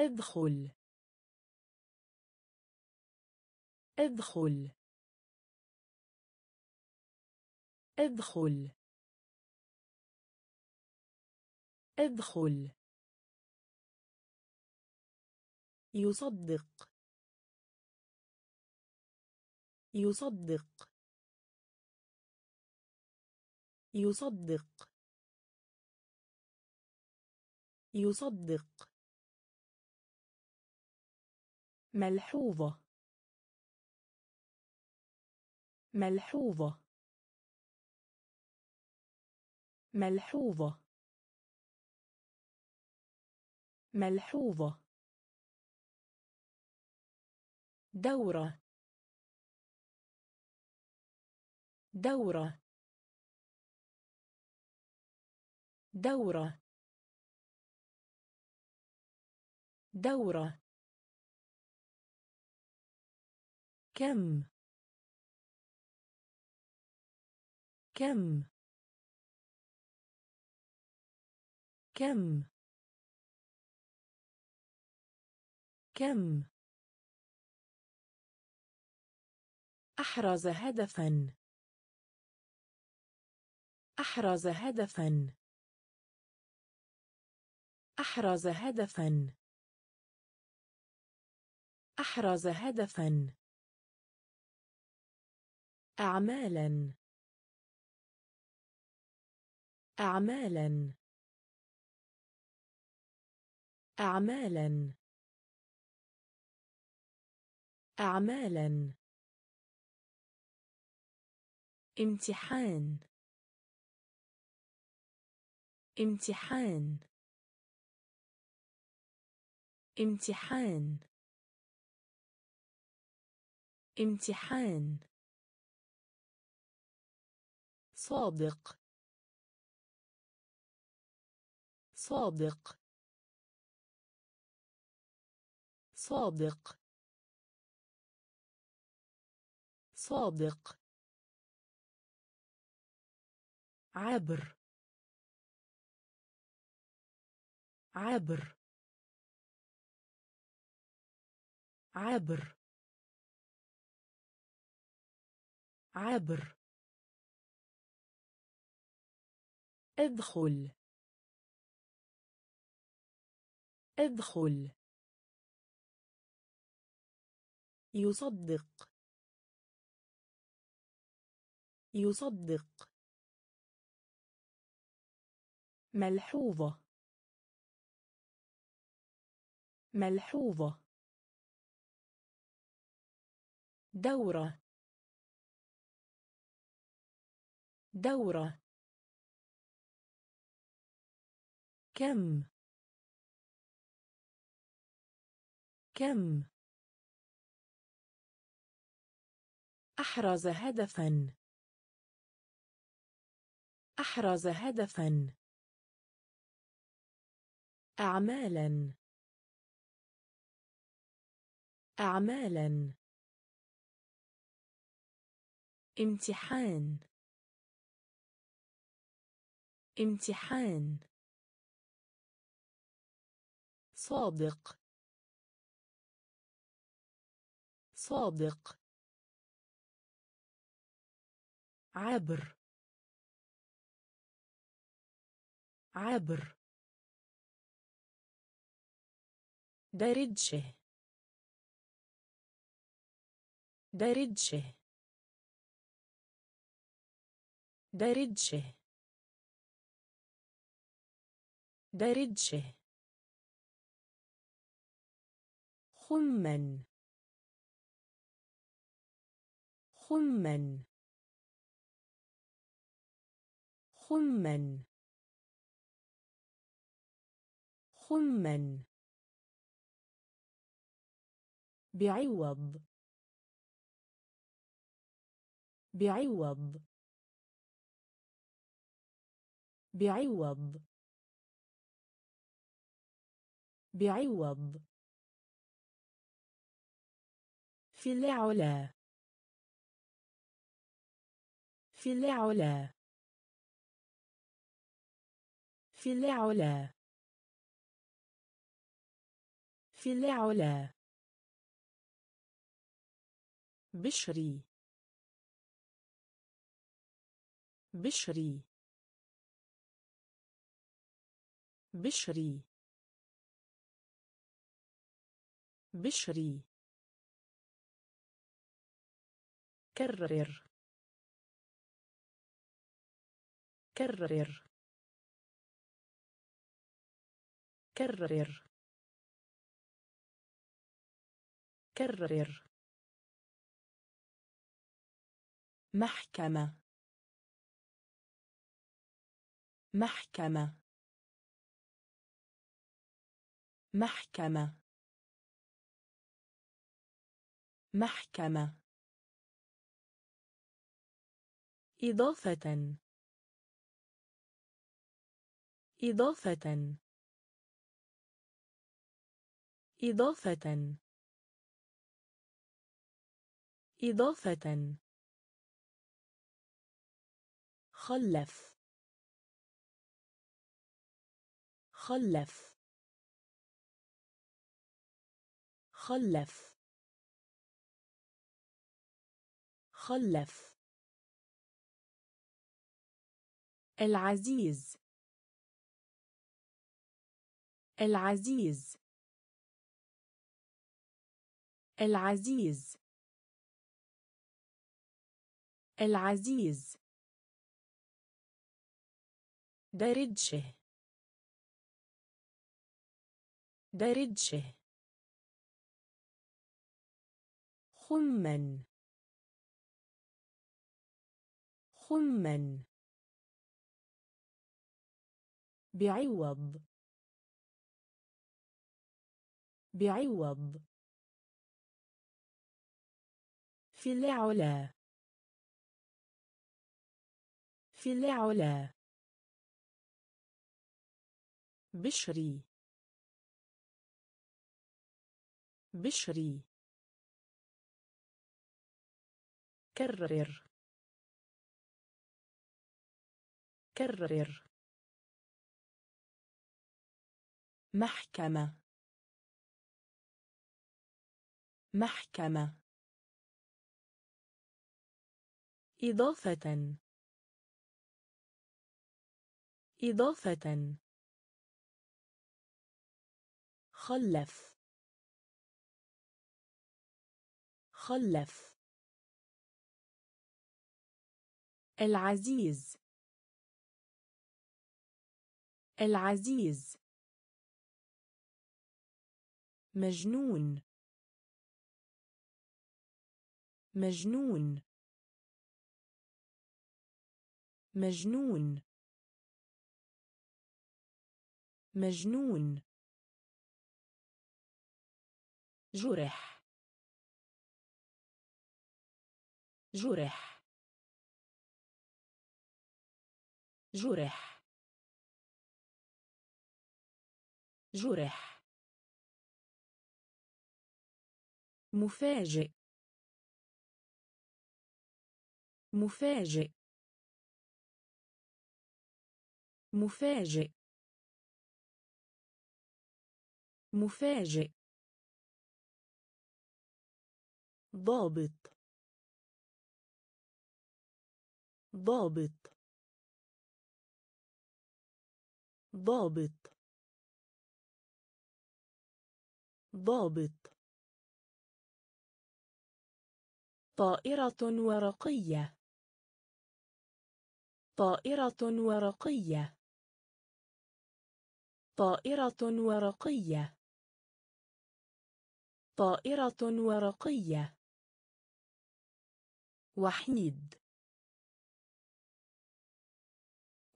ادخل. ادخل. ادخل. ادخل. يصدق. يصدق. يصدق. يصدق. ملحوظة. ملحوظة. ملحوظة. ملحوظة. دورة. دورة. دورة. دورة. كم؟ كم؟ كم؟ كم؟ أحرز هدفا. أحرز هدفا. أحرز هدفا. أحرز هدفا. أعمالا. أعمالا. أعمالا. أعمالا. امتحان. امتحان. امتحان. امتحان. صادق. صادق. صادق. صادق. عبر. عبر. عبر. عبر. ادخل. ادخل. يصدق. يصدق. ملحوظة. ملحوظة. دورة. دورة. كم؟ كم؟ أحرز هدفا. أحرز هدفا. أعمالا. أعمالا. امتحان. امتحان. صادق. صادق. عبر. عبر. درجه درجه درجه درجه خمن خمن خمن خمن بعوض. بعوض. بعوض. بعوض. في العلا. في العلا. في العلا. في العلا. بشري. بشري. بشري. بشري. كرر. كرر. كرر. كرر. محكمة. محكمة. محكمة. محكمة. إضافة. إضافة. إضافة. إضافة. خلف. خلف. خلف. خلف. العزيز. العزيز. العزيز. العزيز. درجه درجه خمن خمن بعوض. بعوض. في العلا. في العلا. بشري. بشري. كرر. كرر. محكمة. محكمة. إضافة. إضافة. خلف. خلف. العزيز. العزيز. مجنون. مجنون. مجنون. مجنون. جرح. جرح. جرح. جرح. مفاجئ. مفاجئ. مفاجئ. مفاجئ. ضابط. ضابط. ضابط. ضابط. طائرة ورقية. طائرة ورقية. طائرة ورقية. طائرة ورقية. وحيد.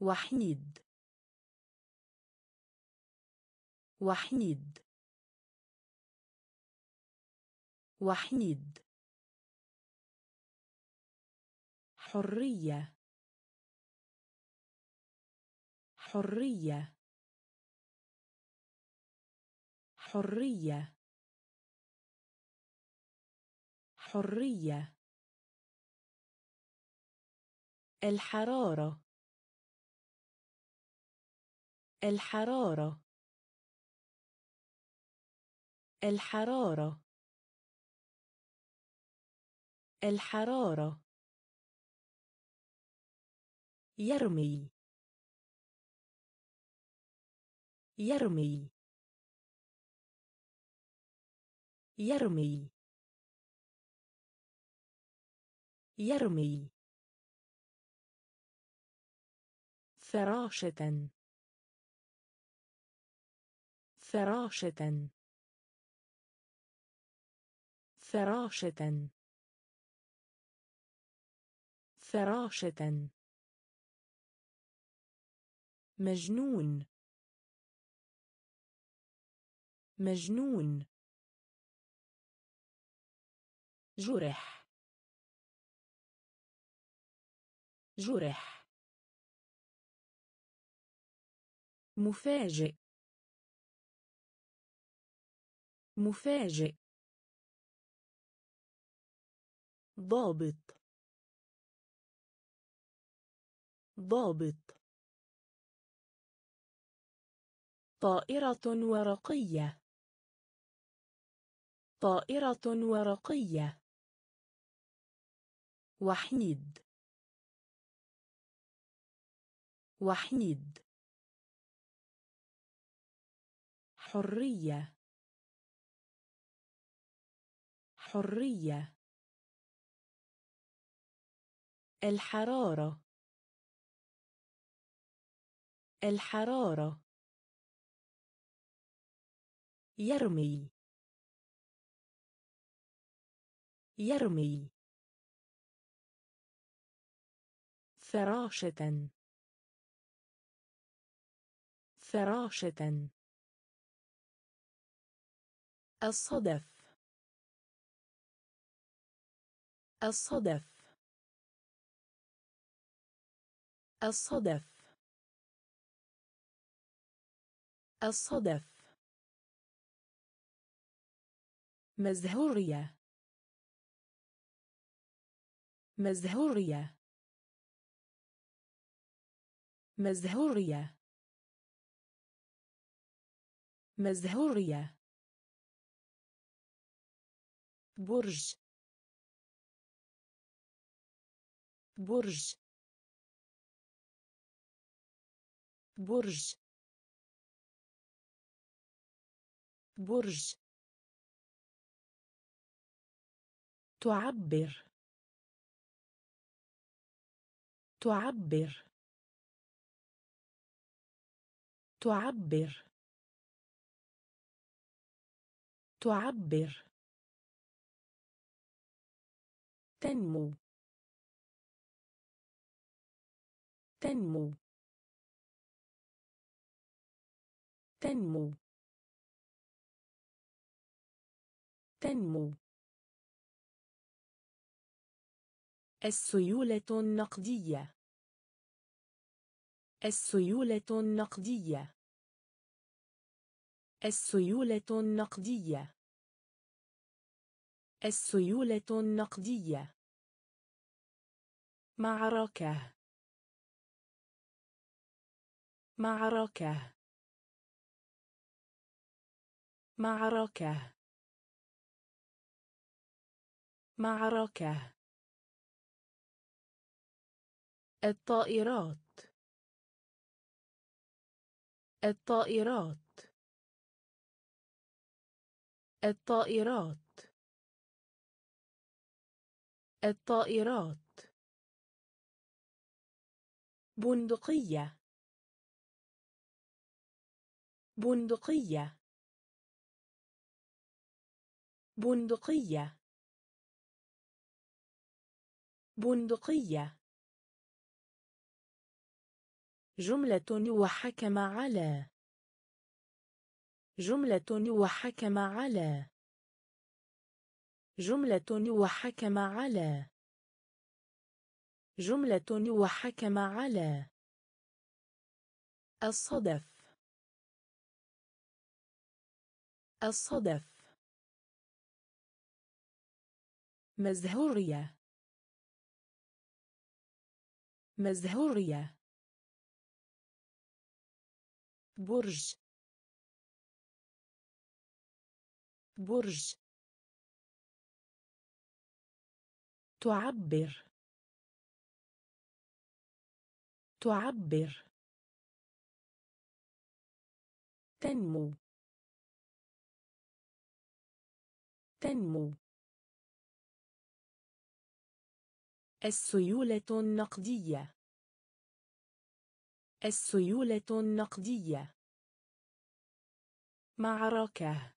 وحيد. وحيد. وحيد. حرية. حرية. حرية. حرية. الحرارة. الحرارة. الحرارة. الحرارة. يرمي. يرمي. يرمي. يرمي. فراشة. فراشة. فراشة. فراشة. مجنون. مجنون. جرح. جرح. مفاجئ. مفاجئ. ضابط. ضابط. طائرة ورقية. طائرة ورقية. وحيد. وحيد. حرية. حرية. الحرارة. الحرارة. يرمي. يرمي. فراشة. فراشة. الصدف. الصدف. الصدف. الصدف. مزهورية. مزهورية. مزهورية. مزهورية. برج. برج. برج. برج. تعبر. تعبر. تعبر. تعبر. تنمو. تنمو. تنمو. تنمو. السيولة النقدية. السيولة النقدية. السيولة النقدية. السيولة النقدية. معركة. معركة. معركة. معركة. الطائرات. الطائرات. الطائرات. الطائرات. بندقية. بندقية. بندقية. بندقية. جملة وحكم على. جملة وحكم على. جملة وحكم على. جملة وحكم على. الصدف. الصدف. مزهورية. مزهورية. برج. برج. تعبر. تعبر. تنمو. تنمو. السيولة النقدية. السيولة النقدية. معركة.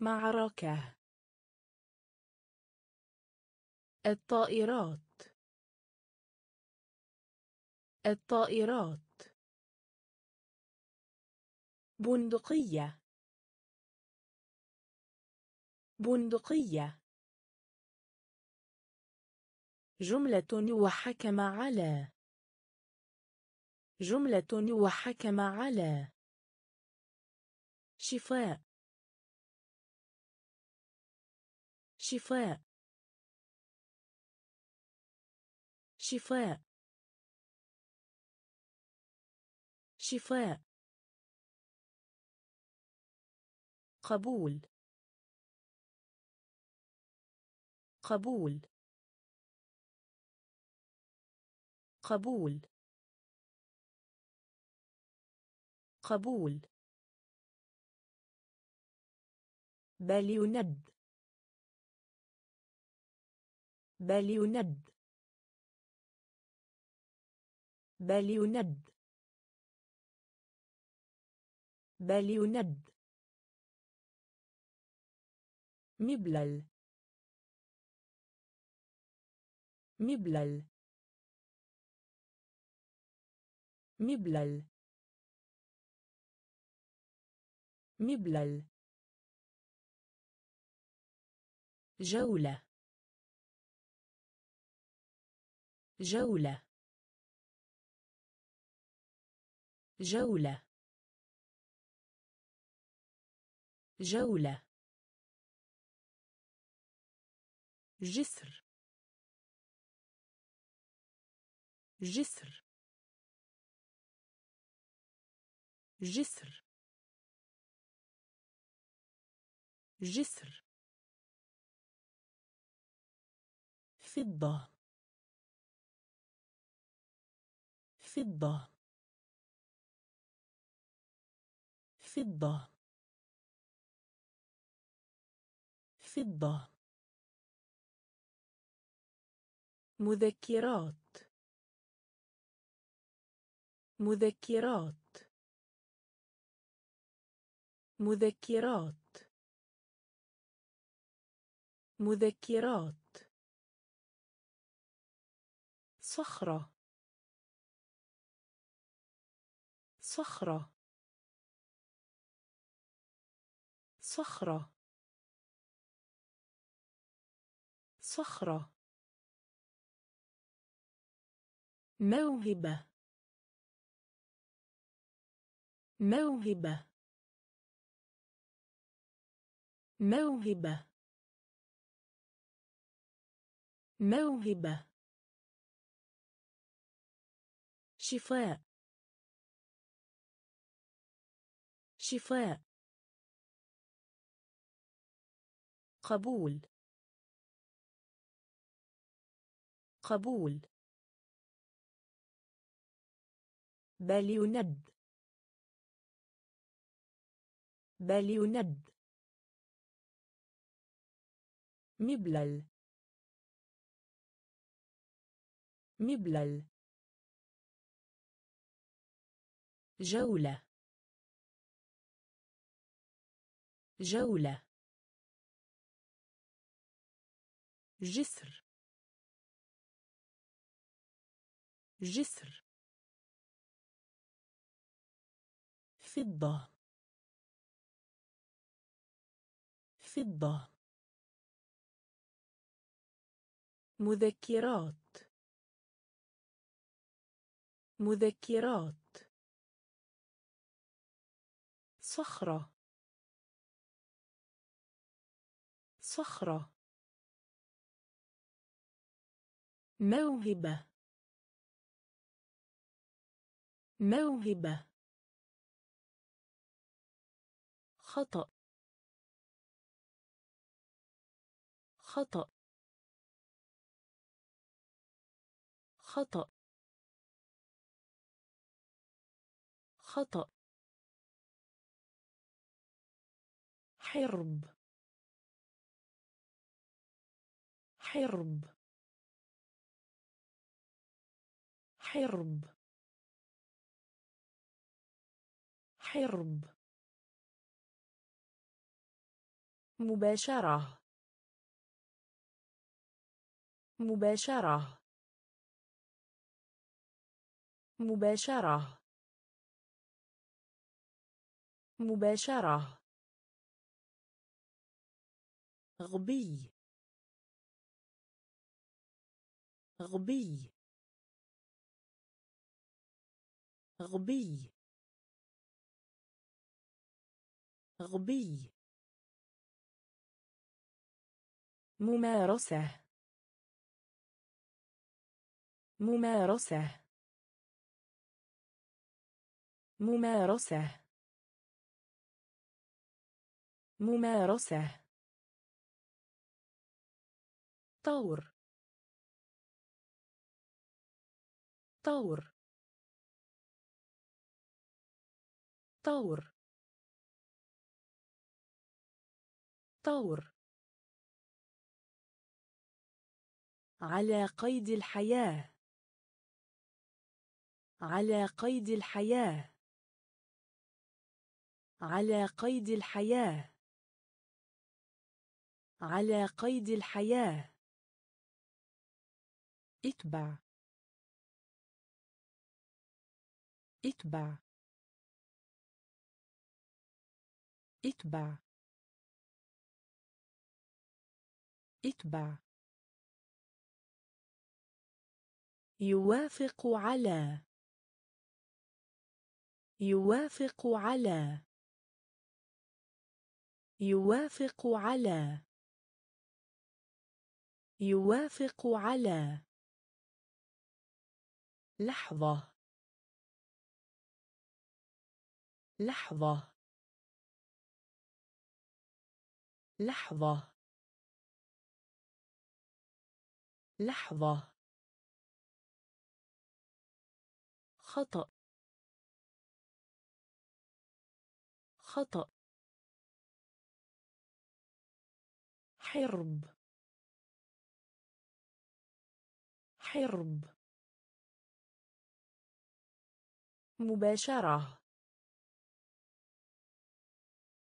معركة. الطائرات. الطائرات. بندقية. بندقية. جملة وحكم على. جملة وحكم على. شفاء. شفاء. شفاء. شفاء. قبول. قبول. قبول. قبول. بل يند بل يند بل يند بل يند مبلل. مبلل. مبلل. مبلل. جولة. جولة. جولة. جولة. جسر. جسر. جسر. جسر. فضة. فضة. فضة. فضة. مذكرات. مذكرات. مذكرات. مذكرات. صخرة. صخرة. صخرة. صخرة. موهبة. موهبة. موهبة. موهبة. شفاء. شفاء. قبول. قبول. بل يند بل يند مبلل. مبلل. جولة. جولة. جسر. جسر. فضة. فضة. مذكرات. مذكرات. صخرة. صخرة. موهبة. موهبة. خطأ. خطأ. خطأ. خطأ. حرب. حرب. حرب. حرب. مباشرة. مباشرة. مباشرة. مباشرة. غبي. غبي. غبي. غبي. ممارسة. ممارسة. ممارسة. ممارسة. طور. طور. طور. طور. على قيد الحياة. على قيد الحياة. على قيد الحياة. على قيد الحياة. اتبع. اتبع. اتبع. اتبع. يوافق على. يوافق على. يوافق على. يوافق على. لحظة. لحظة. لحظة. لحظة. خطأ. خطأ. حرب. حرب. مباشرة.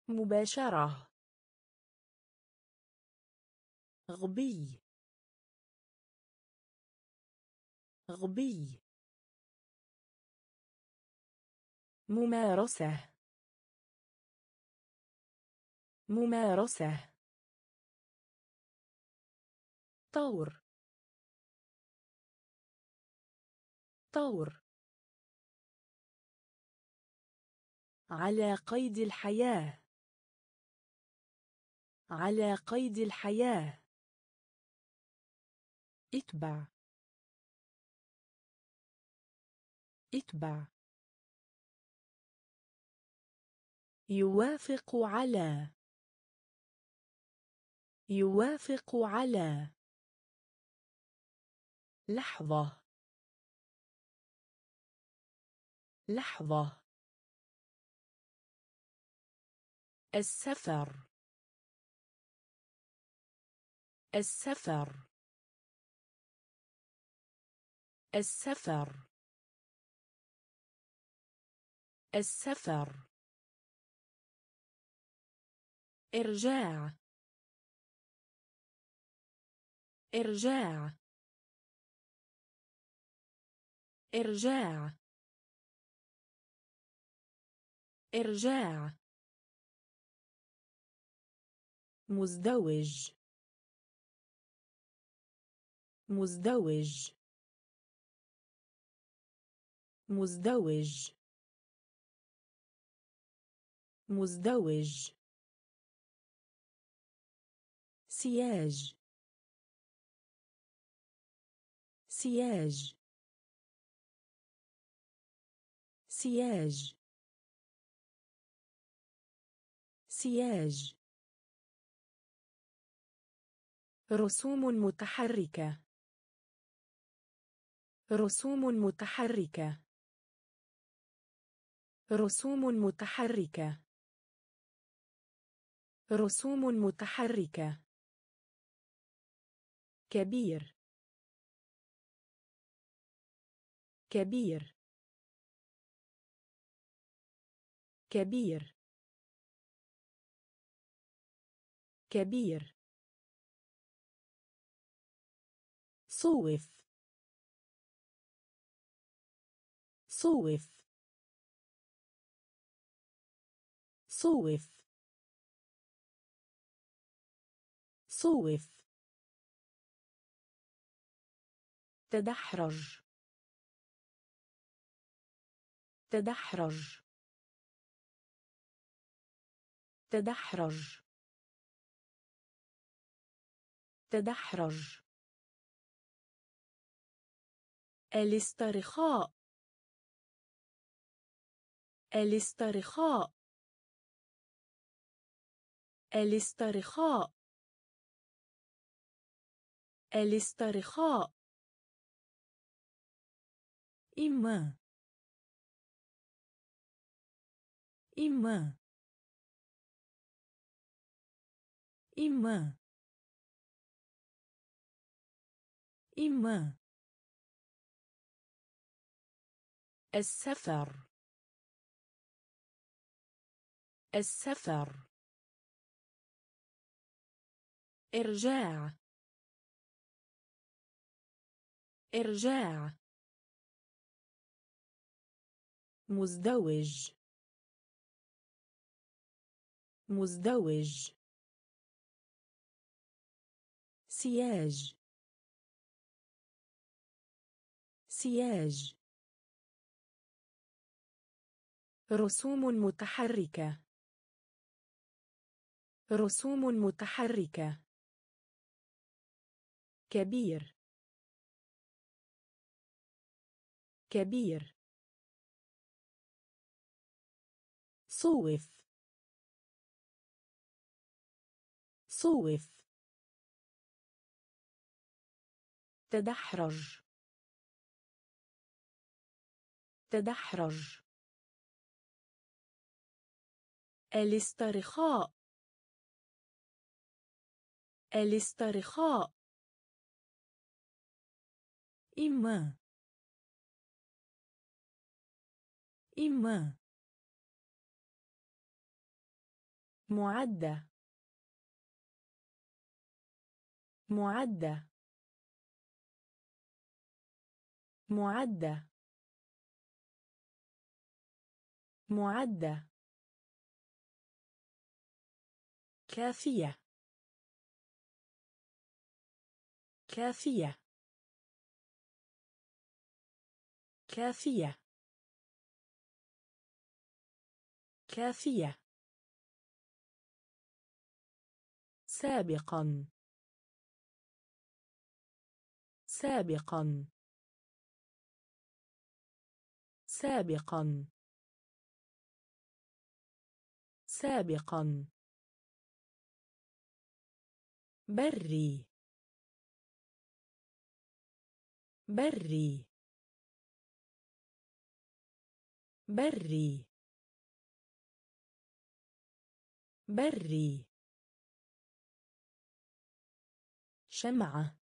مباشرة. غبي. غبي. ممارسة. ممارسة. طور. طور. على قيد الحياة. على قيد الحياة. اتبع. اتبع. يوافق على. يوافق على. لحظة. لحظة. السفر. السفر. السفر. السفر. إرجاع. إرجاع. إرجاع. إرجاع. مزدوج. مزدوج. مزدوج. مزدوج. سياج. سياج. سياج. سياج. رسوم متحركة. رسوم متحركة. رسوم متحركة. رسوم متحركة. كبير. كبير. كبير. كبير. صوف. صوف. صوف. صوف. تدحرج. تدحرج. تدحرج. تدحرج. الاسترخاء. الاسترخاء. الاسترخاء. الاسترخاء. إما. إما. إما إما السفر السفر إرجاع إرجاع مزدوج مزدوج سياج. سياج. رسوم متحركة. رسوم متحركة. كبير. كبير. صوف. صوف. تدحرج. تدحرج. الاسترخاء. الاسترخاء. إما. إما. معدة. معدة. معدة. معدة. كافية. كافية. كافية. كافية. سابقا. سابقا. سابقا. سابقا. بري. بري. بري. بري. شمعة.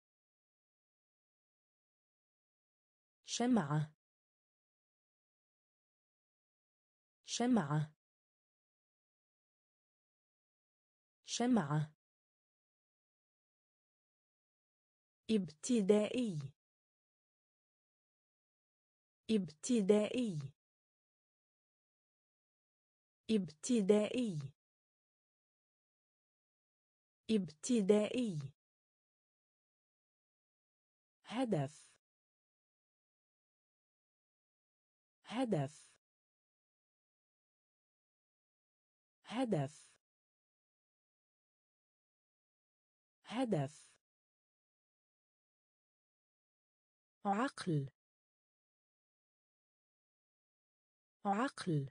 شمعة. شمعة. شمعة. ابتدائي. ابتدائي. ابتدائي. ابتدائي. هدف. هدف. هدف. هدف. عقل. عقل.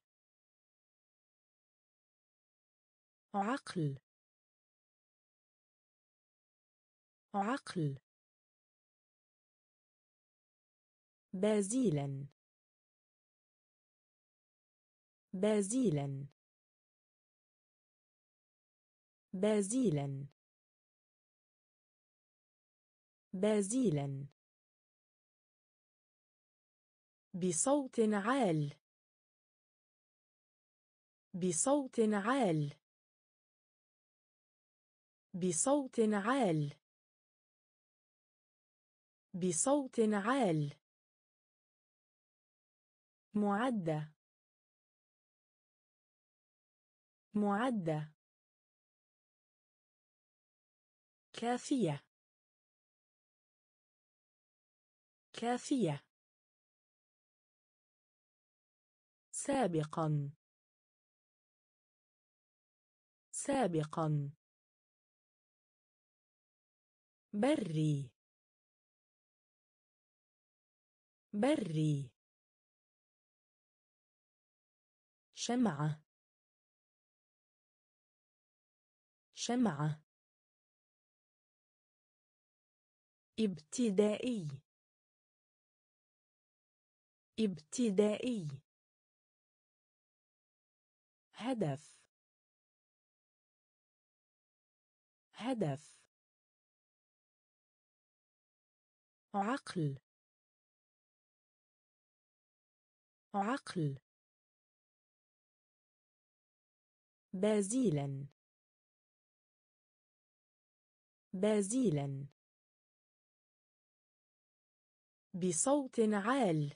عقل. عقل. بازيلا. بازيلا. بازيلا. بازيلا. بصوت عال. بصوت عال. بصوت عال. بصوت عال. معدة. معدة. كافية. كافية. سابقا. سابقا. بري. بري. شمعة. شمعة. ابتدائي. ابتدائي. هدف. هدف. عقل. عقل. بازيلا. بازيلا. بصوت عال.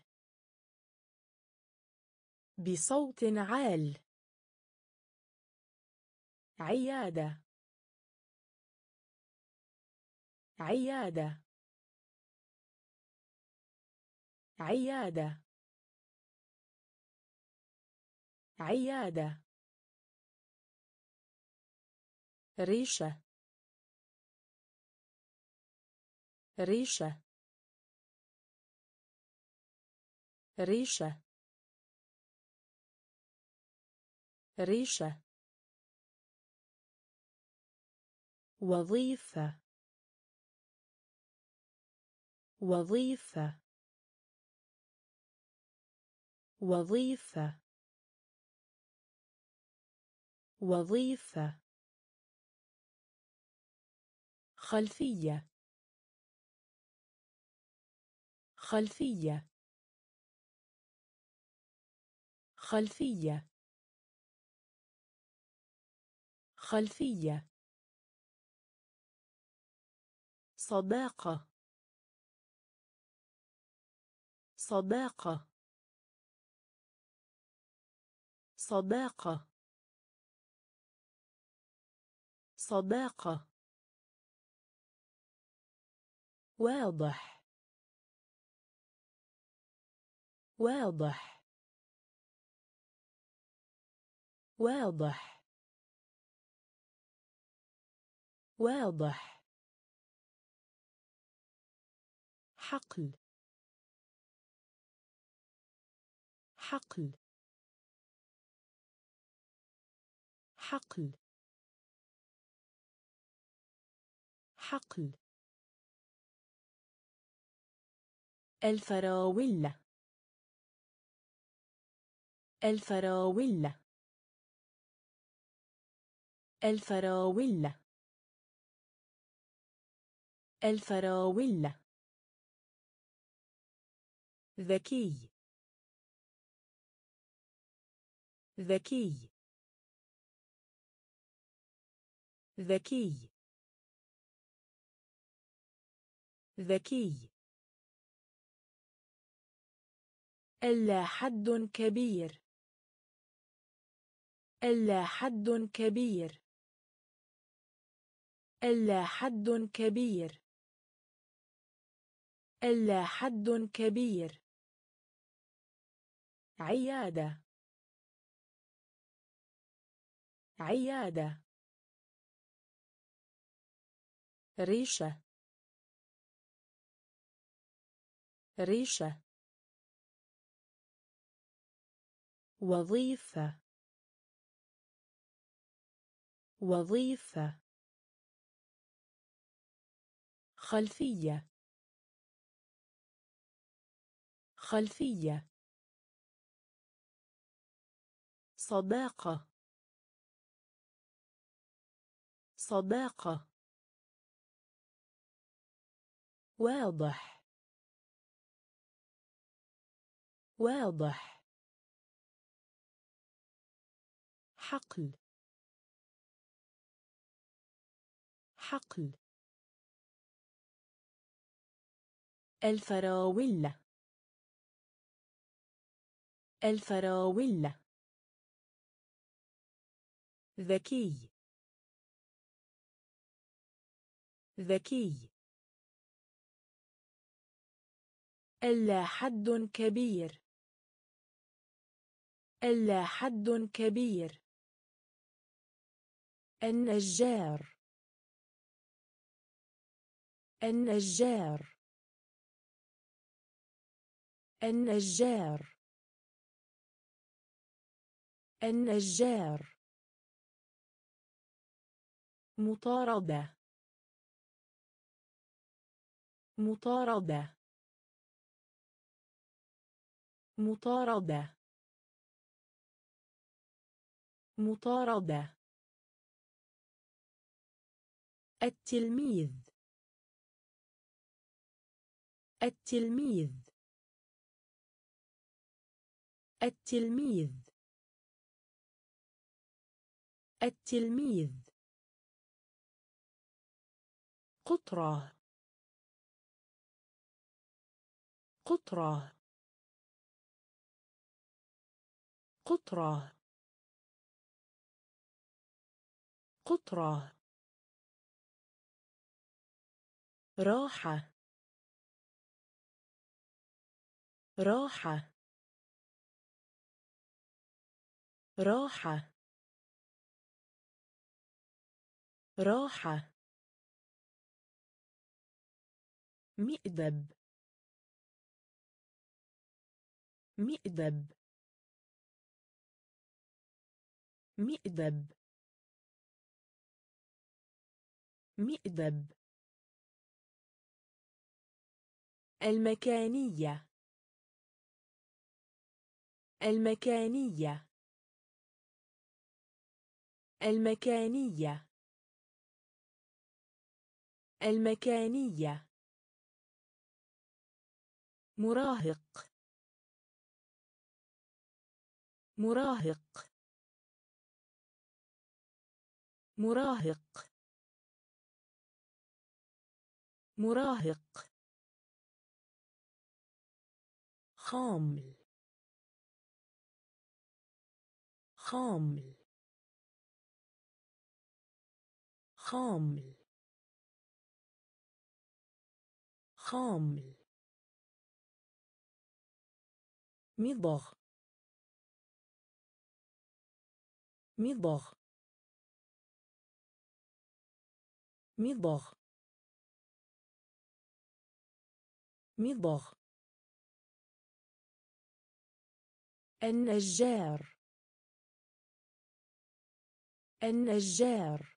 بصوت عال. عيادة. عيادة. عيادة. عيادة. ريشة. ريشة. ريشة. ريشة. وظيفة. وظيفة. وظيفة. وظيفة. خلفية. خلفية. خلفية. خلفية. صداقة. صداقة. صداقة. صداقة. واضح. واضح. واضح. واضح. حقل. حقل. حقل. حقل. الفراولة. الفراولة. الفراولة. الفراولة. ذكي. ذكي. ذكي. ذكي. ألا حد كبير. ألا حد كبير. ألا حد كبير. ألا حد كبير. عيادة. عيادة. ريشة. ريشة. وظيفة. وظيفة. خلفية. خلفية. صداقة. صداقة. واضح. واضح. حقل. حقل. الفراولة. الفراولة. ذكي. ذكي. ألا حد كبير. ألا حد كبير. النجار. النجار. النجار. النجار. مطاردة. مطاردة. مطاردة. مطاردة. التلميذ. التلميذ. التلميذ. التلميذ. قطرة. قطرة. قطرة. قطرة. راحة. راحة. راحة. راحة. مئدب. مئدب. مئدب. مئدب. المكانية. المكانية. المكانية. المكانية. مراهق. مراهق. مراهق. مراهق. خامل. خامل. خامل. خامل. مضغ. مضغ. مضغ. مضغ. النجار. النجار.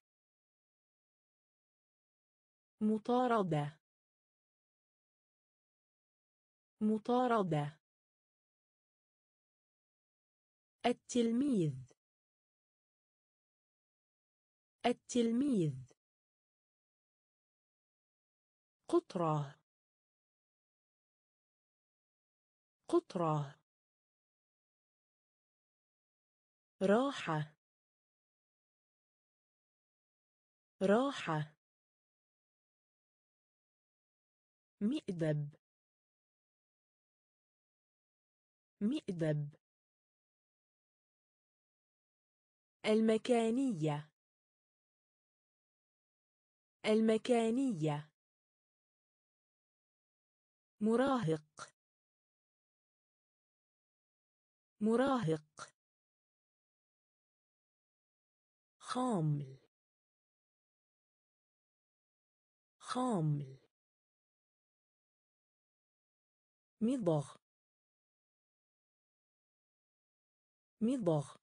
مطاردة. مطاردة. التلميذ. التلميذ. قطرة. قطرة. راحة. راحة. مئدب مئدب المكانية. المكانية. مراهق. مراهق. خامل. خامل. مضغ مضغ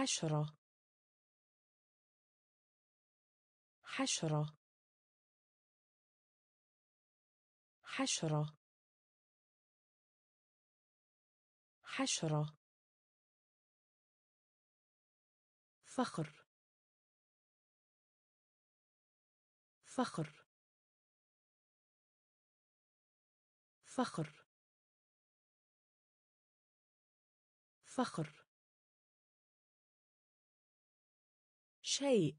حشرة. حشرة. حشرة. حشرة. فخر. فخر. فخر. فخر. شيء.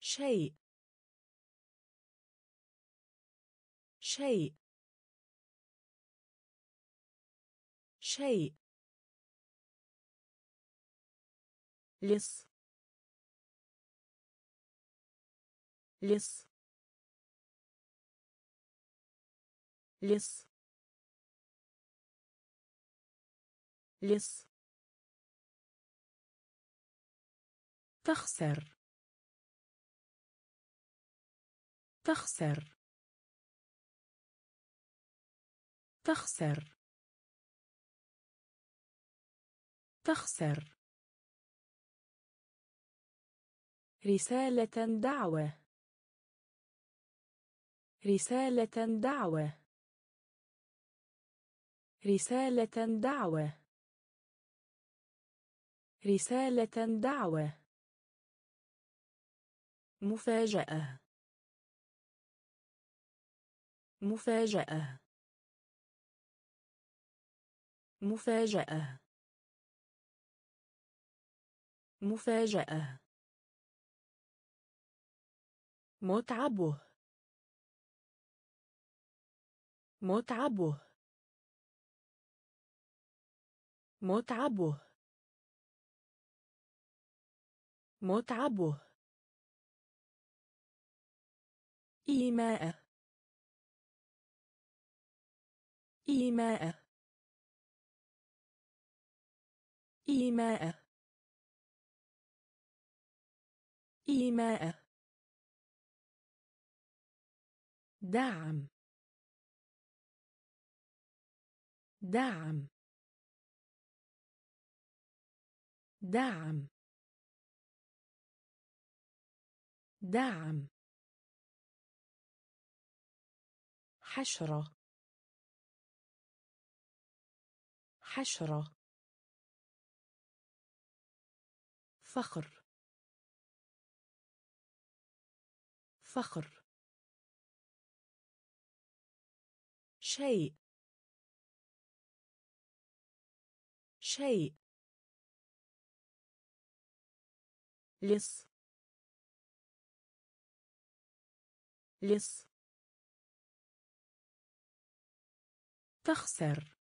شيء. شيء. شيء. لص. لص. لص. لص. تخسر. تخسر. تخسر. تخسر. رسالة دعوة. رسالة دعوة. رسالة دعوة. رسالة دعوة. مفاجأة. مفاجأة. مفاجأة. مفاجأة. متعبه. متعبه. متعبه. متعبه. إيماء إيماء إيماء إيماء دعم. دعم. دعم. دعم. حشرة. حشرة. فخر. فخر. شيء. شيء. لص. لص. تخسر.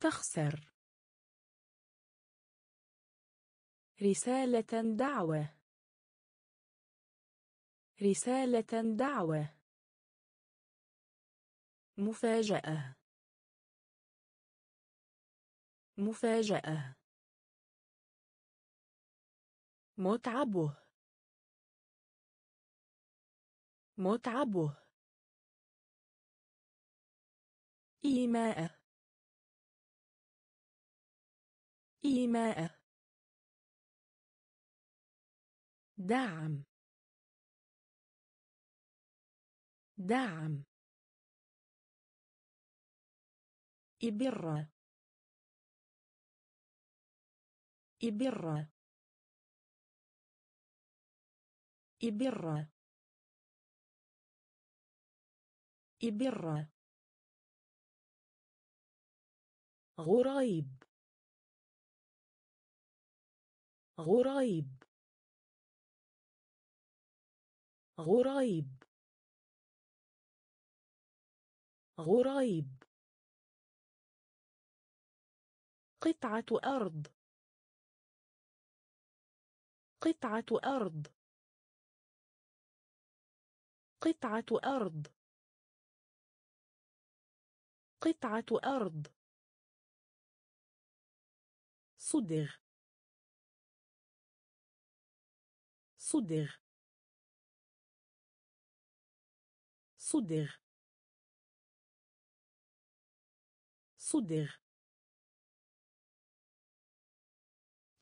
تخسر. رسالة دعوة. رسالة دعوة. مفاجأة. مفاجأة. متعبه. متعبه. إيماء إيماء دعم. دعم. إبرة. إبرة. إبرة. إبرة. غريب. غريب. غريب. غريب. قطعة أرض. قطعة أرض. قطعة أرض. قطعة أرض. صدغ. صدغ. صدغ. صدغ.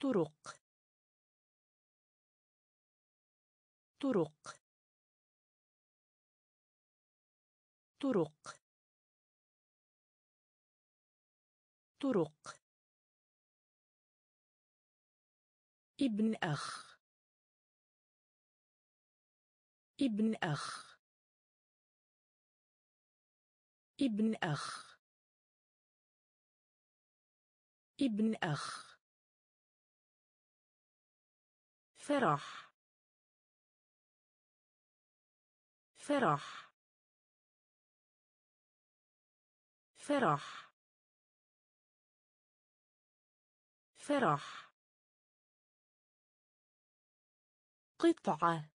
طرق. طرق. طرق. طرق. ابن أخ. ابن أخ. ابن أخ. ابن أخ. فرح. فرح. فرح. فرح. قطعة.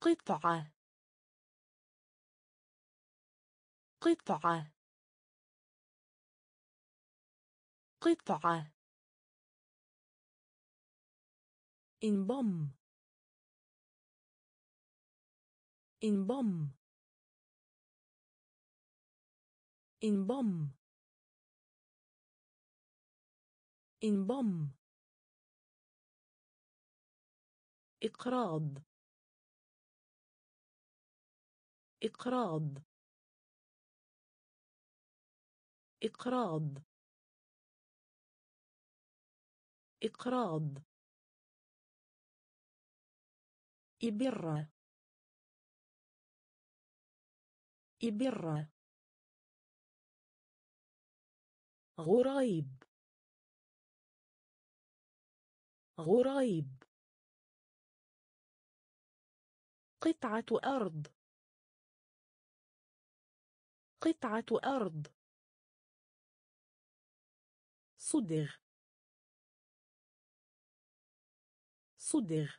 قطعة. قطعة. قطعة. انضم. انضم. انضم انضم إقراض. إقراض. إقراض. إقراض. إبرة. إبرة. غريب. غريب. قطعة أرض. قطعة أرض. صدغ. صدغ.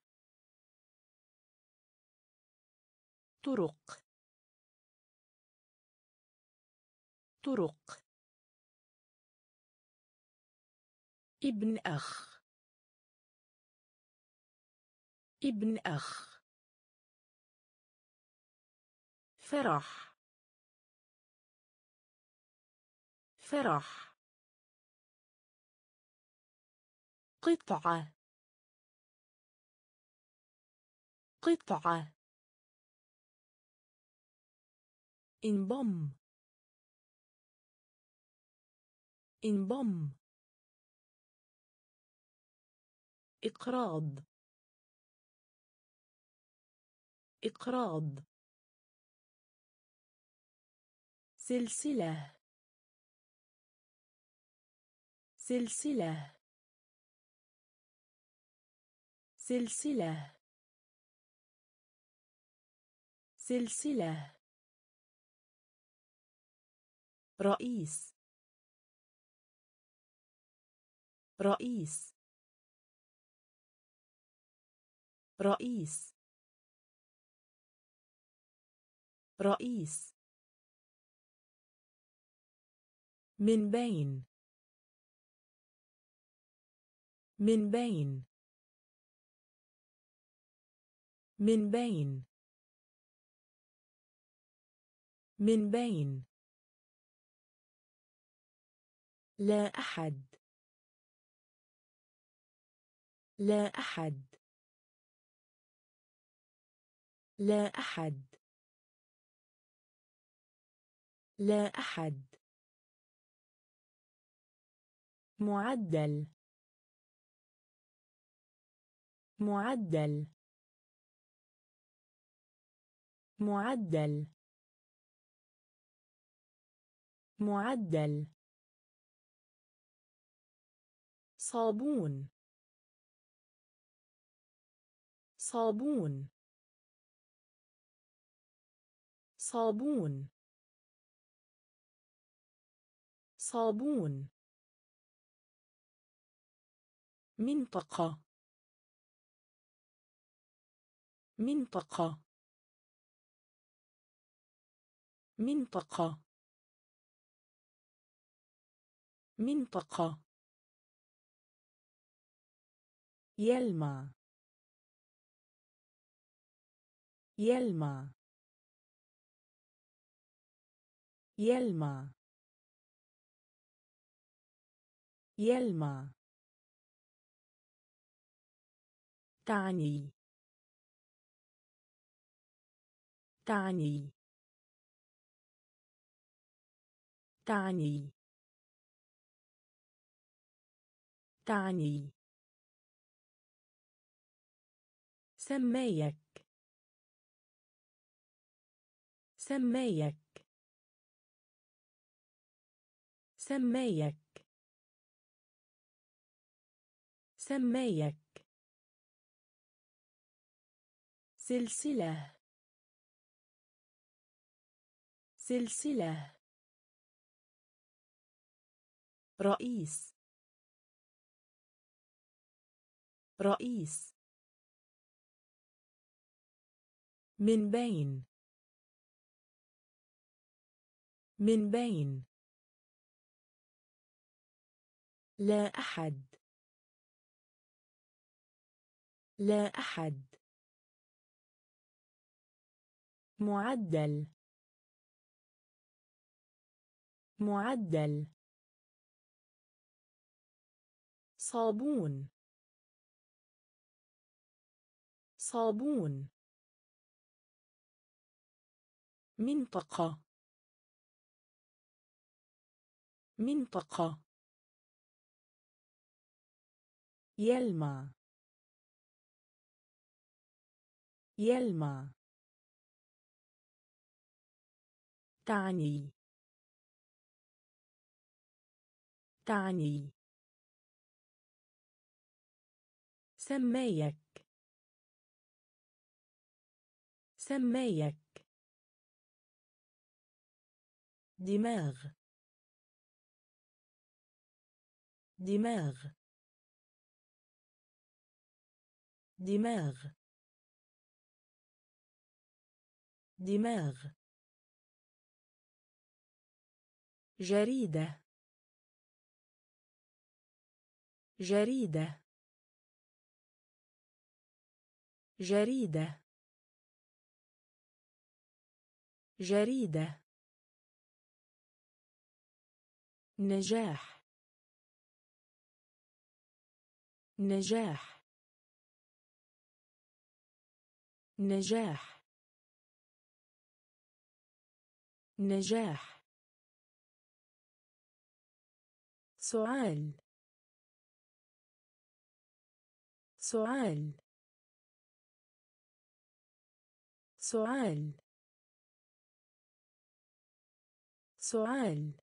طرق. طرق. ابن أخ. ابن أخ. فرح. فرح. قطعة. قطعة. انضم. انضم. إقراض. إقراض. سلسلة. سلسلة. سلسلة. سلسلة. رئيس. رئيس. رئيس. رئيس. من بين. من بين. من بين. من بين. لا أحد. لا أحد. لا أحد. لا أحد. معدل. معدل. معدل. معدل. صابون. صابون. صابون. صابون. منطقة. منطقة. منطقة. منطقة. يلمع. يلمع. يلمع يلمع تعني تعني تعني تعني سمايك سمايك سمايك. سمايك. سلسلة. سلسلة. رئيس. رئيس. من بين. من بين. لا أحد. لا أحد. معدل. معدل. صابون. صابون. منطقة. منطقة. يلمع يلمع تعني تعني سمايك سمايك دماغ دماغ دماغ. دماغ. جريدة. جريدة. جريدة. جريدة. نجاح. نجاح. نجاح. نجاح. سؤال. سؤال. سؤال. سؤال.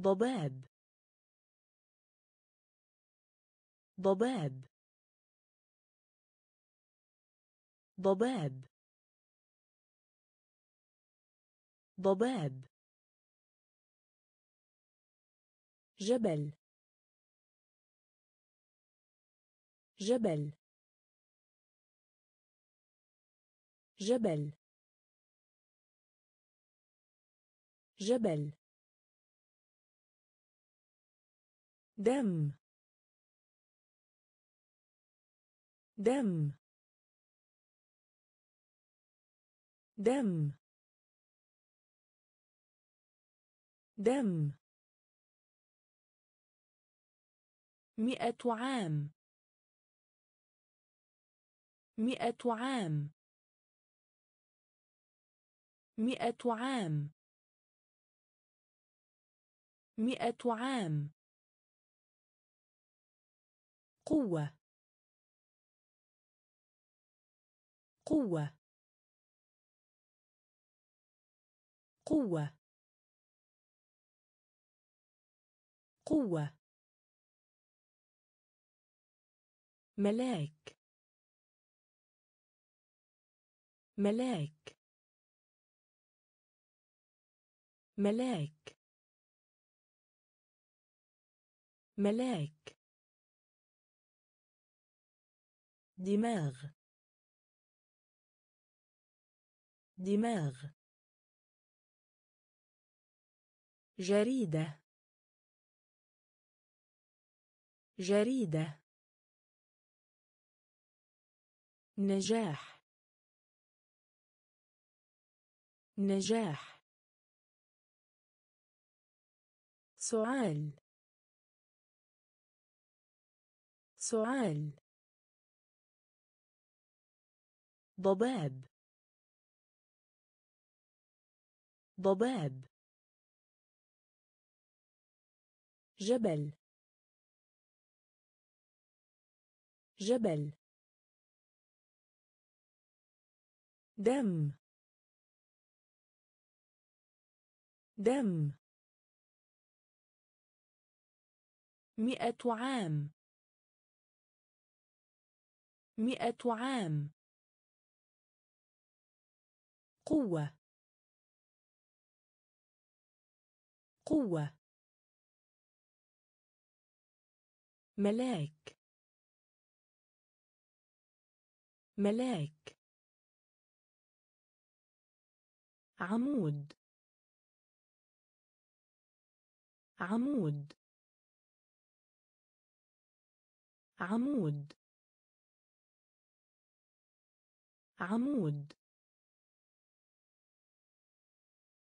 ضباب. ضباب. ضباب. ضباب. جبل. جبل. جبل. جبل. دم. دم. دم. دم. مئة عام. مئة عام. مئة عام. مئة عام. قوة. قوة. قوة. قوة. ملاك. ملاك. ملاك. ملاك. دماغ. دماغ. جريدة. جريدة. نجاح. نجاح. سؤال سؤال ضباب. ضباب. جبل. جبل. دم. دم. مئة عام. مئة عام. قوة. قوة. ملاك. ملاك. عمود. عمود. عمود. عمود.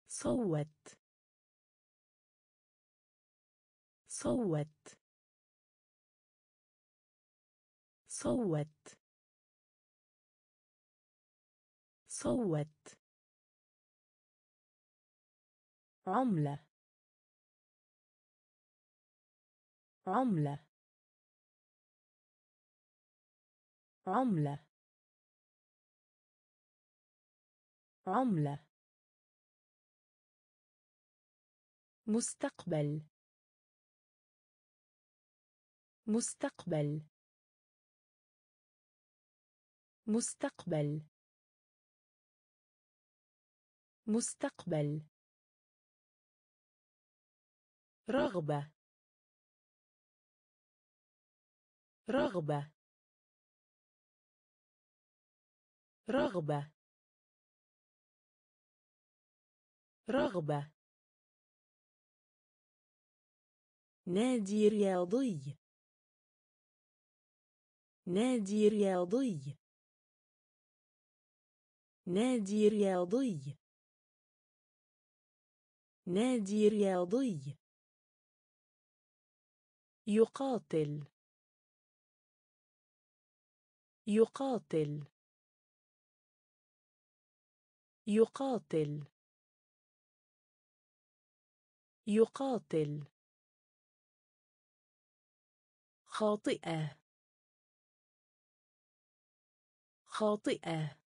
صوت. صوت. صوت. صوت. عملة. عملة. عملة. عملة. مستقبل. مستقبل. مستقبل. مستقبل. رغبة. رغبة. رغبة. رغبة. نادي رياضي. نادي رياضي. نادي رياضي. نادي رياضي. يقاتل. يقاتل. يقاتل. يقاتل. خاطئة. خاطئة.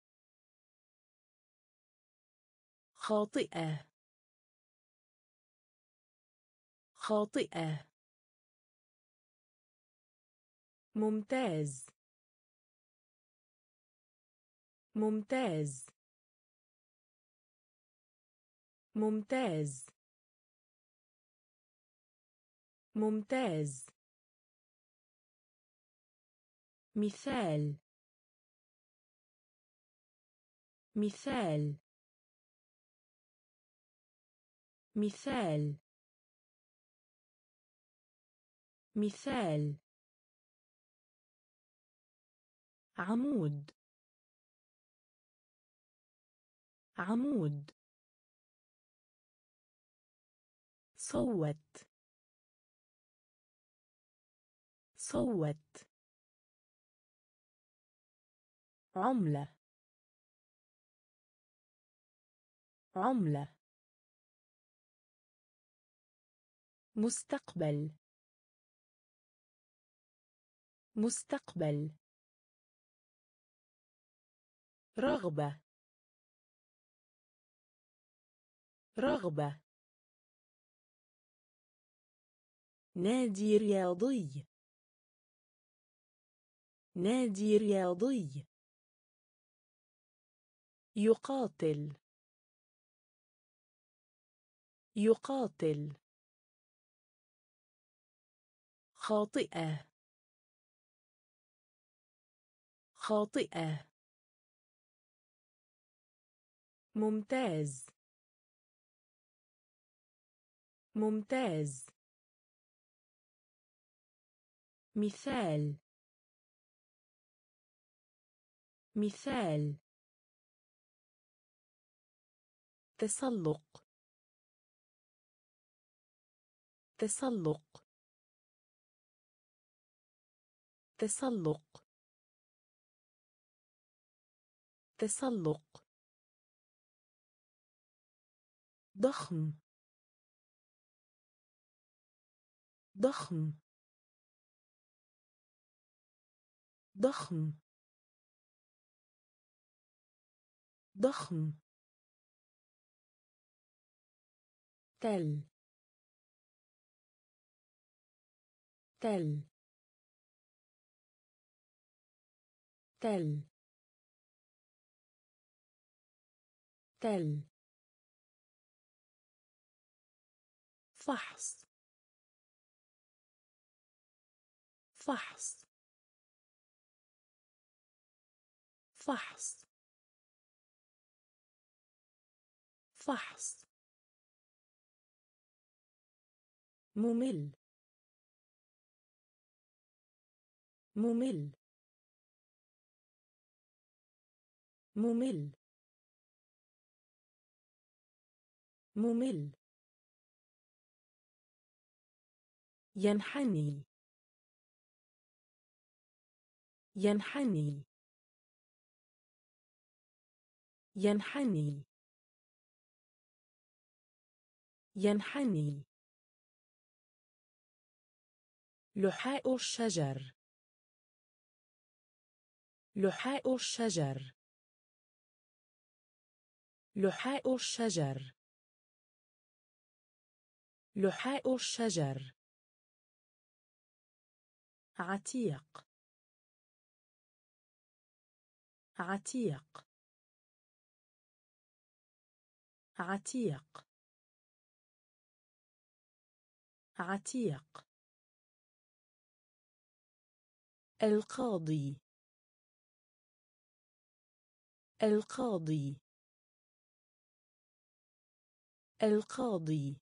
خاطئة. خاطئة. ممتاز. ممتاز. ممتاز. ممتاز. مثال. مثال. مثال. مثال. عمود. عمود. صوت. صوت. عملة. عملة. مستقبل. مستقبل. رغبة. رغبة. نادي رياضي. نادي رياضي. يقاتل. يقاتل. خاطئة. خاطئة. ممتاز. ممتاز. مثال. مثال. تسلق. تسلق. تسلق. تسلق. ضخم. ضخم. ضخم. ضخم. تل. تل. تل. تل. فحص. فحص. فحص. فحص. ممل. ممل. ممل. ممل. ينحني. ينحني. ينحني. ينحني. لحاء الشجر. لحاء الشجر. لحاء الشجر. لحاء الشجر. عتيق. عتيق. عتيق. عتيق. القاضي. القاضي. القاضي.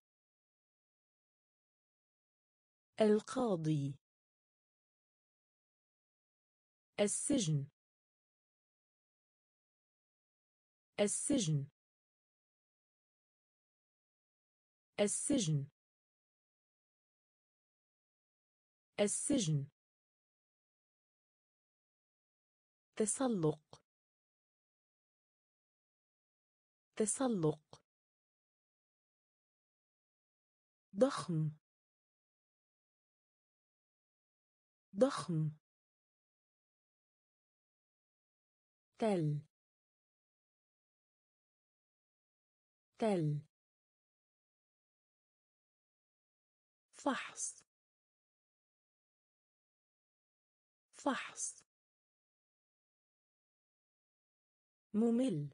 القاضي. السجن. السجن. السجن. السجن. تسلق. تسلق. ضخم. ضخم. تل. تل. فحص. فحص. ممل.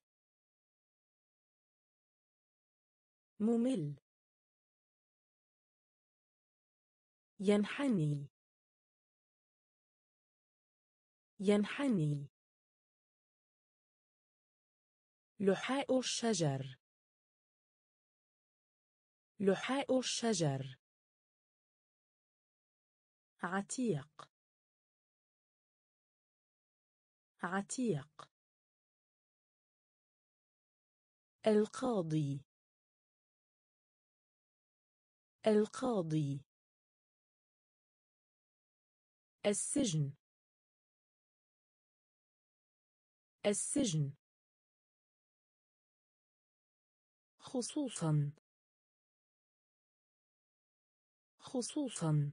ممل. ينحني. ينحني. لحاء الشجر. لحاء الشجر. عتيق. عتيق. القاضي. القاضي. السجن. السجن. خصوصا. خصوصا.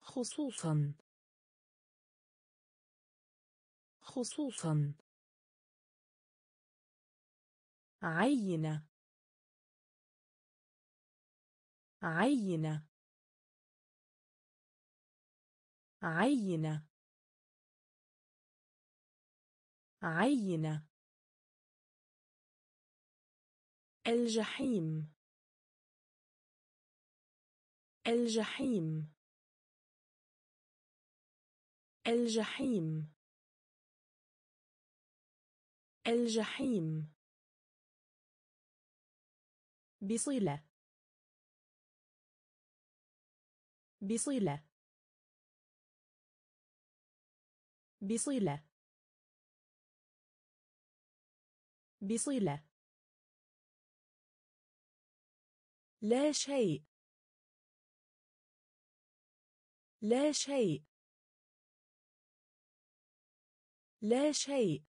خصوصا. خصوصا. عينة. عينة. عينة. عينة. الجحيم. الجحيم. الجحيم. الجحيم. بصلة. بصلة. بصلة. بصلة. لا شيء. لا شيء. لا شيء.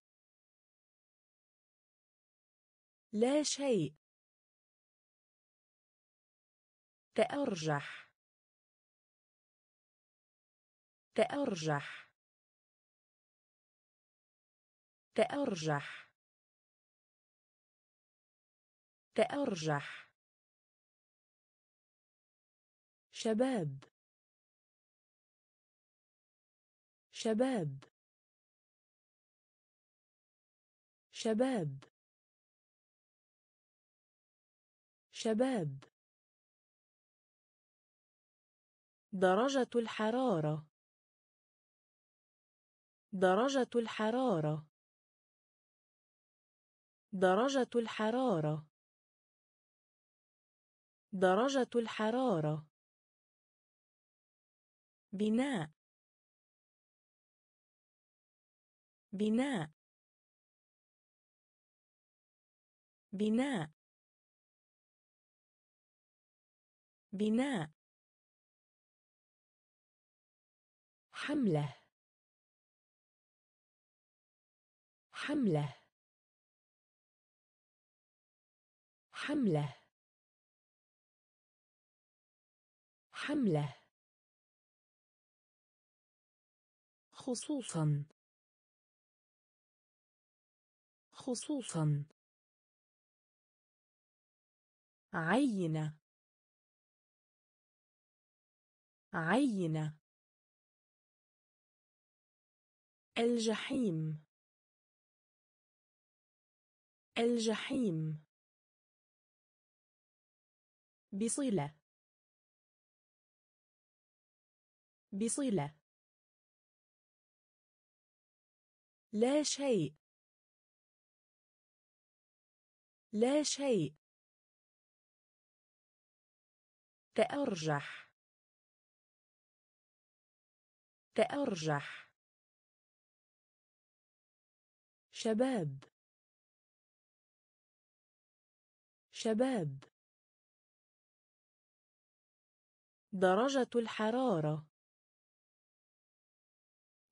لا شيء. تأرجح. تأرجح. تأرجح. تأرجح. شباب. شباب. شباب. شباب. درجة الحرارة. درجة الحرارة. درجة الحرارة. درجة الحرارة. بناء. بناء. بناء. بناء. حملة. حملة. حملة. حملة. خصوصا. خصوصا. عينة. عينة. الجحيم. الجحيم. بصلة. بصلة. لا شيء. لا شيء. تأرجح. تأرجح. شباب. شباب. درجة الحرارة.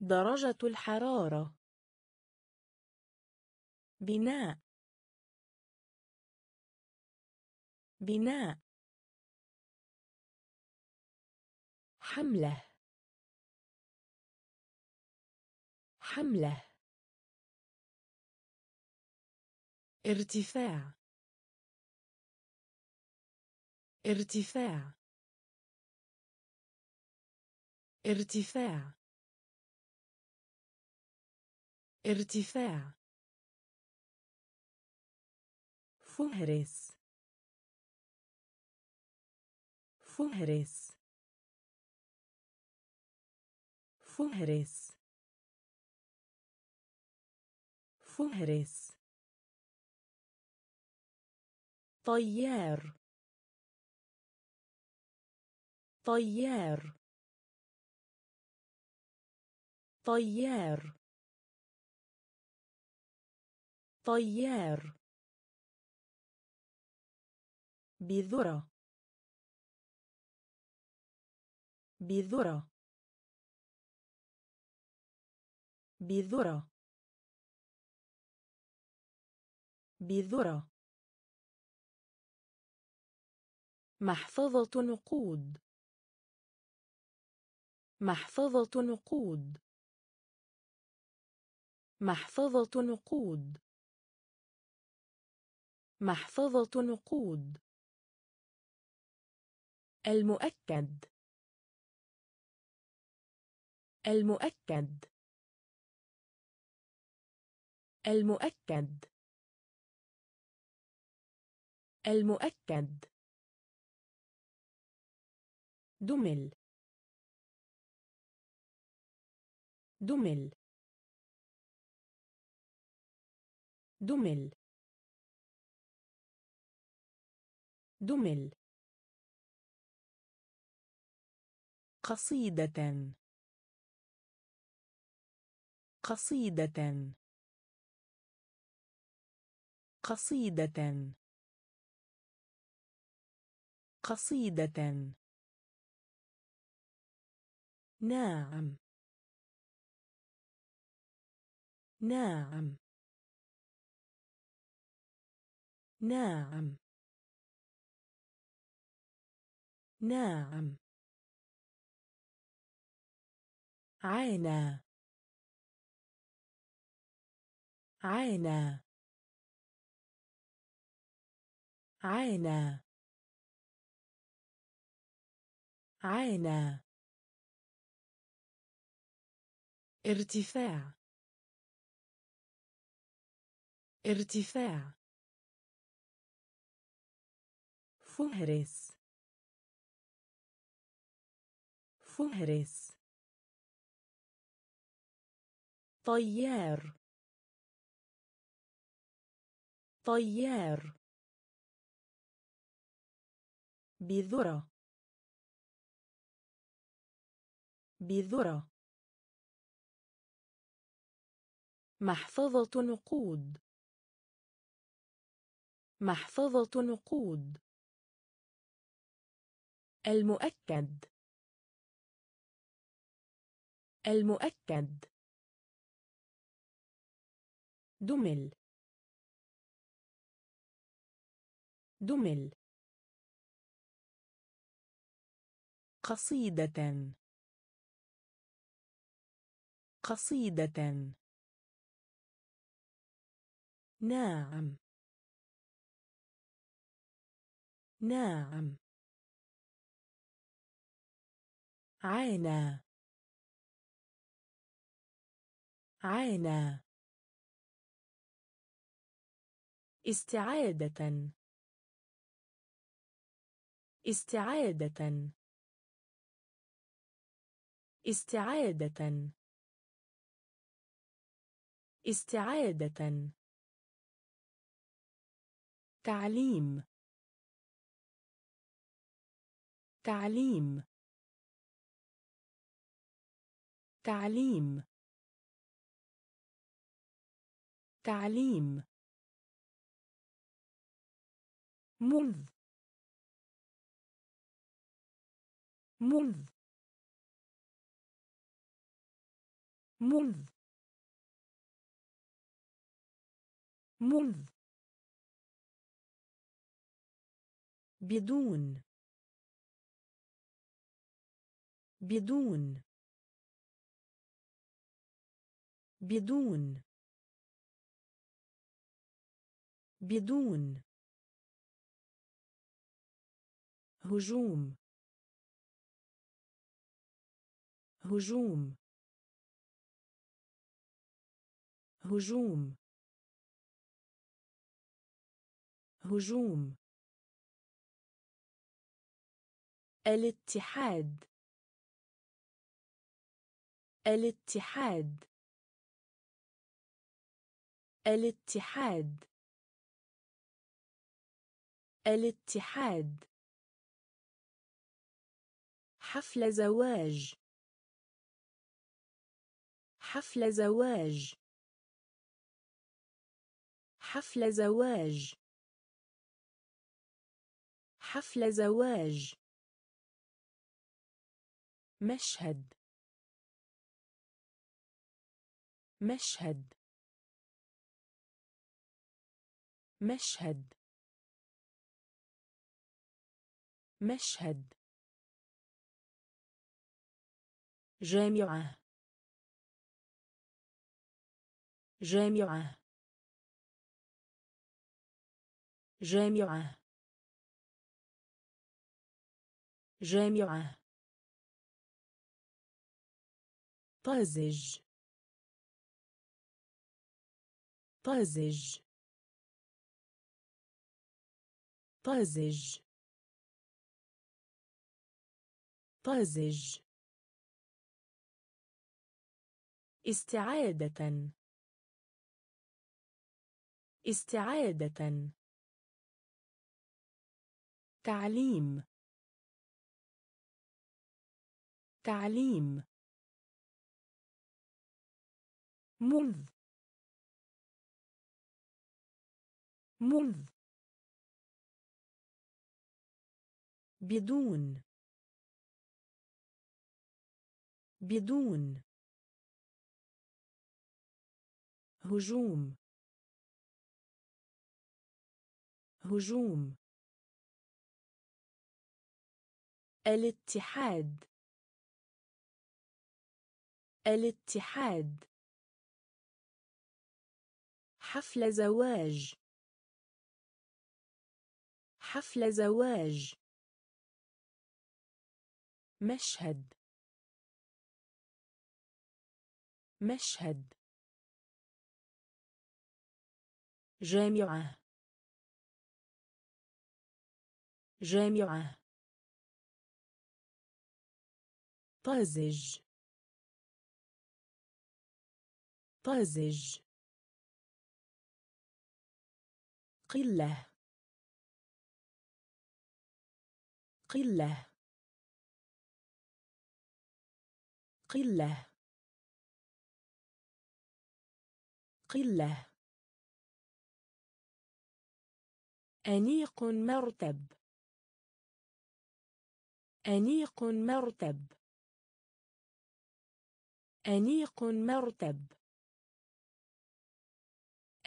درجة الحرارة. بناء. بناء. حملة. حملة. ارتفاع. ارتفاع. ارتفاع. ارتفاع. فهرس. فهرس. فهرس. فهرس. طيار. طيار. طيار. طيار. بذرة. بذرة. بذرة. بذرة. محفظة نقود. محفظة نقود. محفظة نقود. محفظة نقود. المؤكد. المؤكد. المؤكد. المؤكد. دمل. دمل. دمل دمل قصيدة. قصيدة. قصيدة. قصيدة. ناعم ناعم ناعم ناعم عينا عينا عينا عينا ارتفاع. ارتفاع. فهرس فهرس طيار طيار بذرة بذرة محفظة نقود محفظة نقود المؤكد. المؤكد. دمل. دمل. قصيدة. قصيدة. ناعم ناعم عينا عينا استعادة. استعادة. استعادة. استعادة. تعليم. تعليم. تعليم. تعليم. منذ. منذ. منذ. منذ. بدون. بدون. بدون. بدون. هجوم. هجوم. هجوم. هجوم. الاتحاد. الاتحاد. الاتحاد. الاتحاد. حفل زواج. حفل زواج. حفل زواج. حفل زواج. مشهد. مشهد. مشهد. مشهد. جامعة. جامعة. جامعة. جامعة. طازج. طازج. طازج. طازج. استعادة. استعادة. تعليم. تعليم. منذ. منذ. بدون. بدون. هجوم. هجوم. الاتحاد. الاتحاد. حفل زواج. حفل زواج. مشهد. مشهد. جامعة. جامعة. طازج. طازج. قلة. قلة. قلة. قلة. أنيق مرتب. أنيق مرتب. أنيق مرتب.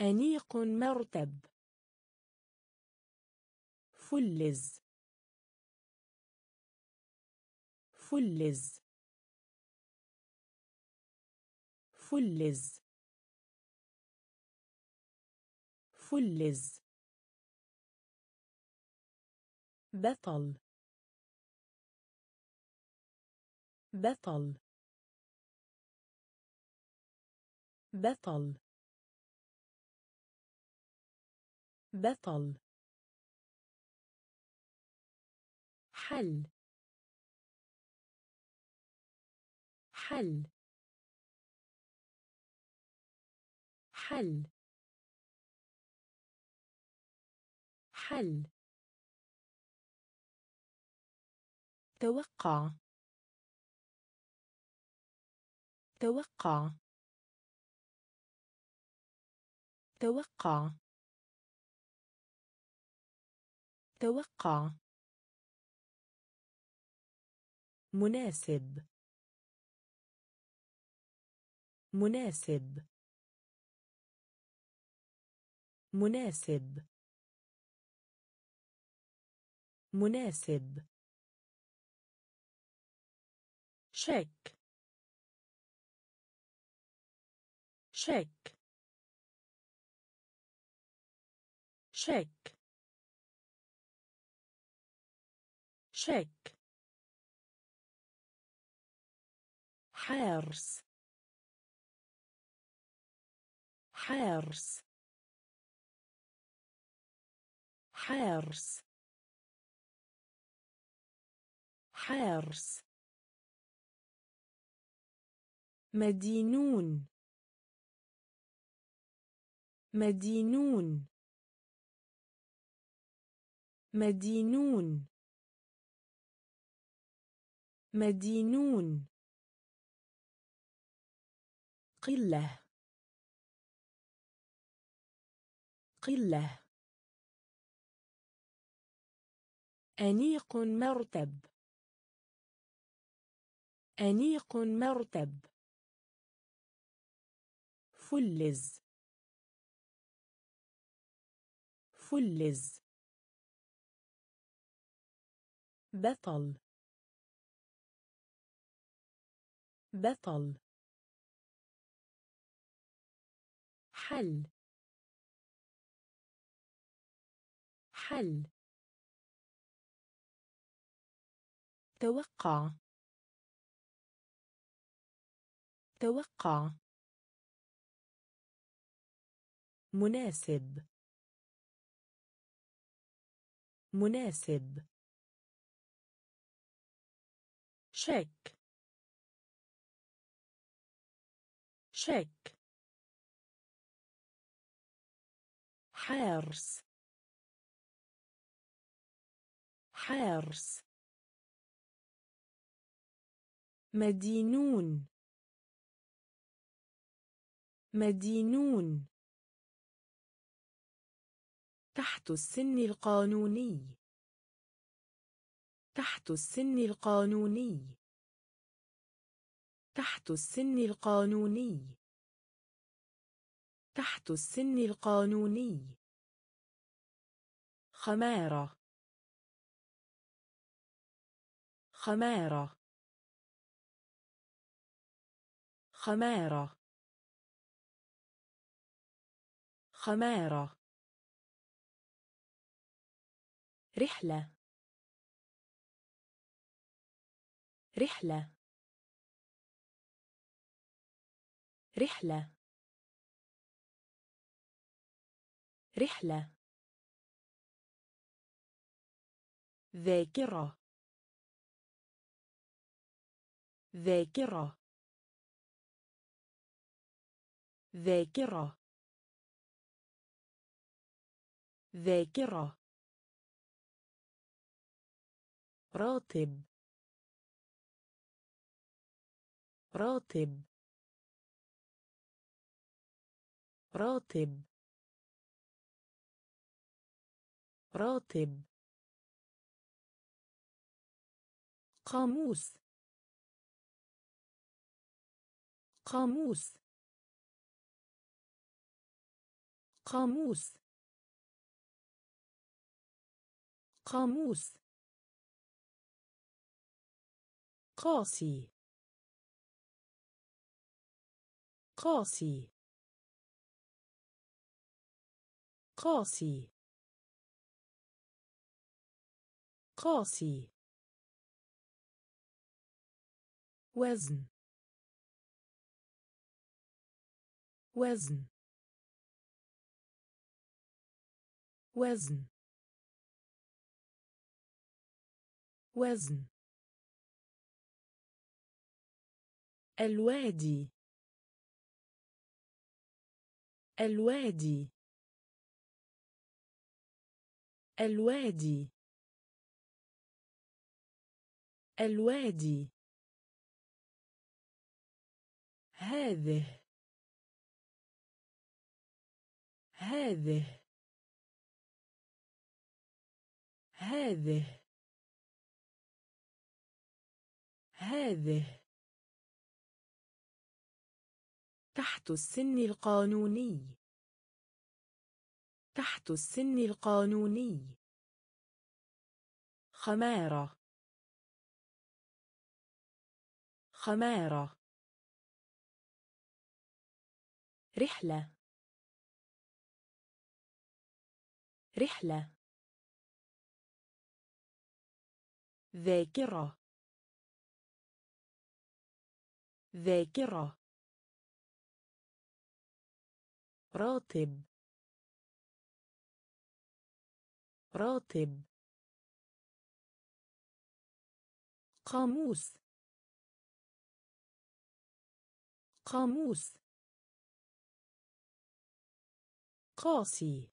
أنيق مرتب. فلز. فلز. فلز. فلز. بطل. بطل. بطل. بطل. حل. حل. حل. حل. توقع. توقع. توقع. توقع. مناسب. مناسب. مناسب. مناسب. شك. شك. شك. شك. حارس. حارس. حارس حارس مدينون. مدينون. مدينون. مدينون. قلة. قلة. أنيق مرتب. أنيق مرتب. فلز. فلز. بطل. بطل. حل. حل. توقع. توقع. مناسب. مناسب. شك. شك. حارس حارس مدينون. مدينون. تحت السن القانوني. تحت السن القانوني. تحت السن القانوني. تحت السن القانوني. خمارة. خمارة. خمارة. خمارة. رحلة. رحلة. رحلة. رحلة. ذاكرة. ذاكرة. ذاكرة. ذاكرة. راتب. راتب. راتب. راتب. قاموس. قاموس. قاموس. قاموس. قاسي قاسي قاسي قاسي وزن. وزن. وزن. وزن. الوادي. الوادي. الوادي. الوادي. هذه. هذه. هذه. هذه. تحت السن القانوني. تحت السن القانوني. خمارة. خمارة. رحلة. رحلة. ذاكرة. ذاكرة. راتب. راتب. قاموس. قاموس. قاسي.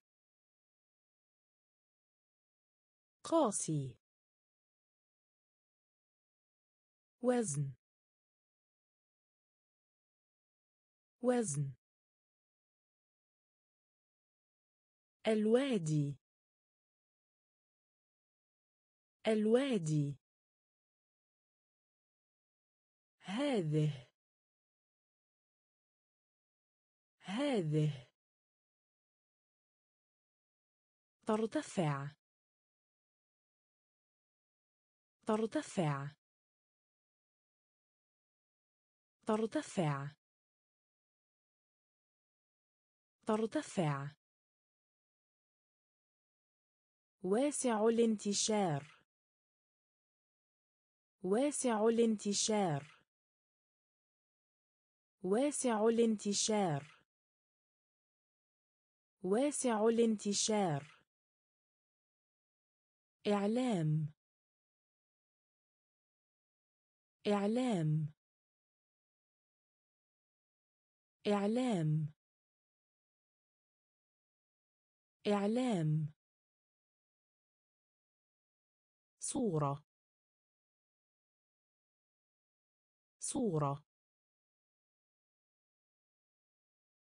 قاسي. وزن. وزن. الوادي. الوادي. هذه. هذه. ترتفع. ترتفع. ترتفع. ترتفع. واسع الانتشار. واسع الانتشار. واسع الانتشار. واسع الانتشار. إعلام. إعلام. إعلام. إعلام. صورة. صورة.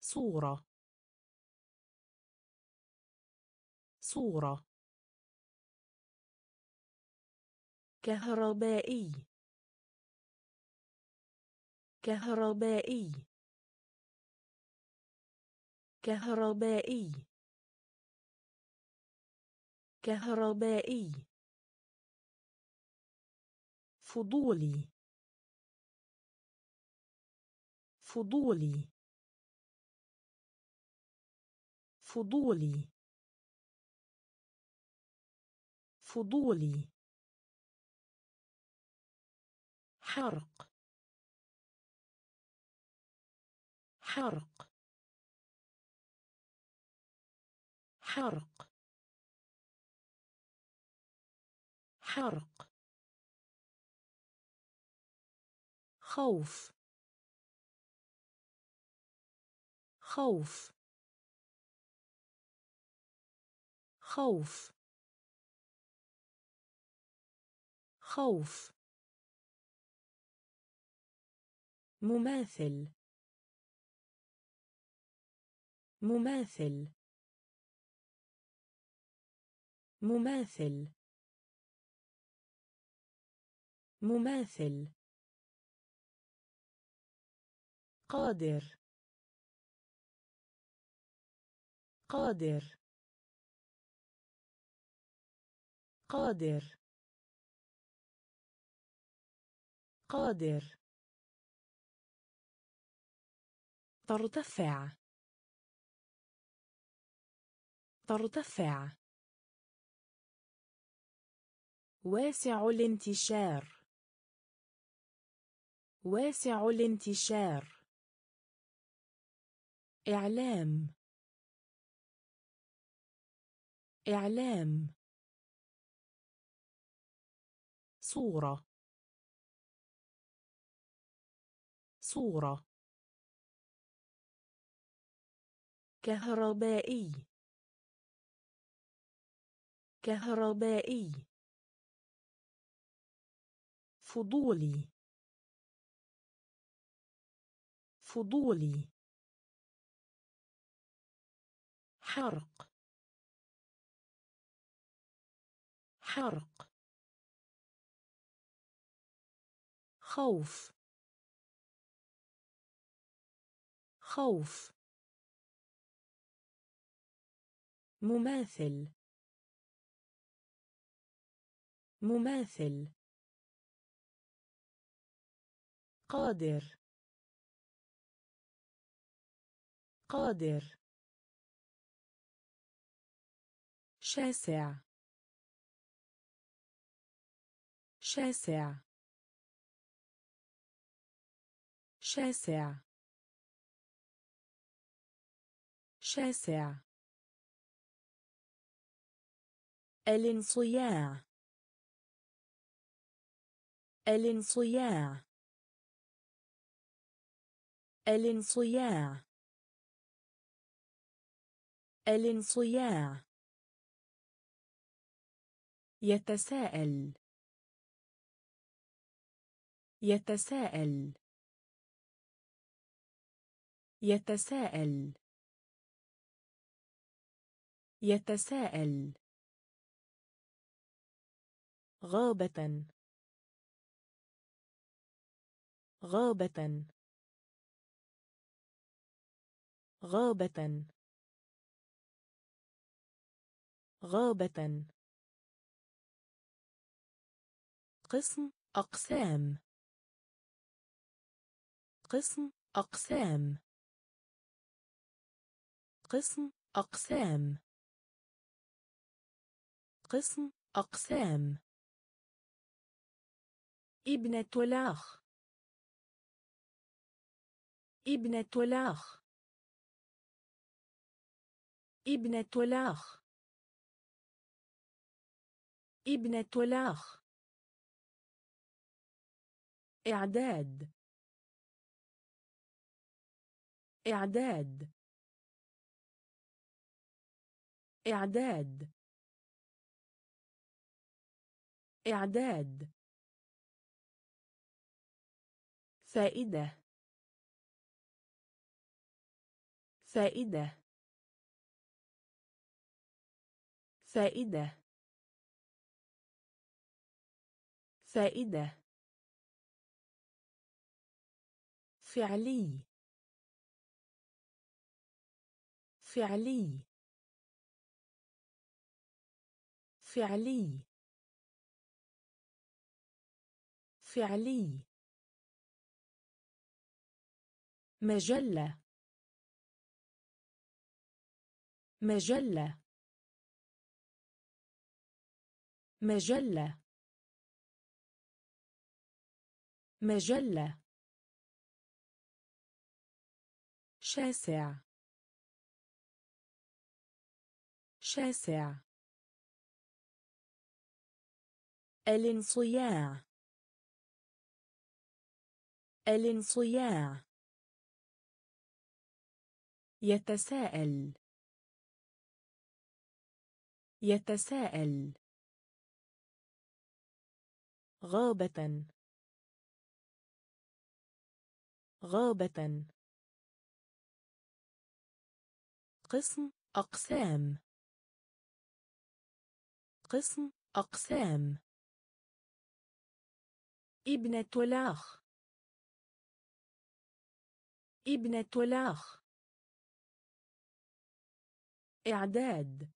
صورة. صورة. كهربائي. كهربائي. كهربائي. كهربائي. فضولي. فضولي. فضولي. فضولي. حرق. حرق. حرق حرق خوف. خوف. خوف. خوف. مماثل. مماثل. مماثل. مماثل. قادر. قادر. قادر. قادر. ترتفع. ترتفع. واسع الانتشار. واسع الانتشار. إعلام. إعلام. صورة. صورة. كهربائي. كهربائي. فضولي. فضولي. حرق. حرق. خوف. خوف. مماثل. مماثل. قادر. قادر. شاسع. شاسع. شاسع. شاسع. الانصياع. الانصياع. الانصياع. الانصياع. يتساءل. يتساءل. يتساءل. يتساءل. غابة. غابة. غابة. غابة. قسم أقسام. قسم أقسام. قسم أقسام. قسم أقسام. ابنة الأخ ابنة الأخ ابنة الأخ ابنة الأخ إعداد. إعداد. إعداد. إعداد. فائدة. فائدة. فائدة. فائدة. فعلي. فعلي. فعلي. فعلي. مجلة. مجلة. مجلة. مجلة. شاسع. شاسع. الانصياع. الانصياع. يتساءل. يتساءل. غابة. غابة. قسم أقسام. قسم أقسام. ابنة الأخ ابنة الأخ إعداد.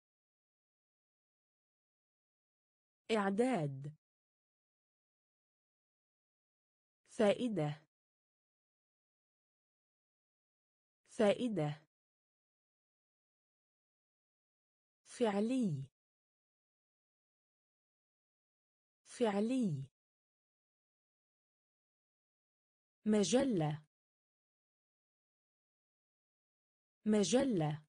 إعداد. فائدة. فائدة. فعلي. فعلي. مجلة. مجلة.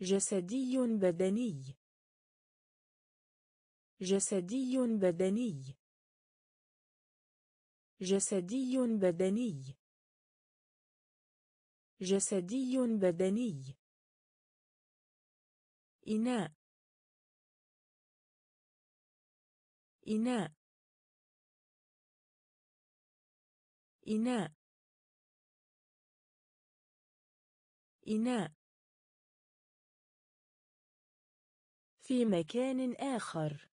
جسدي بدني. جسدي بدني. جسدي بدني. جسدي بدني. إناء. إناء. إناء. إناء. في مكان آخر.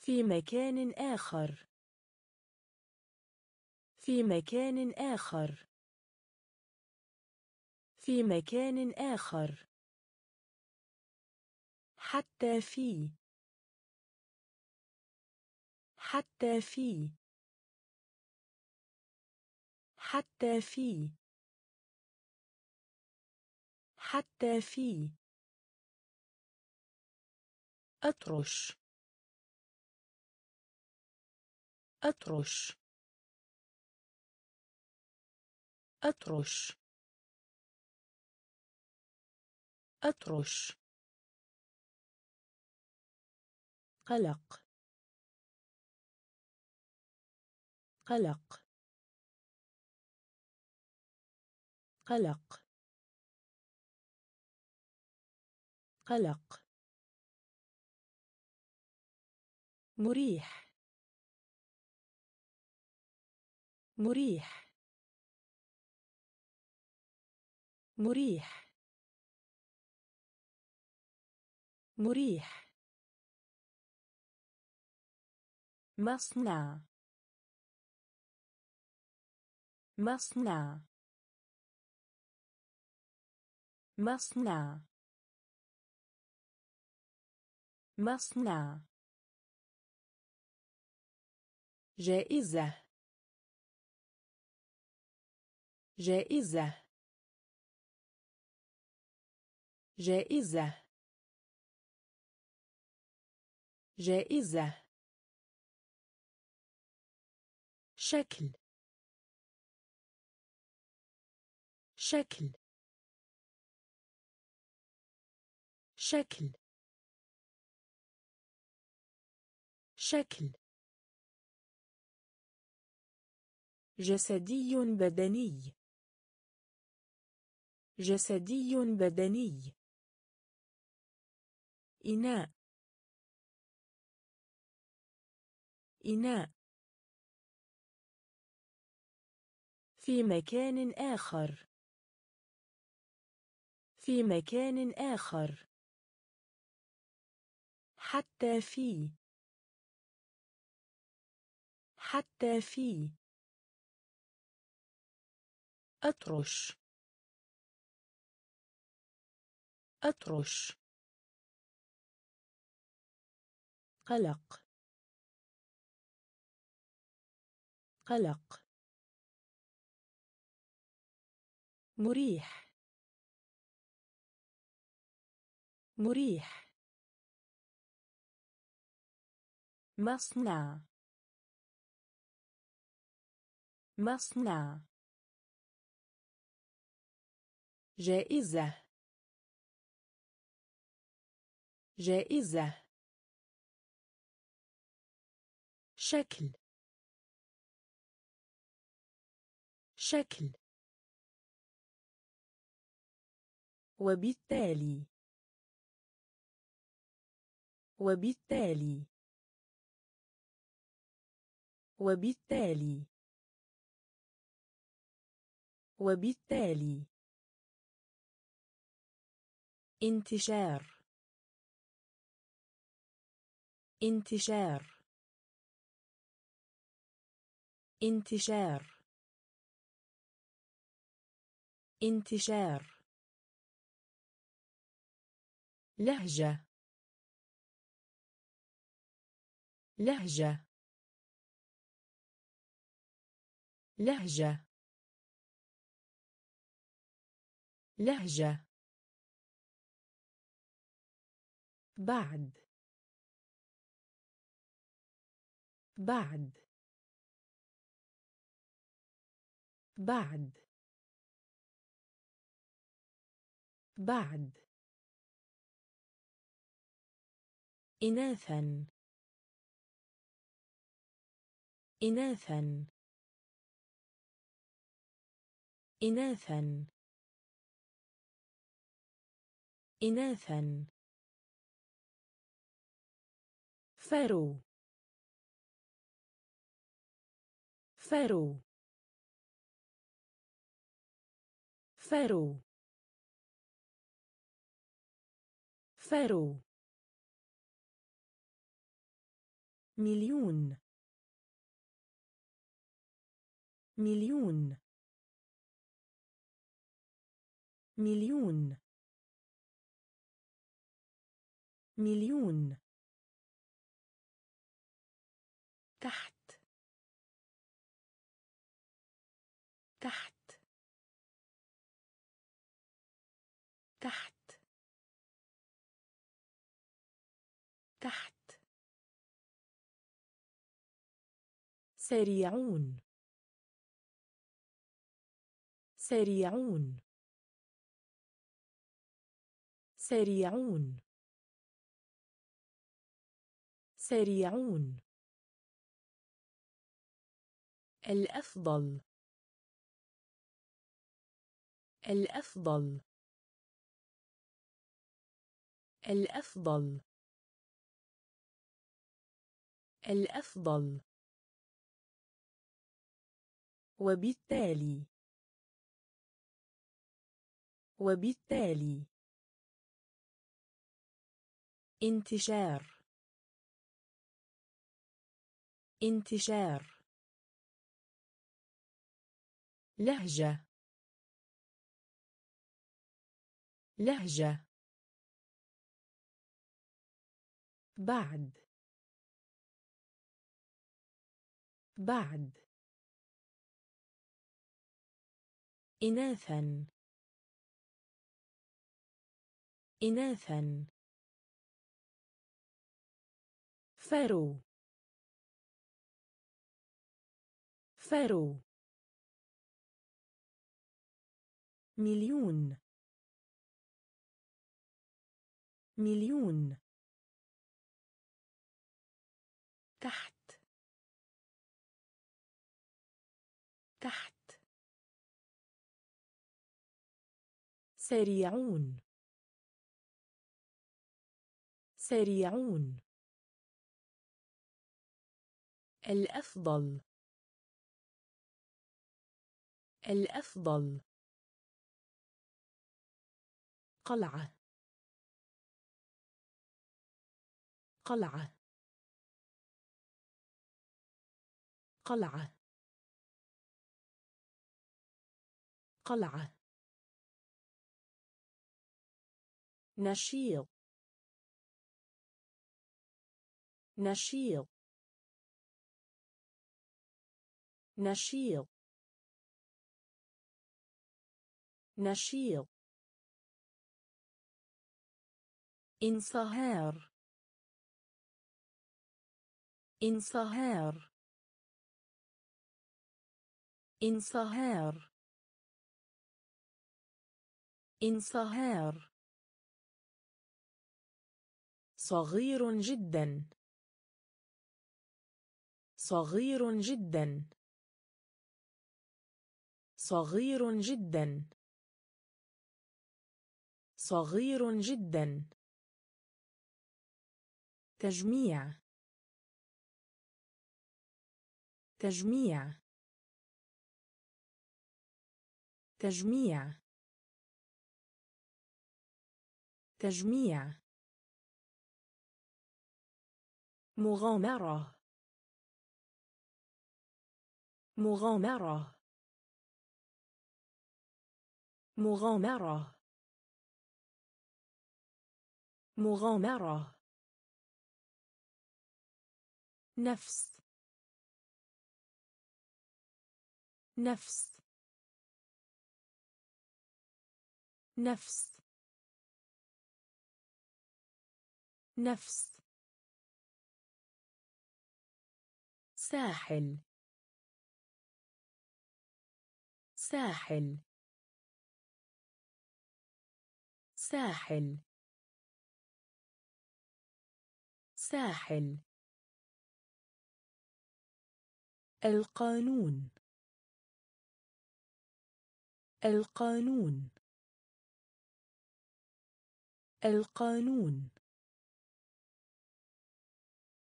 في مكان آخر. في مكان آخر. في مكان آخر. حتى في. حتى في. حتى في. حتى في. أطرش. أطرش. أطرش أطرش قلق. قلق. قلق. قلق. مريح. مريح. مريح. مريح. مصنع. مصنع. مصنع. مصنع. جائزة. جائزة. جائزة. جائزة. شكل. شكل. شكل. شكل. جسدي بدني. جسدي بدني. إناء. إناء. في مكان آخر. في مكان آخر. حتى في. حتى في. أطرش. أطرش. قلق. قلق. مريح. مريح. مصنع. مصنع. جائزة. جائزة. شكل. شكل. وبالتالي. وبالتالي. وبالتالي. وبالتالي. انتشار. انتشار. انتشار. انتشار. لهجة. لهجة. لهجة. لهجة. بعد. بعد. بعد. بعد. إناثا. إناثا. إناثا. إناثا. فرو. فرو. فرو فرو مليون. مليون. مليون. مليون. تحت. تحت. تحت. تحت. سريعون. سريعون. سريعون. سريعون. الأفضل. الأفضل. الأفضل. الأفضل. وبالتالي. وبالتالي. انتشار. انتشار. لهجة. لهجة. بعد. بعد. إناثا. إناثا. فرو. فرو. مليون. مليون. تحت. تحت. سريعون. سريعون. الأفضل. الأفضل. قلعة. قلعة. قلعة. قلعة. نشيط. نشيط. نشيط. نشيط. انصهار. انصهار. إنصهار. إنصهار. صغير جدا. صغير جدا. صغير جدا. صغير جدا. تجميع. تجميع. تجميع. تجميع. مغامرة. مغامرة. مغامرة. مغامرة. نفس. نفس. نفس. نفس. ساحل. ساحل. ساحل. ساحل. القانون. القانون. القانون.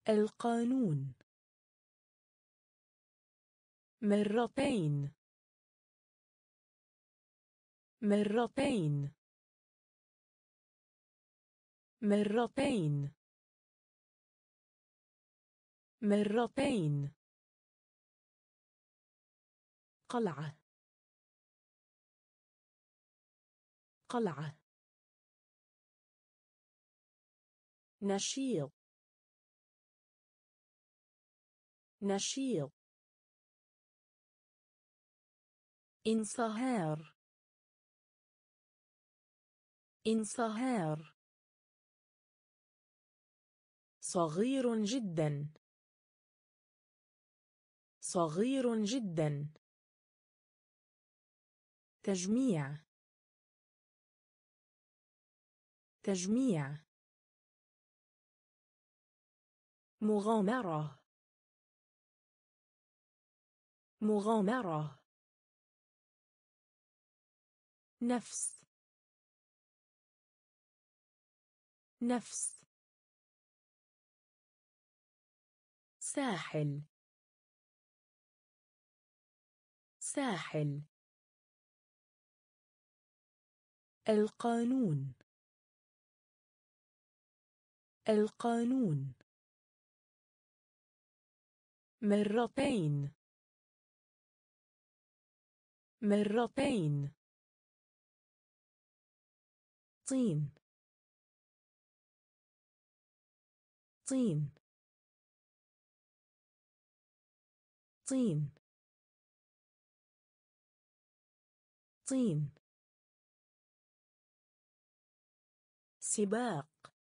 القانون. مرتين. مرتين. مرتين. مرتين. قلعة. قلعة. نشيط. نشيط. انصهار. انصهار. صغير جدا. صغير جدا. تجميع. تجميع. مغامرة. مغامرة. نفس. نفس. ساحل. ساحل. القانون. القانون. مرتين. مرتين. طين. طين. طين. طين. سباق.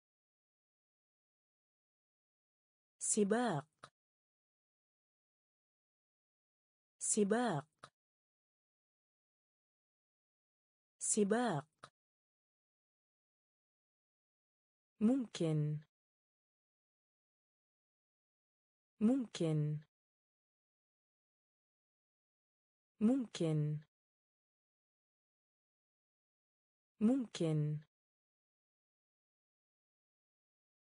سباق. سباق. سباق. ممكن. ممكن. ممكن. ممكن.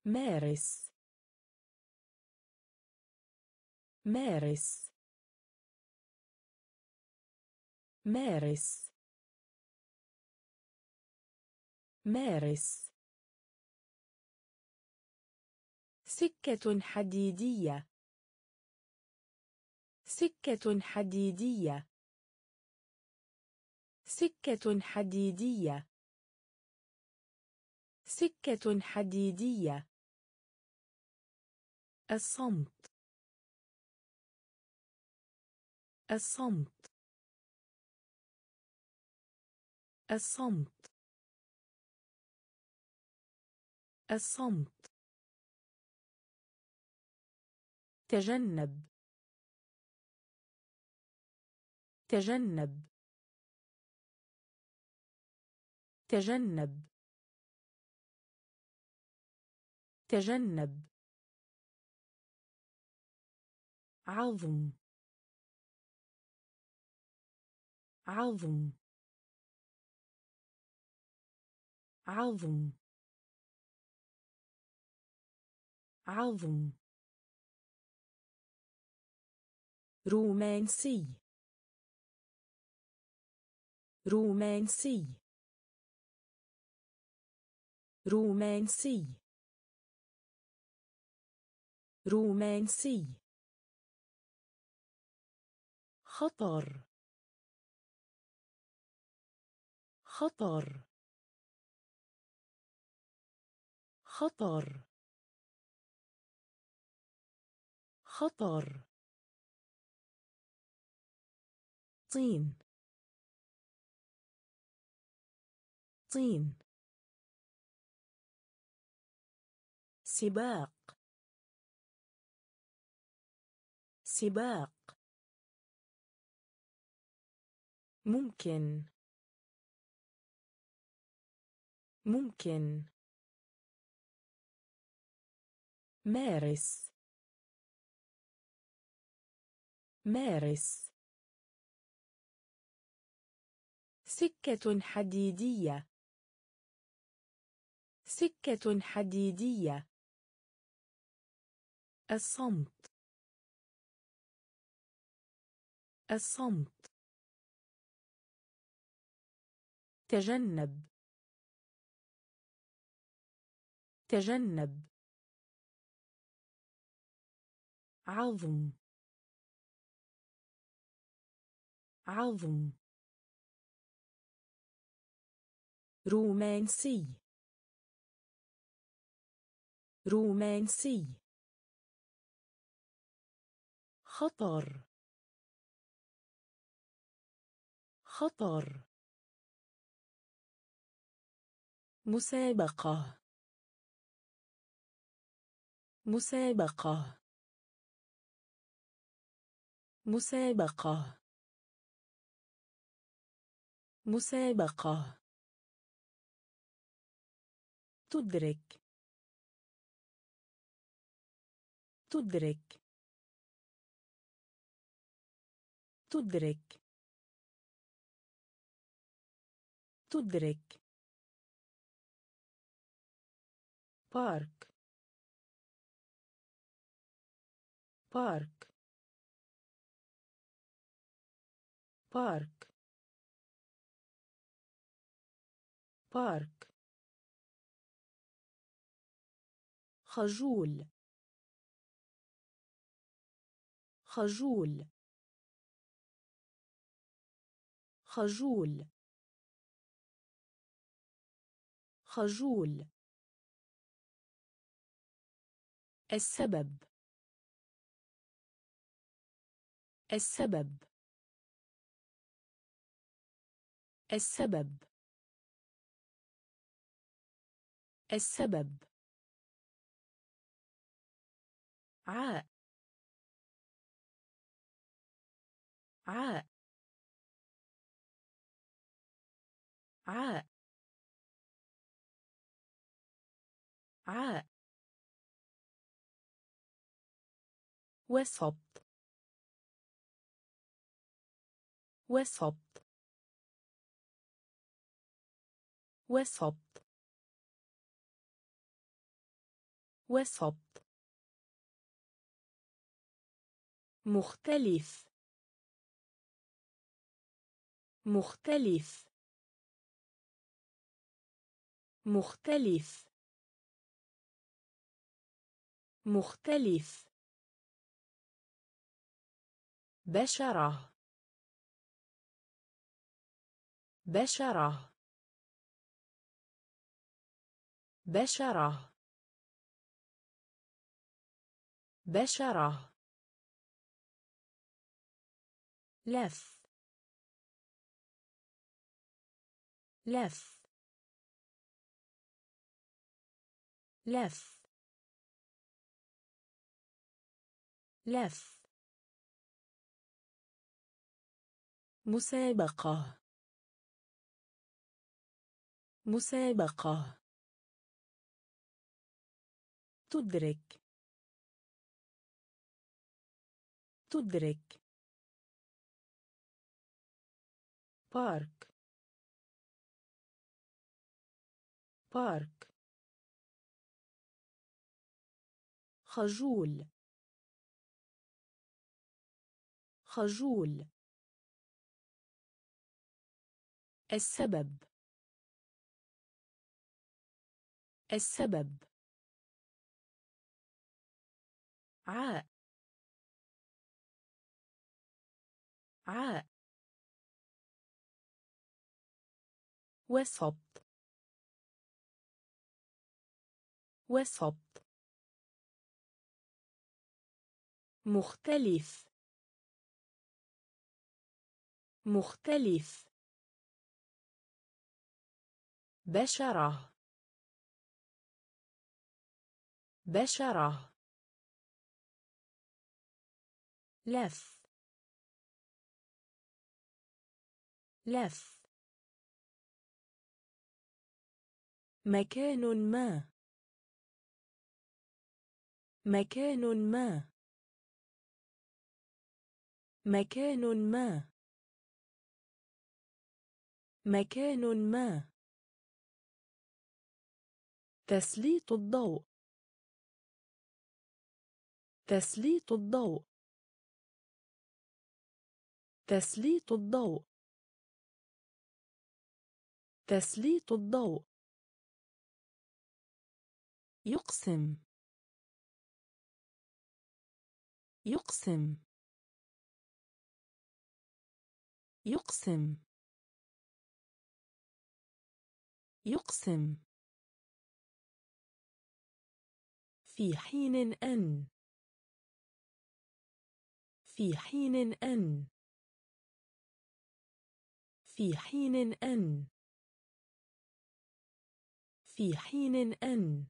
مارس. مارس. مارس. مارس. سكة حديدية. سكة حديدية. سكة حديدية. سكة حديدية. الصمت. الصمت. الصمت. الصمت. تجنب. تجنب. تجنب. تجنب. عظم. عظم. عظم. عظم. رومانسي. رومانسي. رومانسي. رومانسي. خطر. خطر. خطر. خطر. طين. طين. سباق. سباق. ممكن. ممكن. مارس. مارس. سكة حديدية. سكة حديدية. الصمت. الصمت. تجنب. تجنب. عظم. عظم. رومانسي. رومانسي. خطر. خطر. مسابقة. مسابقة. مسابقة. مسابقة. تدرك. تدرك. تدرك. تدرك. بارك. بارك. بارك. بارك. خجول. خجول. خجول. خجول. السبب. السبب. السبب. السبب. عاء. عاء. عاء. عاء. وسط. وسط. وسط. وسط. مختلف. مختلف. مختلف. مختلف. بشرة. بشرة. بشرة. بشرة. لف. لف. لف. لف. مسابقة. مسابقة. تدرك. تدرك. بارك بارك خجول. خجول. السبب. السبب. عاء. عاء. وسط. وسط. مختلف. مختلف. بشرة. بشرة. لف. لف. مكان ما. مكان ما. مكان ما. مكان ما. تسليط الضوء. تسليط الضوء. تسليط الضوء. تسليط الضوء. يقسم. يقسم. يقسم. يقسم. في حين أن. في حين أن. في حين أن. في حين أن.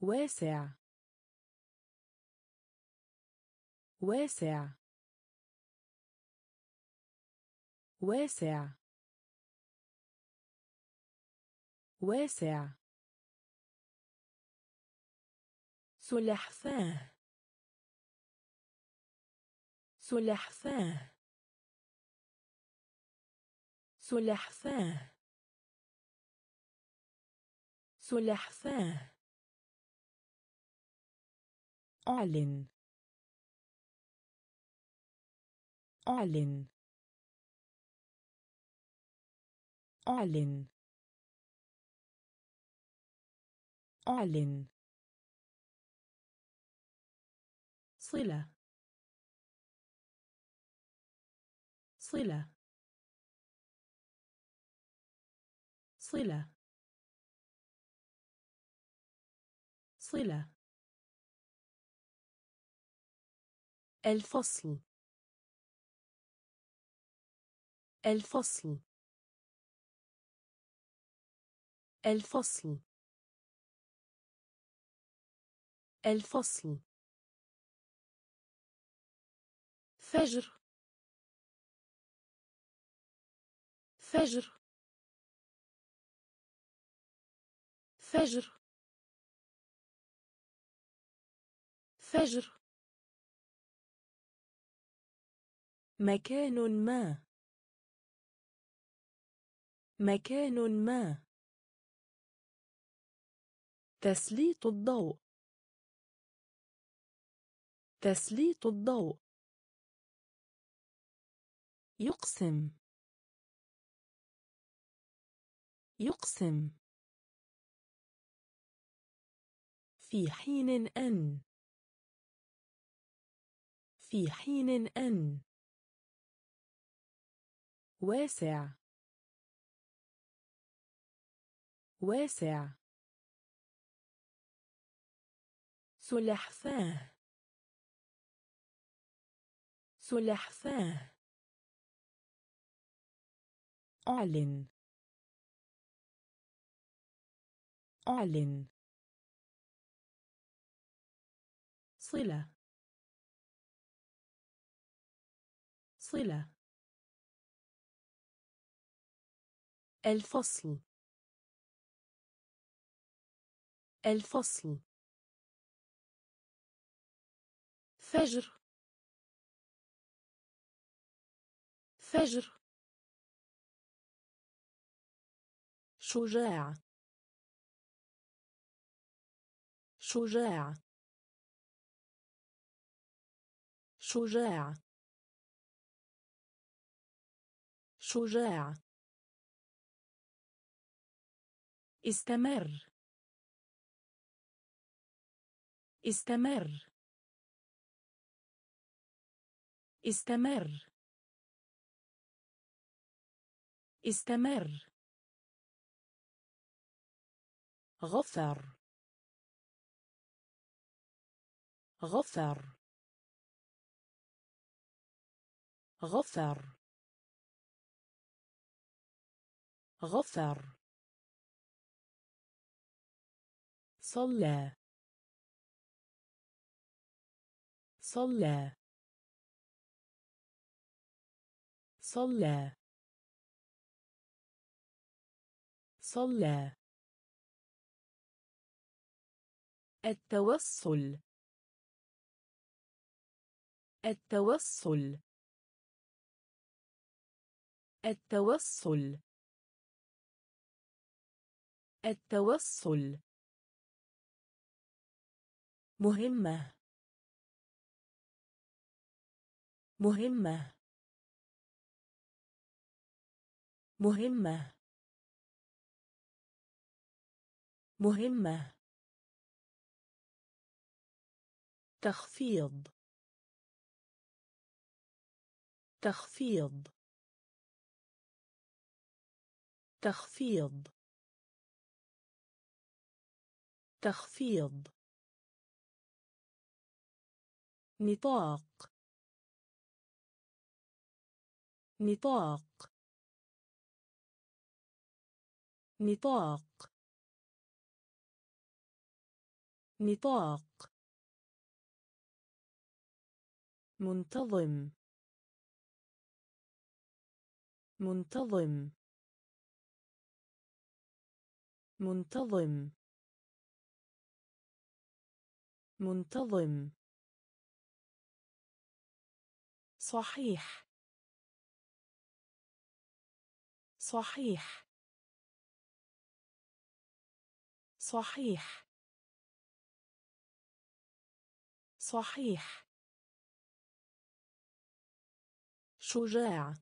واسع. واسع. واسع. واسع. سلحفاة. سلحفاة. سلحفاة. سلحفاة. أعلن. أعلن. أعلن. أعلن. صلة. صلة. صلة. صلة. الفصل. الفصل. الفصل. الفصل. فجر. فجر. فجر. فجر. مكان ما. مكان ما. تسليط الضوء. تسليط الضوء. يقسم. يقسم. في حين أن. في حين أن. واسع. واسع. سلحفاة. سلحفاة. أعلن. أعلن. صلة. صلة. الفصل. الفصل. فجر. فجر. شجاع شجاع شجاع شجاع استمر. استمر. استمر. استمر. غفر. غفر. غفر. غفر. صلى. صلى. صلى. صلى. التوصل التوصل التوصل. التوصل. مهمة. مهمة. مهمة. مهمة. تخفيض. تخفيض. تخفيض. تخفيض. نطاق. نطاق. نطاق. نطاق. منتظم. منتظم. منتظم. منتظم. صحيح. صحيح. صحيح. صحيح. شجاع.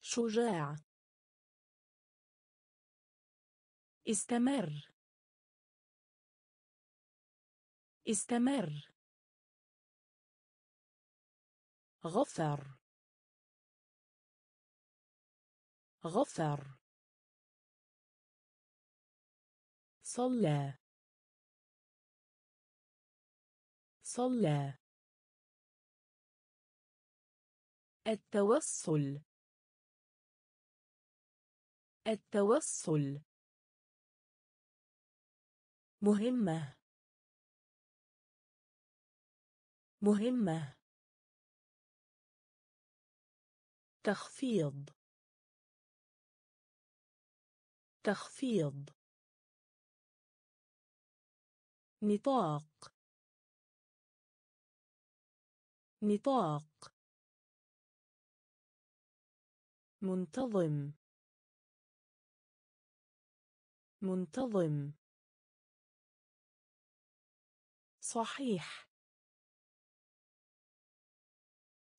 شجاع. استمر. استمر. غفر. غفر. صلى. صلى. التوصل التوصل مهمة. مهمة. تخفيض. تخفيض. نطاق. نطاق. منتظم. منتظم. صحيح.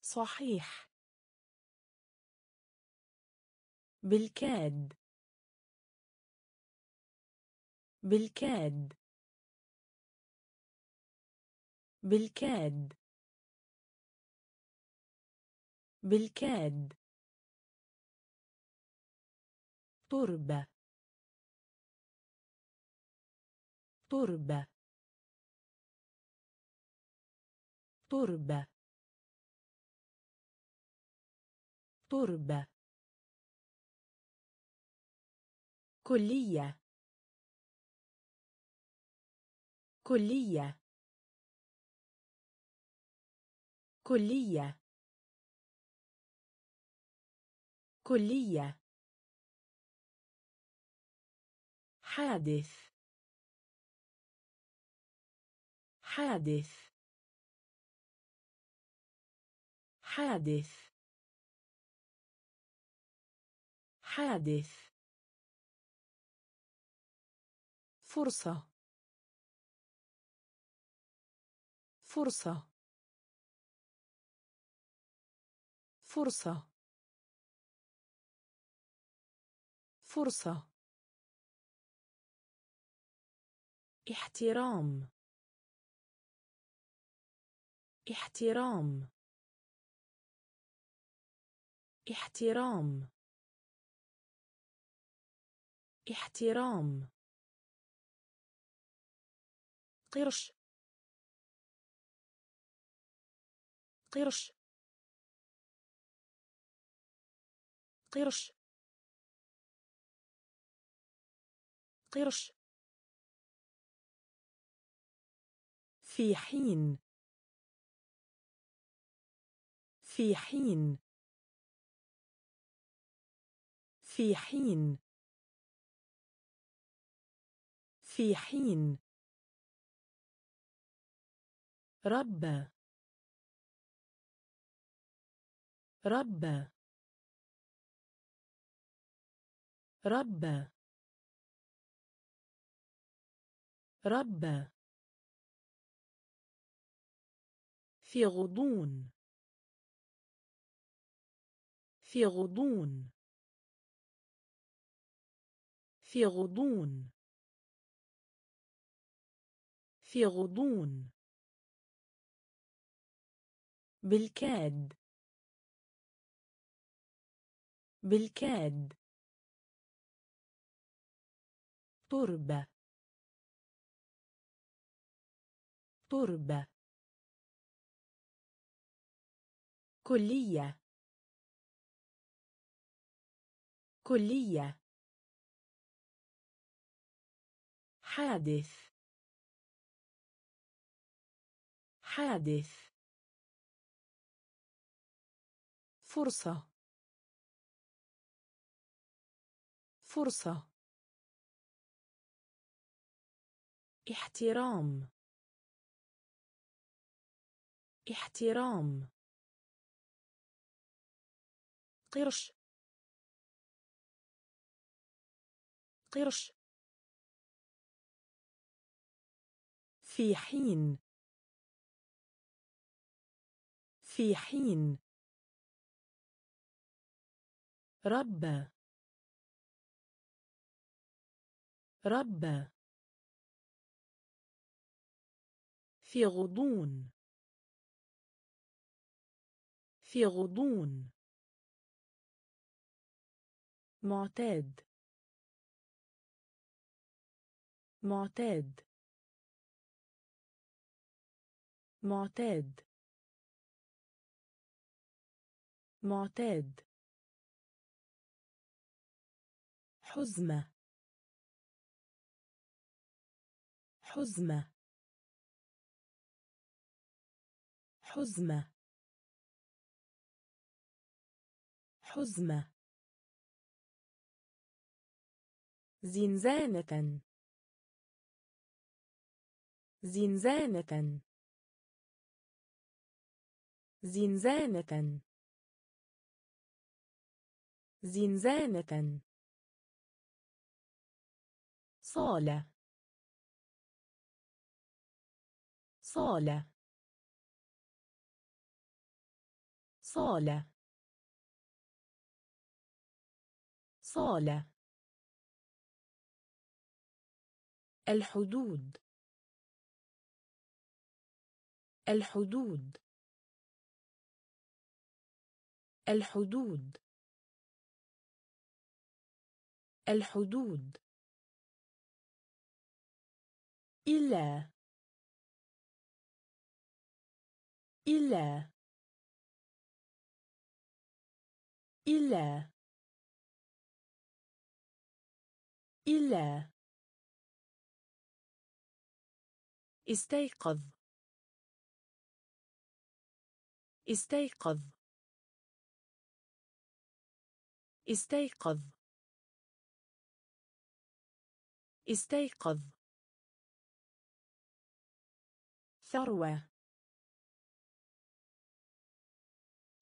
صحيح. بالكاد. بالكاد. بالكاد. بالكاد. تربة. تربة. تربة. تربة. كلية. كلية. كلية. كلية. حادث. حادث. حادث. حادث. فرصة. فرصة. فرصة. فرصة. احترام. احترام. احترام. احترام. قرش. قرش. قرش. قرش. في حين. في حين. في حين. في حين. رب. رب. رب. رب. في غضون. في غضون. في غضون. في غضون. بالكاد. بالكاد. تربة. تربة. كلية. كلية. حادث. حادث. فرصة. فرصة. احترام. احترام. قرش. قرش. في حين. في حين. رب. رب. في غضون. في غضون. معتاد. معتاد. معتاد. معتاد. حزمة. حزمة. حزمة. حزمة. زنزانة. زنزانة. زنزانة. زنزانة. صالة. صالة. صالة. صالة. الحدود. الحدود. الحدود. الحدود. إلا. إلا. إلا. إلا. استيقظ. استيقظ. استيقظ. استيقظ. ثروة.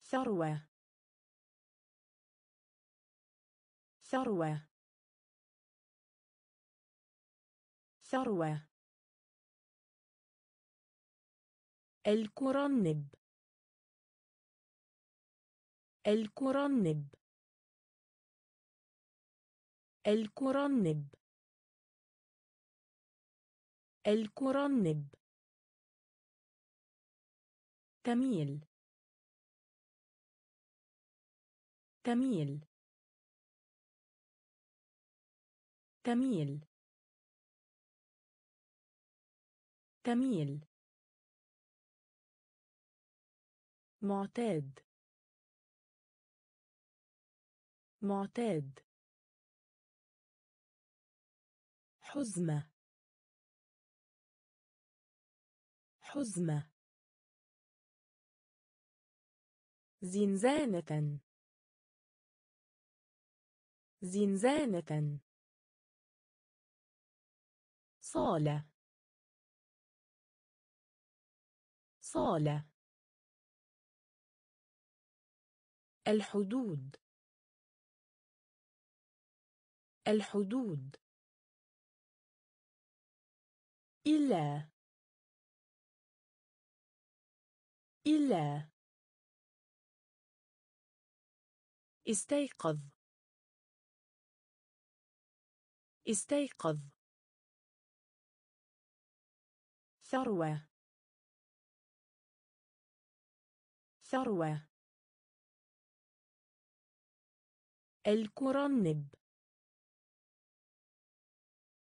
ثروة. ثروة. ثروة. الكرنب. الكرنب. الكرنب. الكرنب. تميل. تميل. تميل. تميل. معتاد. معتاد. حزمة. حزمة. زنزانة. زنزانة. صالة. صالة. الحدود. الحدود. إلا. إلا. استيقظ. استيقظ. ثروة. ثروة. الكرنب.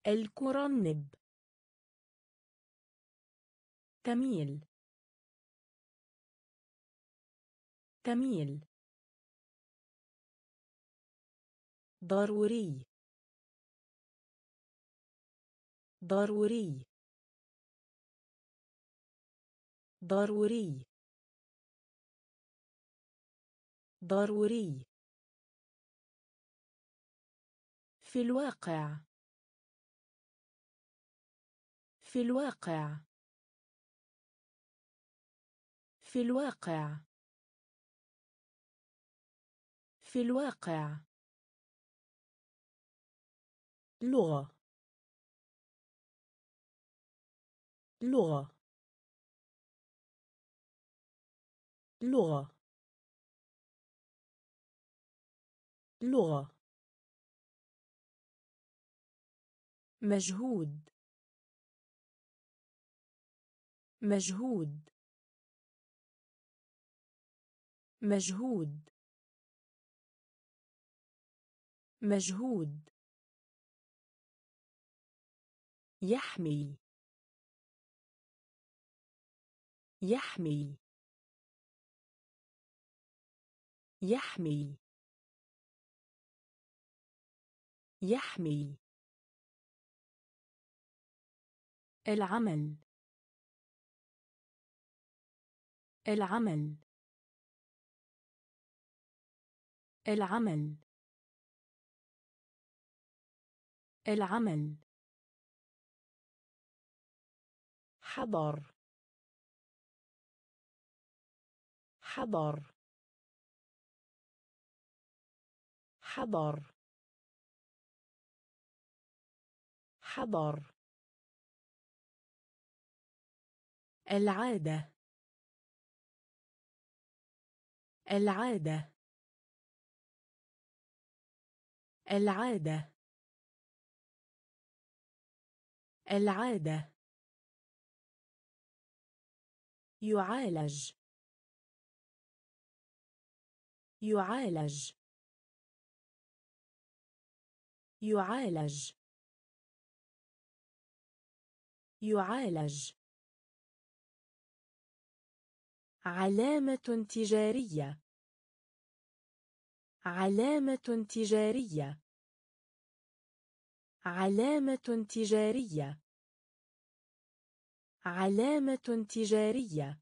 الكرنب. تميل. تميل. ضروري. ضروري. ضروري. ضروري. في الواقع. في الواقع. في الواقع. في الواقع. لغة. لغة. لغة. لغة. مجهود. مجهود. مجهود مجهود. يحمي يحمي يحمي يحمي العمل العمل. العمل. العمل. حضر. حضر. حضر. حضر. العادة. العادة. العادة. العادة. يعالج. يعالج. يعالج. يعالج. علامة تجارية. علامة تجارية. علامة تجارية. علامة تجارية.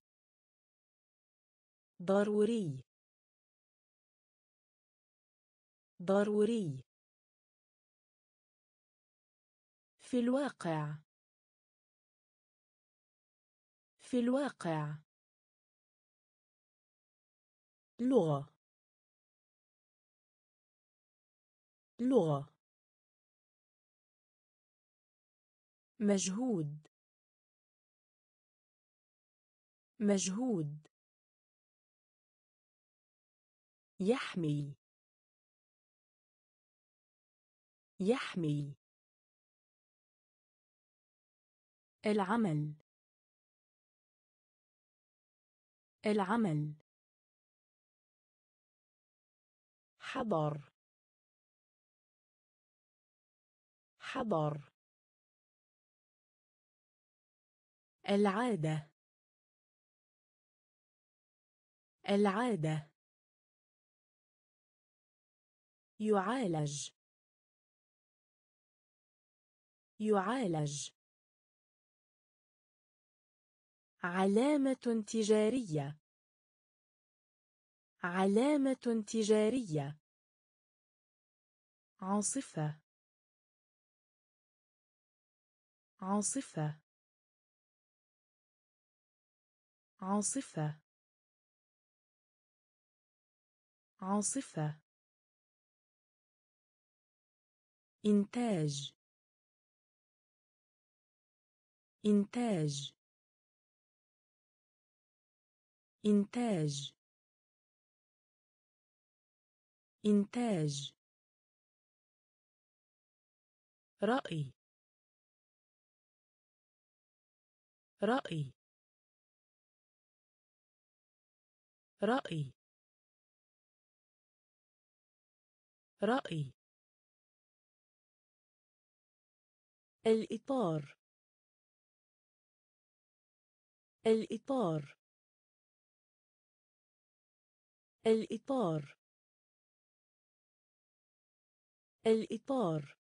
ضروري. ضروري. في الواقع. في الواقع. لغة. لغة. مجهود. مجهود. يحمي يحمي العمل. العمل. حضر. حضر. العادة. العادة. يعالج. يعالج. علامة تجارية. علامة تجارية. عاصفة. عاصفة. عاصفة. عاصفة. إنتاج. إنتاج. إنتاج. إنتاج. رأي. رأي. رأي. رأي. الإطار. الإطار. الإطار. الإطار.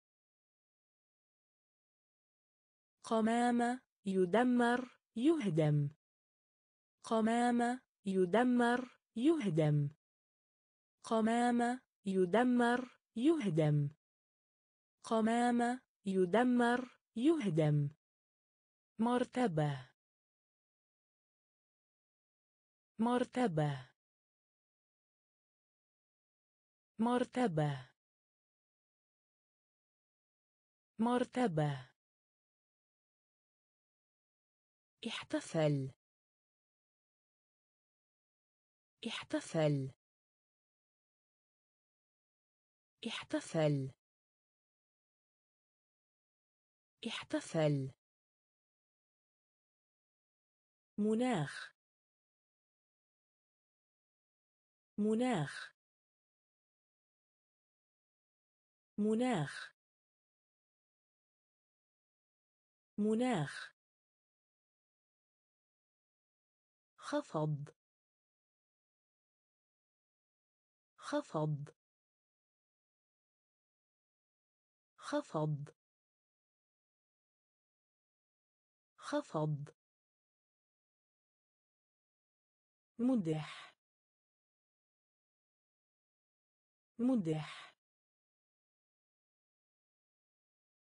قمامة يدمر. يهدم. قمامة يدمر يهدم. قمامة يدمر يهدم. قمامة يدمر يهدم. مرتبة. مرتبة. مرتبة. مرتبة. احتفل. احتفل. احتفل. احتفل. مناخ. مناخ. مناخ. مناخ. خفض. خفض. خفض. خفض. مدح. مدح.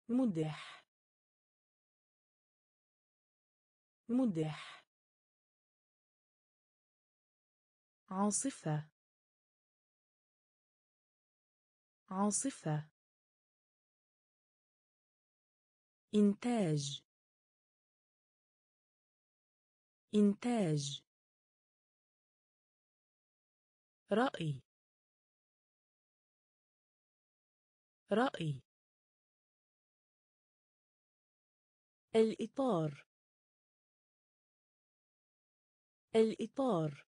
مدح. مدح. عاصفة. عاصفة. إنتاج. إنتاج. رأي. رأي. الإطار. الإطار.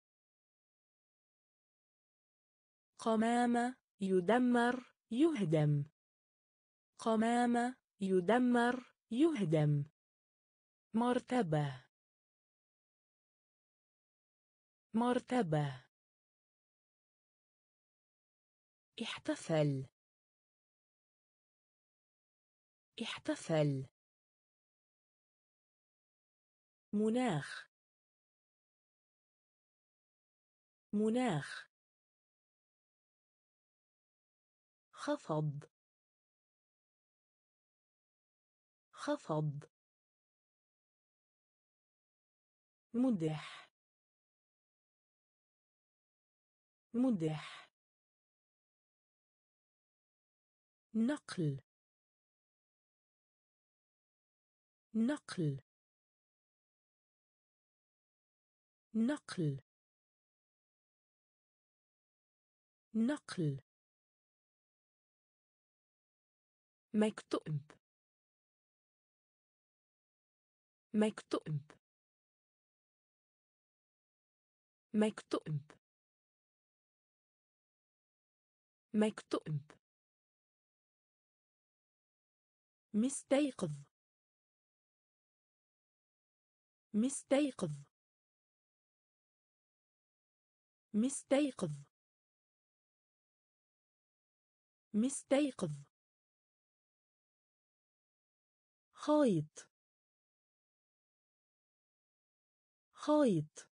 قمامة يدمر يهدم. قمامة يدمر يهدم. مرتبة. مرتبة. احتفل. احتفل. مناخ. مناخ. خفض. خفض. مدح. مدح. نقل. نقل. نقل. نقل. مكتوب مكتوب مكتوب مكتوب مستيقظ. مستيقظ. مستيقظ. مستيقظ. خيط خيط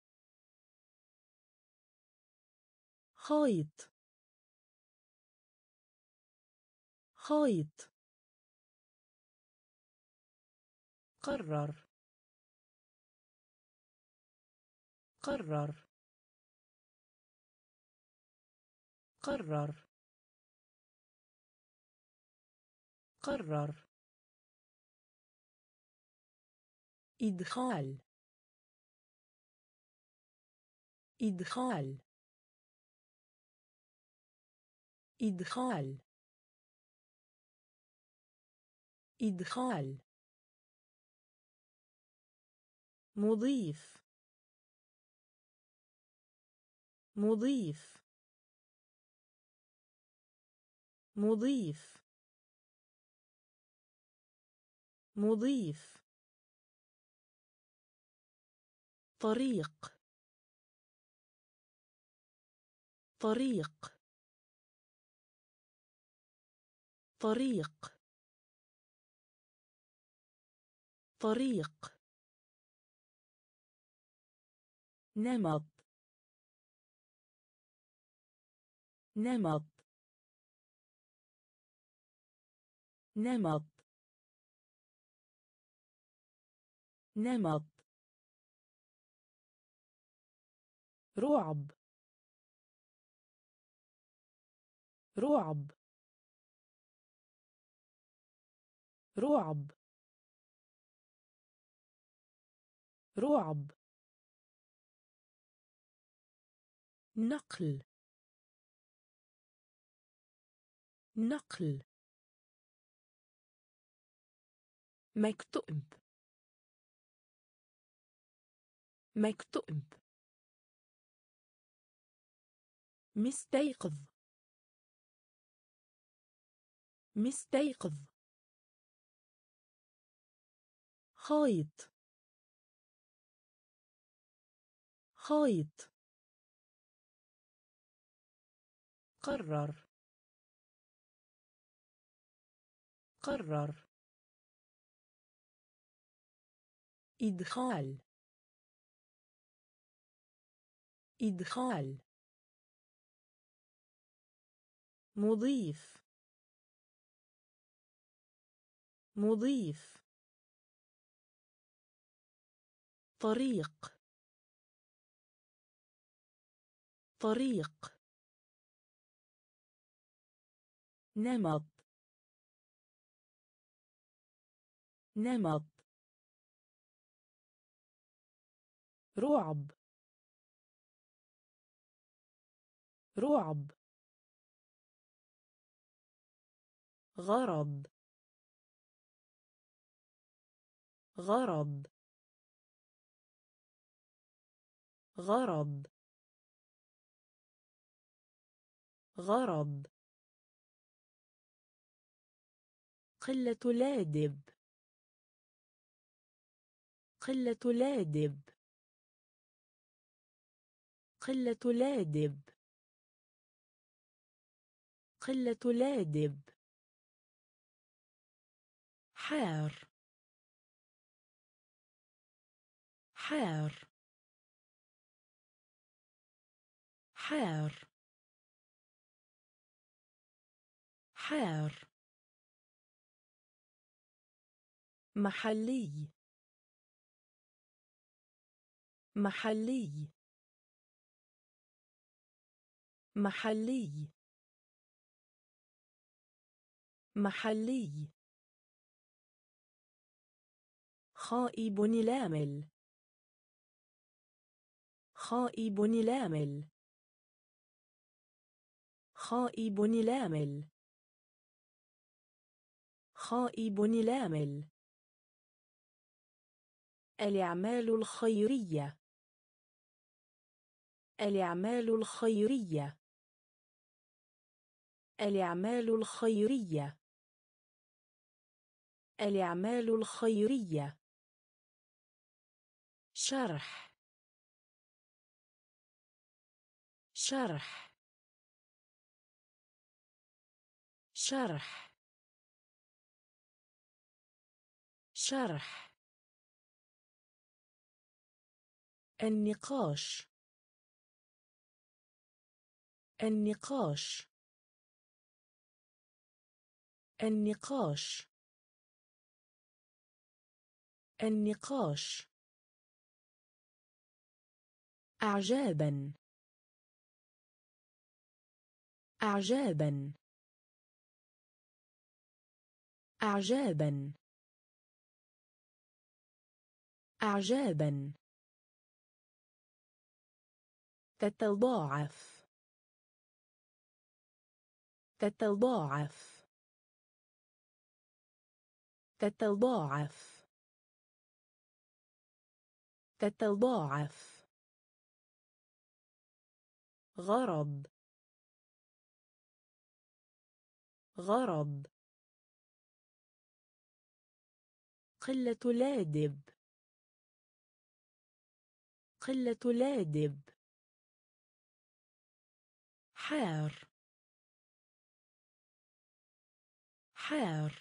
خيط خيط قرر. قرر. قرر. قرر. إدخال. إدخال. إدخال. إدخال. مضيف. مضيف. مضيف. مضيف. طريق. طريق. طريق. طريق. نمط. نمط. نمط. نمط. رعب. رعب. رعب. رعب. نقل. نقل. مكتوب مكتوب مستيقظ. مستيقظ. خيط خيط قرر. قرر. إدخال. إدخال. مضيف. مضيف. طريق. طريق. نمط. نمط. رعب. رعب. غرض. غرض. غرض. غرض. قلة لادب. قلة لادب. قلة لادب. قلة لادب. حار. حار. حار. حار. محلي. محلي. محلي. محلي. خائب لامل. خائب لامل. خائب لامل. خائب لامل. الأعمال الخيرية. الأعمال الخيرية. الأعمال الخيرية. الأعمال الخيرية. شرح. شرح. شرح. شرح. النقاش. النقاش. النقاش. النقاش. أعجابا. أعجابا. أعجابا. أعجابا. تتضاعف. تتضاعف. تتضاعف. تتضاعف. غرض. غرض. قلة لادب. قلة لادب. حار. حار.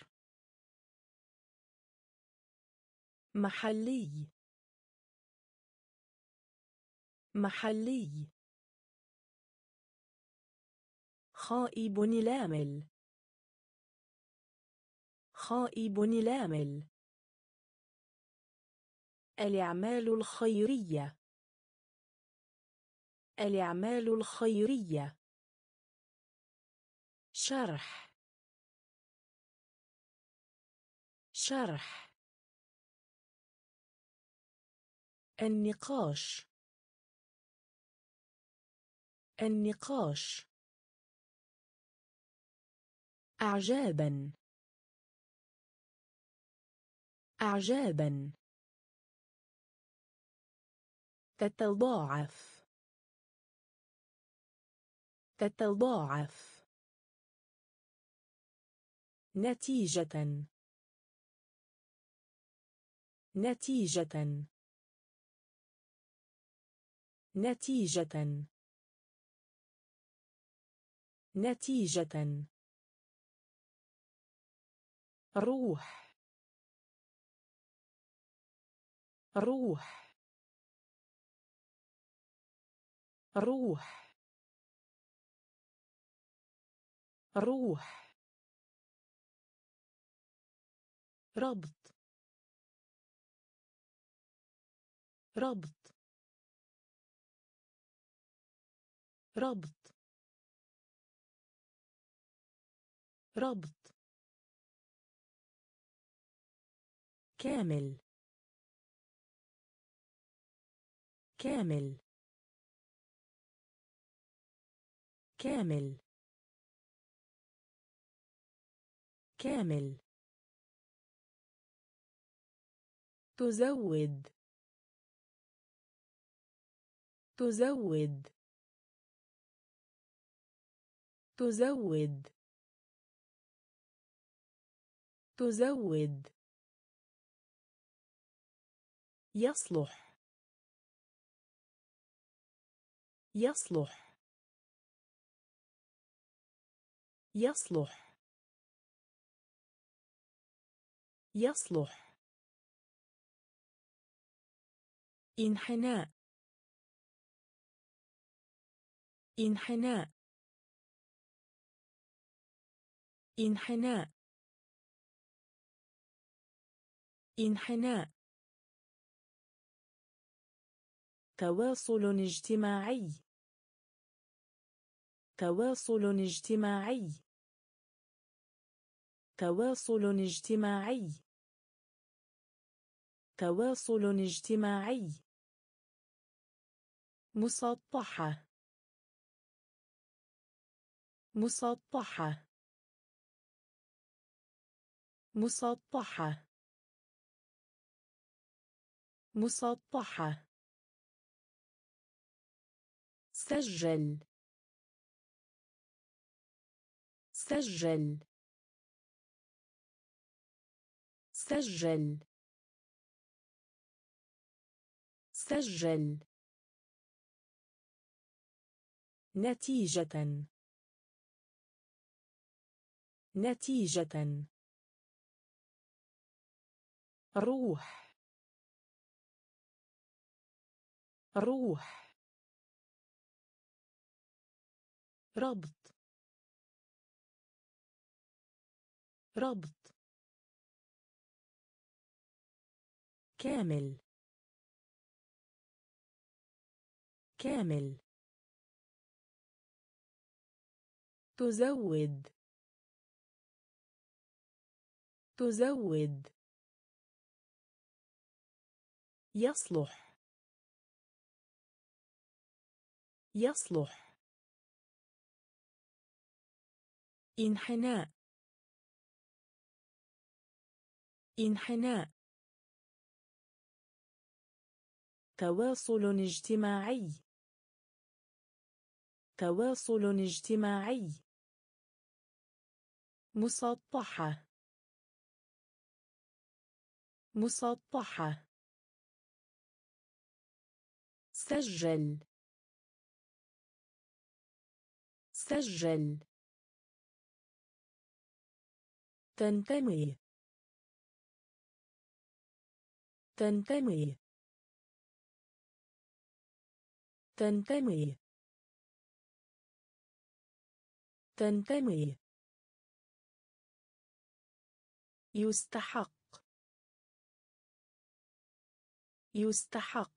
محلي. محلي. خائب لامل. خائب لامل. الأعمال الخيرية. الأعمال الخيرية. شرح. شرح. النقاش. النقاش. أعجابا. أعجابا. تتضاعف. تتضاعف. نتيجة. نتيجة. نتيجة. نتيجة. روح. روح. روح. روح. ربط. ربط. ربط. ربط. كامل. كامل. كامل. كامل. تزود. تزود. تزود. تزود. يصلح. يصلح. يصلح. يصلح. انحناء. انحناء. انحناء. انحناء. تواصل اجتماعي. تواصل اجتماعي. تواصل اجتماعي. تواصل اجتماعي. مسطحة. مسطحة. مسطحة. مسطحة. سجل. سجل. سجل. سجل. نتيجة. نتيجة. روح. روح. ربط ربط كامل. كامل. تزود. تزود. يصلح. يصلح. إنحناء. إنحناء. تواصل اجتماعي. تواصل اجتماعي. مسطحة. مسطحة. سجل. سجل. تنتمي. تنتمي. تنتمي. تنتمي. يستحق. يستحق.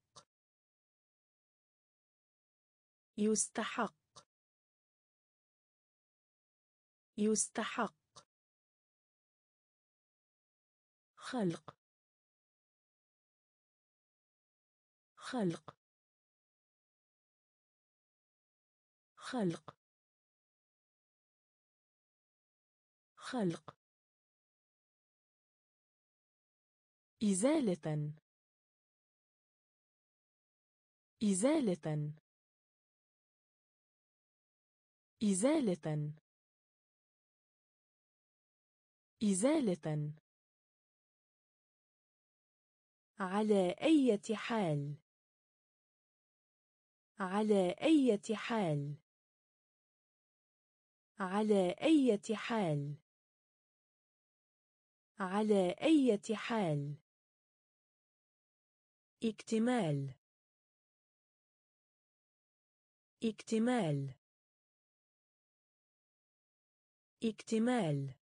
يستحق. يستحق. خلق. خلق. خلق. خلق. إزالة. إزالة. إزالة. إزالة. على أي حال. على أي حال. على أي حال. على أي حال. اكتمال. اكتمال. اكتمال.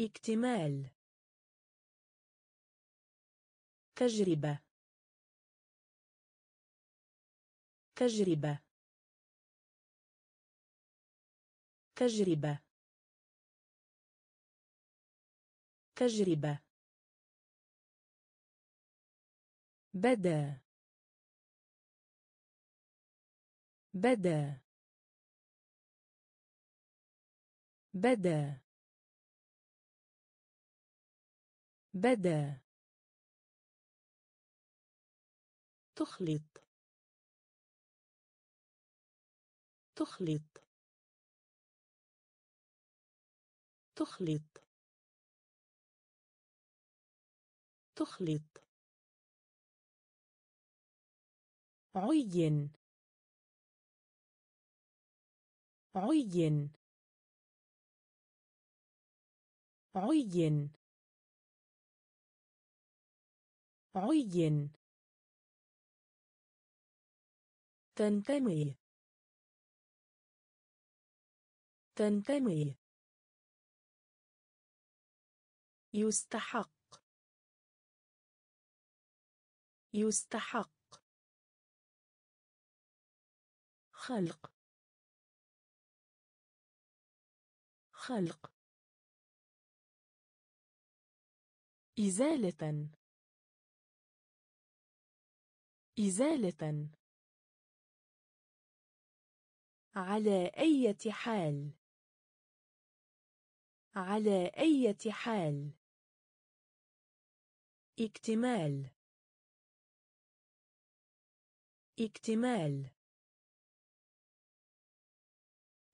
اكتمال. تجربة. تجربة. تجربة. تجربة. بدأ. بدأ. بدأ. بدأ. تخلط. تخلط. تخلط. تخلط. عين. عين. عين. عين. تنتمي. تنتمي. يستحق. يستحق. خلق. خلق. إزالة. إزالة. على أي حال. على أي حال. اكتمال. اكتمال.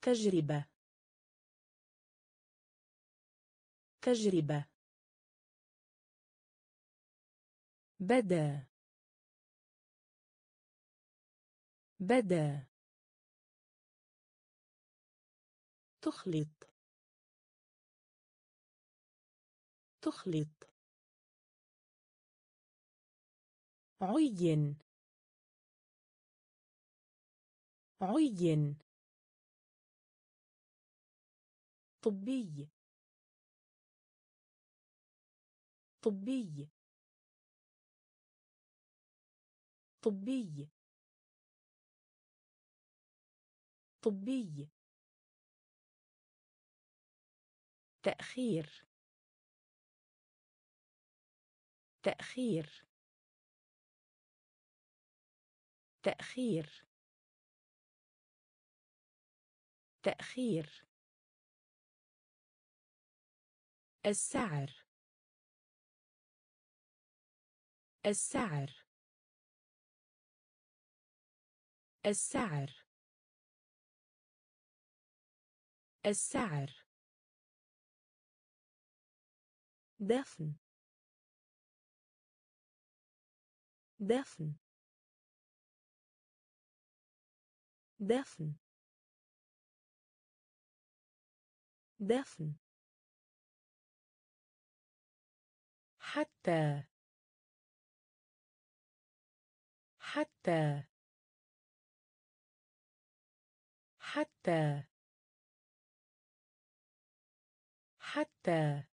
تجربة. تجربة. بدأ. بدأ. تخلط. تخلط. عين. عين. طبي. طبي. طبي. طبي. تأخير. تأخير. تأخير. تأخير. السعر. السعر. السعر. السعر. دفن. دفن. دفن. دفن. حتى. حتى. حتى. حتى.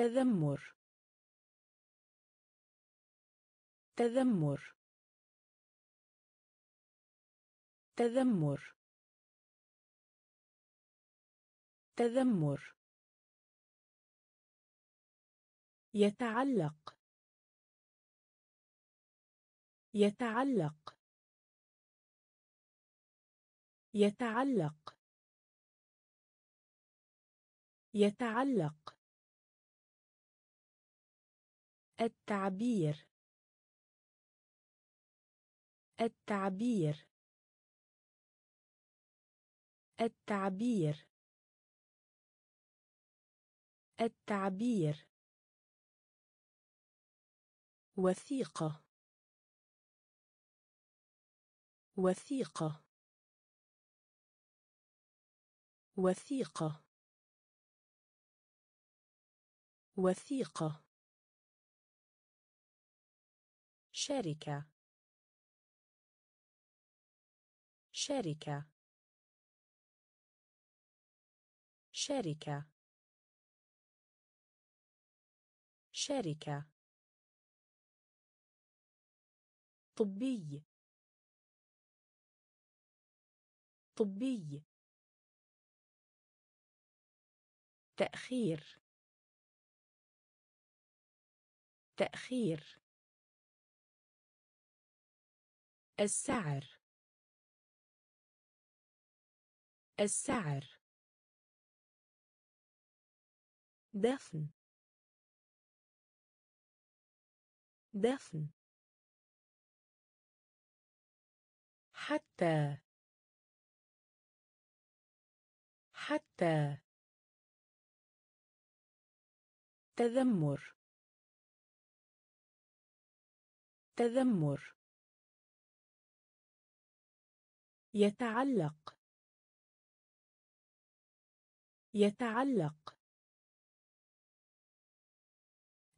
تذمر. تذمر. تذمر. تذمر. يتعلق. يتعلق. يتعلق. يتعلق. التعبير. التعبير. التعبير. التعبير. وثيقة. وثيقة. وثيقة. وثيقة. شركة. شركة. شركة. شركة. طبي. طبي. تأخير. تأخير. السعر. السعر. دفن. دفن. حتى. حتى. تذمر. تذمر. يتعلق. يتعلق.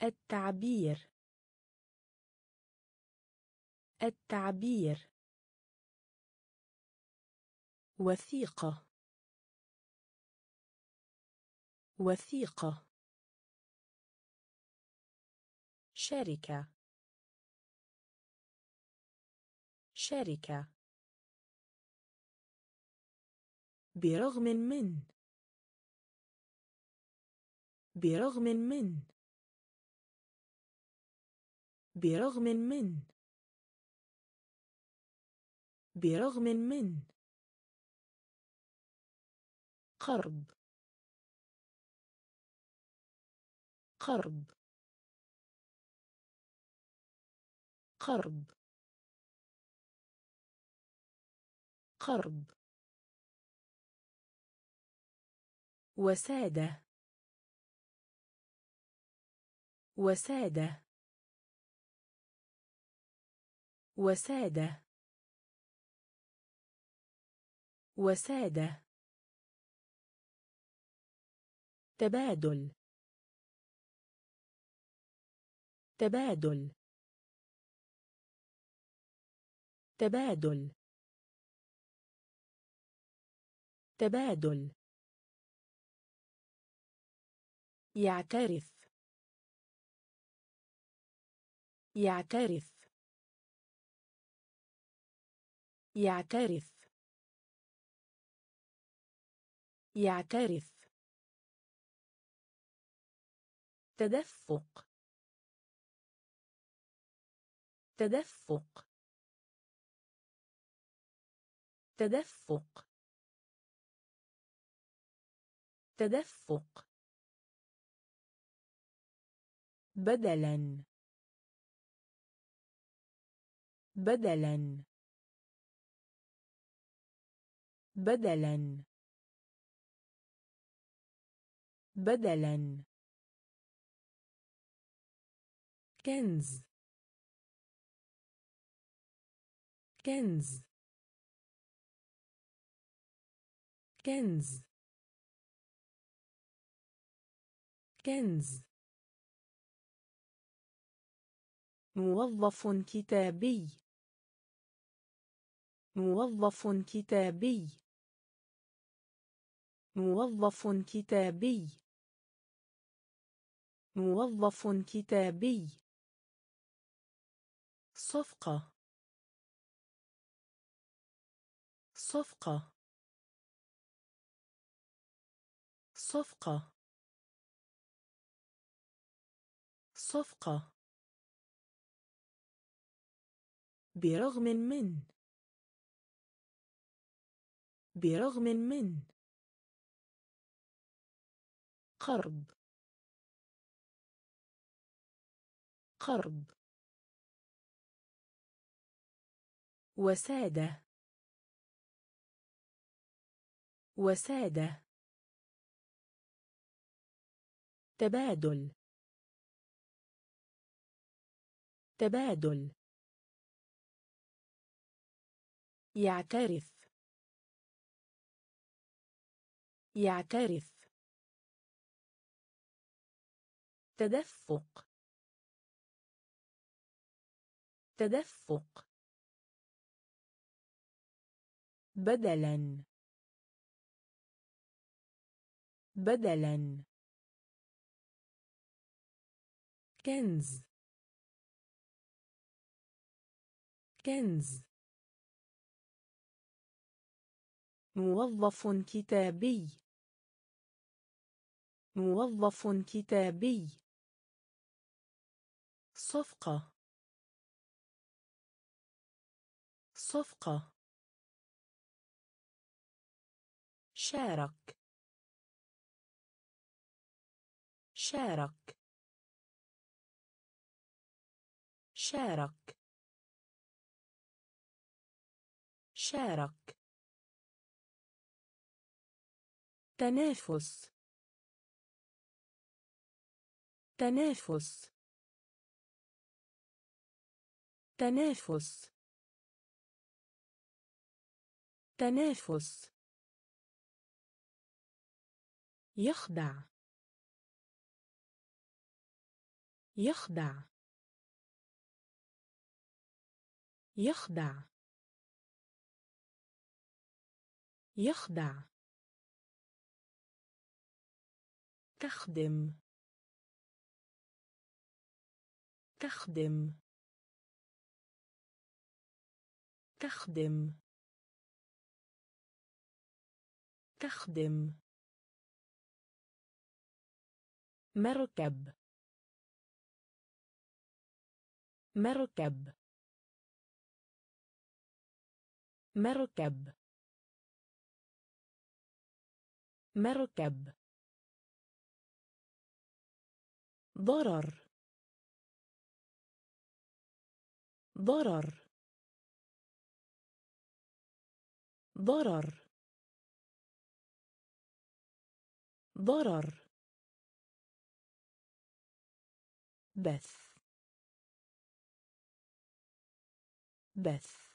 التعبير. التعبير. وثيقة. وثيقة. شركة. شركة. برغم من. برغم من. برغم من. برغم من. قرض قرض قرض قرض وسادة. وسادة. وسادة. وسادة. تبادل. تبادل. تبادل. تبادل. يعترف. يعترف. يعترف. يعترف. تدفق. تدفق. تدفق. تدفق. بدلا. بدلا. بدلا. بدلا. كنز. كنز. كنز. كنز. موظف كتابي. موظف كتابي. موظف كتابي. موظف كتابي. صفقة. صفقة. صفقة. صفقة. برغم من. برغم من. قرض. قرض. وسادة. وسادة. تبادل. تبادل. يعترف. يعترف. تدفق. تدفق. بدلا. بدلا. كنز. كنز. موظف كتابي. موظف كتابي. صفقة. صفقة. شارك. شارك. شارك. شارك. تنافس. تنافس. تنافس. تنافس. يخدع. يخدع. يخدع. يخدع. تخدم. تخدم. تخدم. تخدم. مركب. مركب. مركب. مركب. ضرر. ضرر. ضرر. ضرر. بث. بث.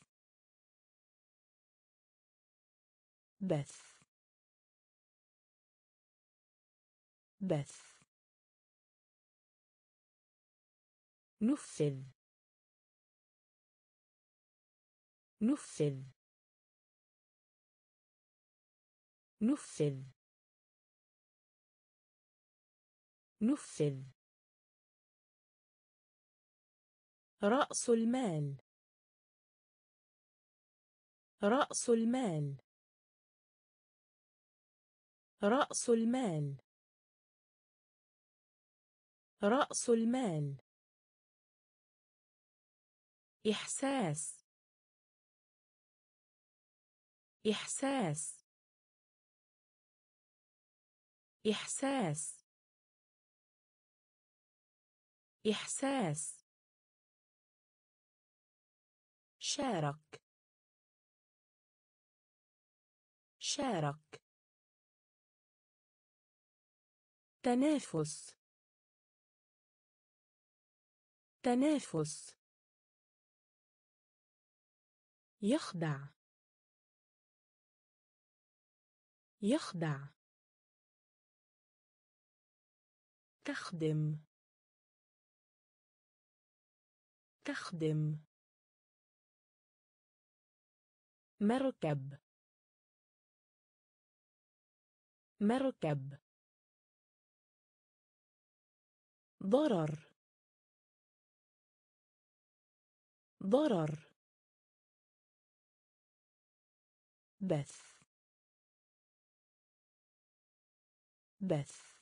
بث. بث. نفذ. نفذ. نفذ. نفذ. رأس المال. رأس المال. رأس المال. رأس المال. إحساس. إحساس. إحساس. إحساس. شارك. شارك. تنافس. تنافس. يخدع. يخدع. تخدم. تخدم. مركب. مركب. ضرر. ضرر. بث. بث.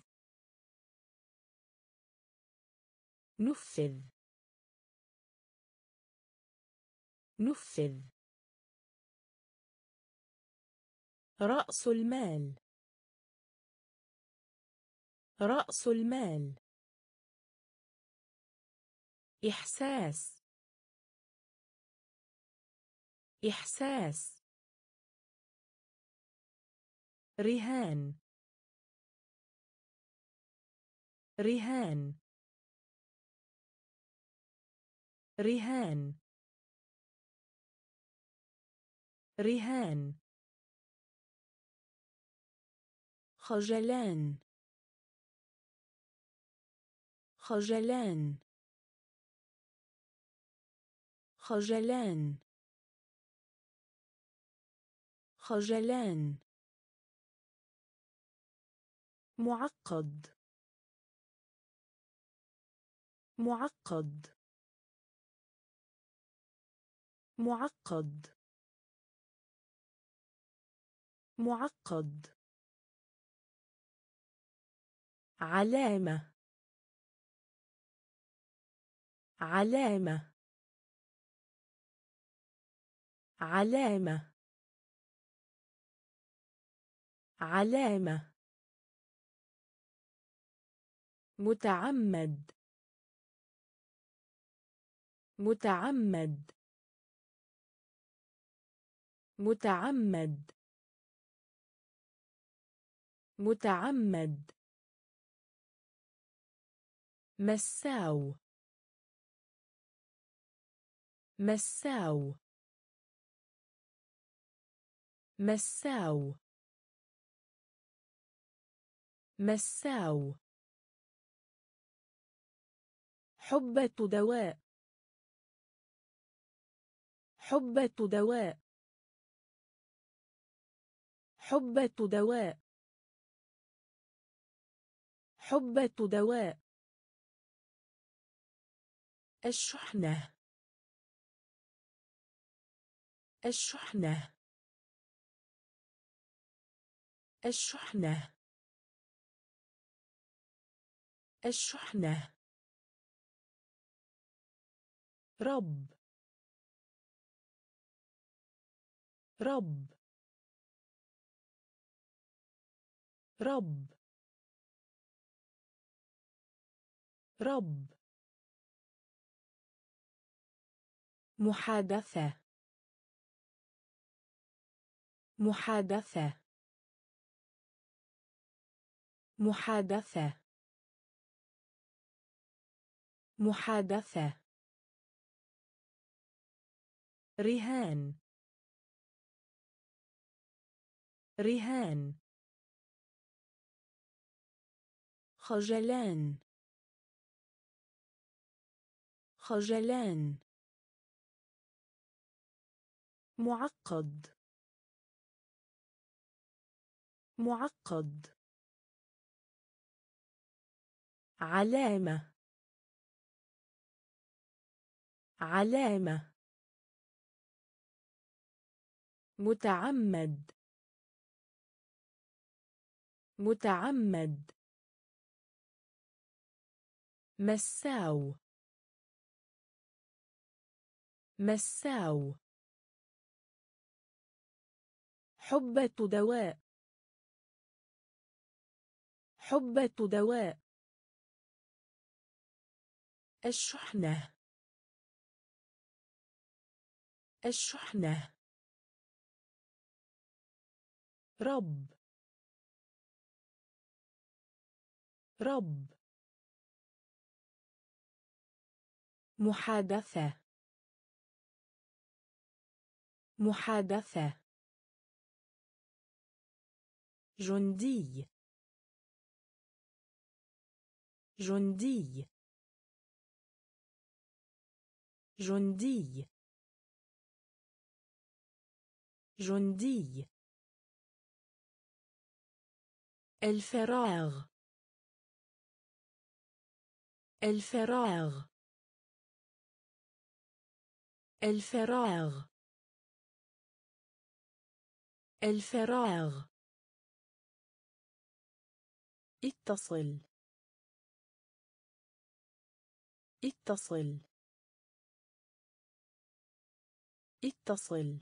نفذ. نفذ. رأس المال. رأس المال. إحساس. إحساس. رهان. رهان. رهان. رهان. خجلان. خجلان. خجلان. خجلان. معقد. معقد. معقد. معقد. علامة. علامة. علامة. علامة. متعمد. متعمد. متعمد. متعمد. مساو. مساو. مساو. مساو. حبة دواء حبة دواء حبة دواء حبة دواء الشحنة. الشحنة. الشحنة. الشحنة. رب. رب. رب. رب. محادثة. محادثة. محادثة. محادثة. رهان. رهان. خجلان. خجلان. معقد. معقد. علامة. علامة. متعمد. متعمد. مساو. مساو. حبة دواء. حبة دواء. الشحنة. الشحنة. رب. رب. محادثة. محادثة. جندي. جندي. جندي. جندي. الفراغ الفراغ الفراغ الفراغ اتصل. اتصل. اتصل.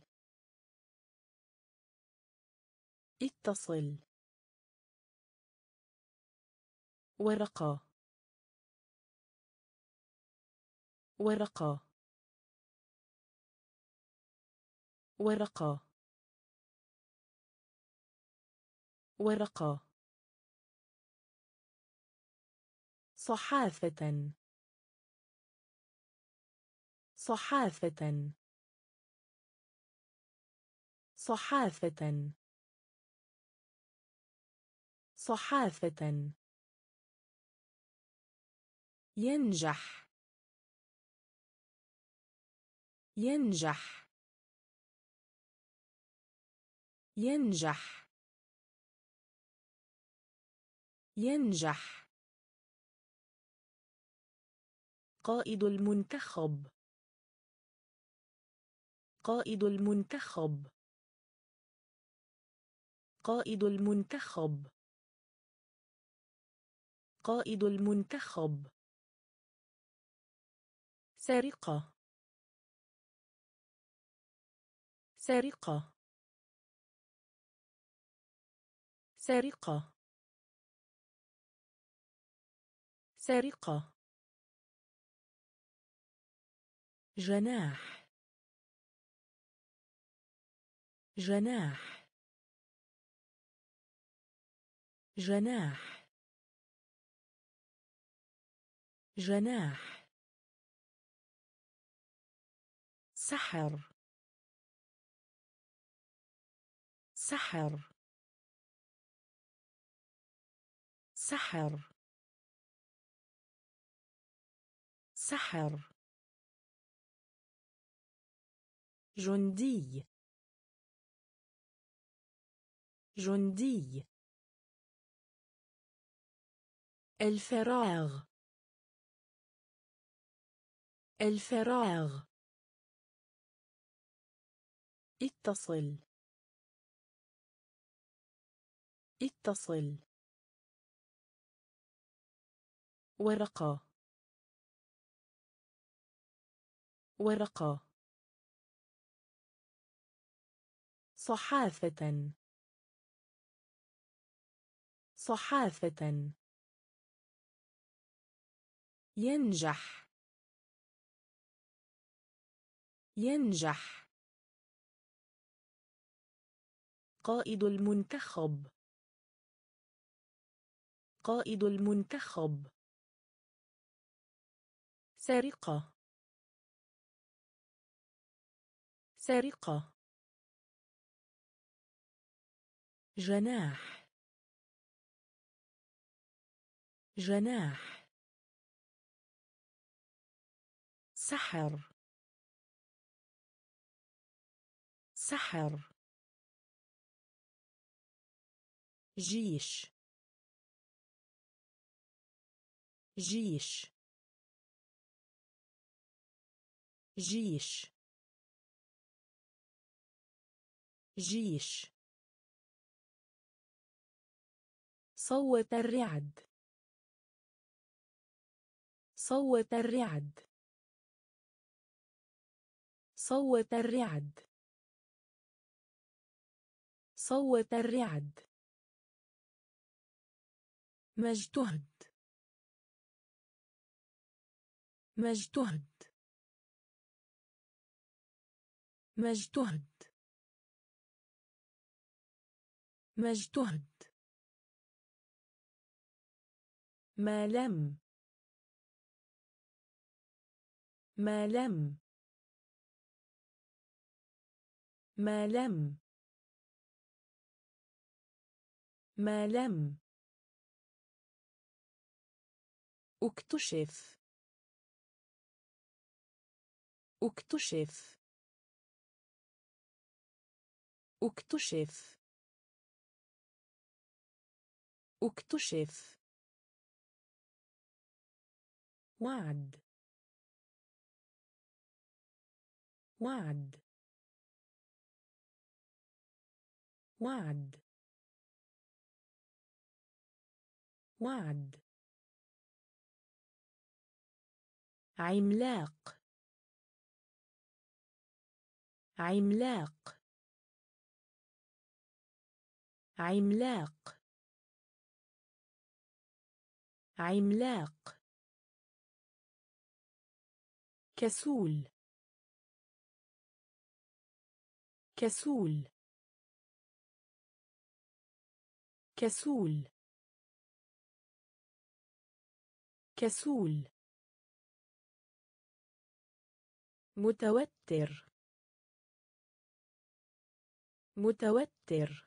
اتصل. ورقة. ورقة. ورقة. ورقة. صحافة. صحافة. صحافة. صحافة. ينجح. ينجح. ينجح. ينجح. قائد المنتخب. قائد المنتخب. قائد المنتخب. قائد المنتخب. سرقة. سرقة. سرقة. سرقة. جناح. جناح. جناح. جناح. سحر. سحر. سحر. سحر. جندي. جندي. الفراغ. الفراغ. اتصل. اتصل. ورقة. ورقة. صحافة. صحافة. ينجح. ينجح. قائد المنتخب. قائد المنتخب. سرقة. سرقة. جناح. جناح. سحر. سحر. جيش. جيش. جيش. جيش. صوت الرعد. صوت الرعد. صوت الرعد. صوت الرعد. مجتهد مجتهد مجتهد مجتهد ما لم. ما لم. ما لم. ما لم. اكتشف اكتشف اكتشف اكتشف وعد وعد وعد وعد عملاق. عملاق. عملاق. عملاق. كسول. كسول. كسول. كسول. متوتر. متوتر.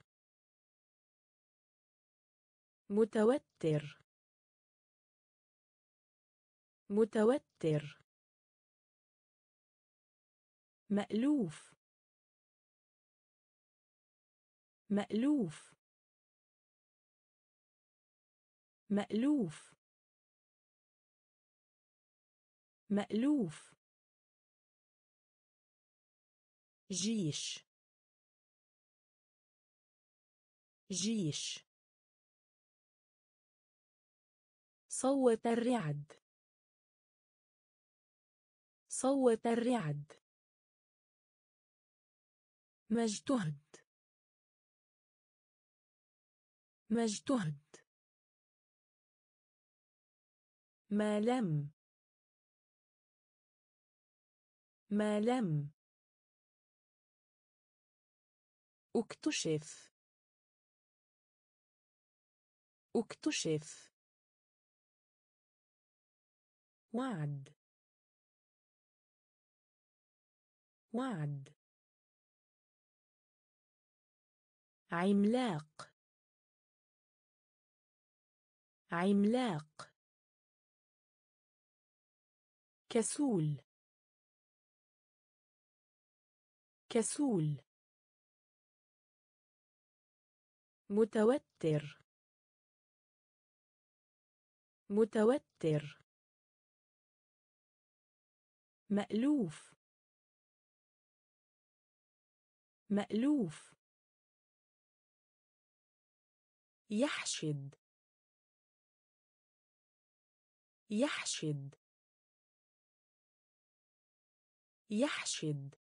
متوتر. متوتر. مألوف. مألوف. مألوف. مألوف. جيش. جيش. صوت الرعد. صوت الرعد. مجتهد. ما اجتهد ما لم. ما لم. اكتشف اكتشف وعد وعد عملاق عملاق كسول كسول متوتر. متوتر. مألوف. مألوف. يحشد. يحشد. يحشد.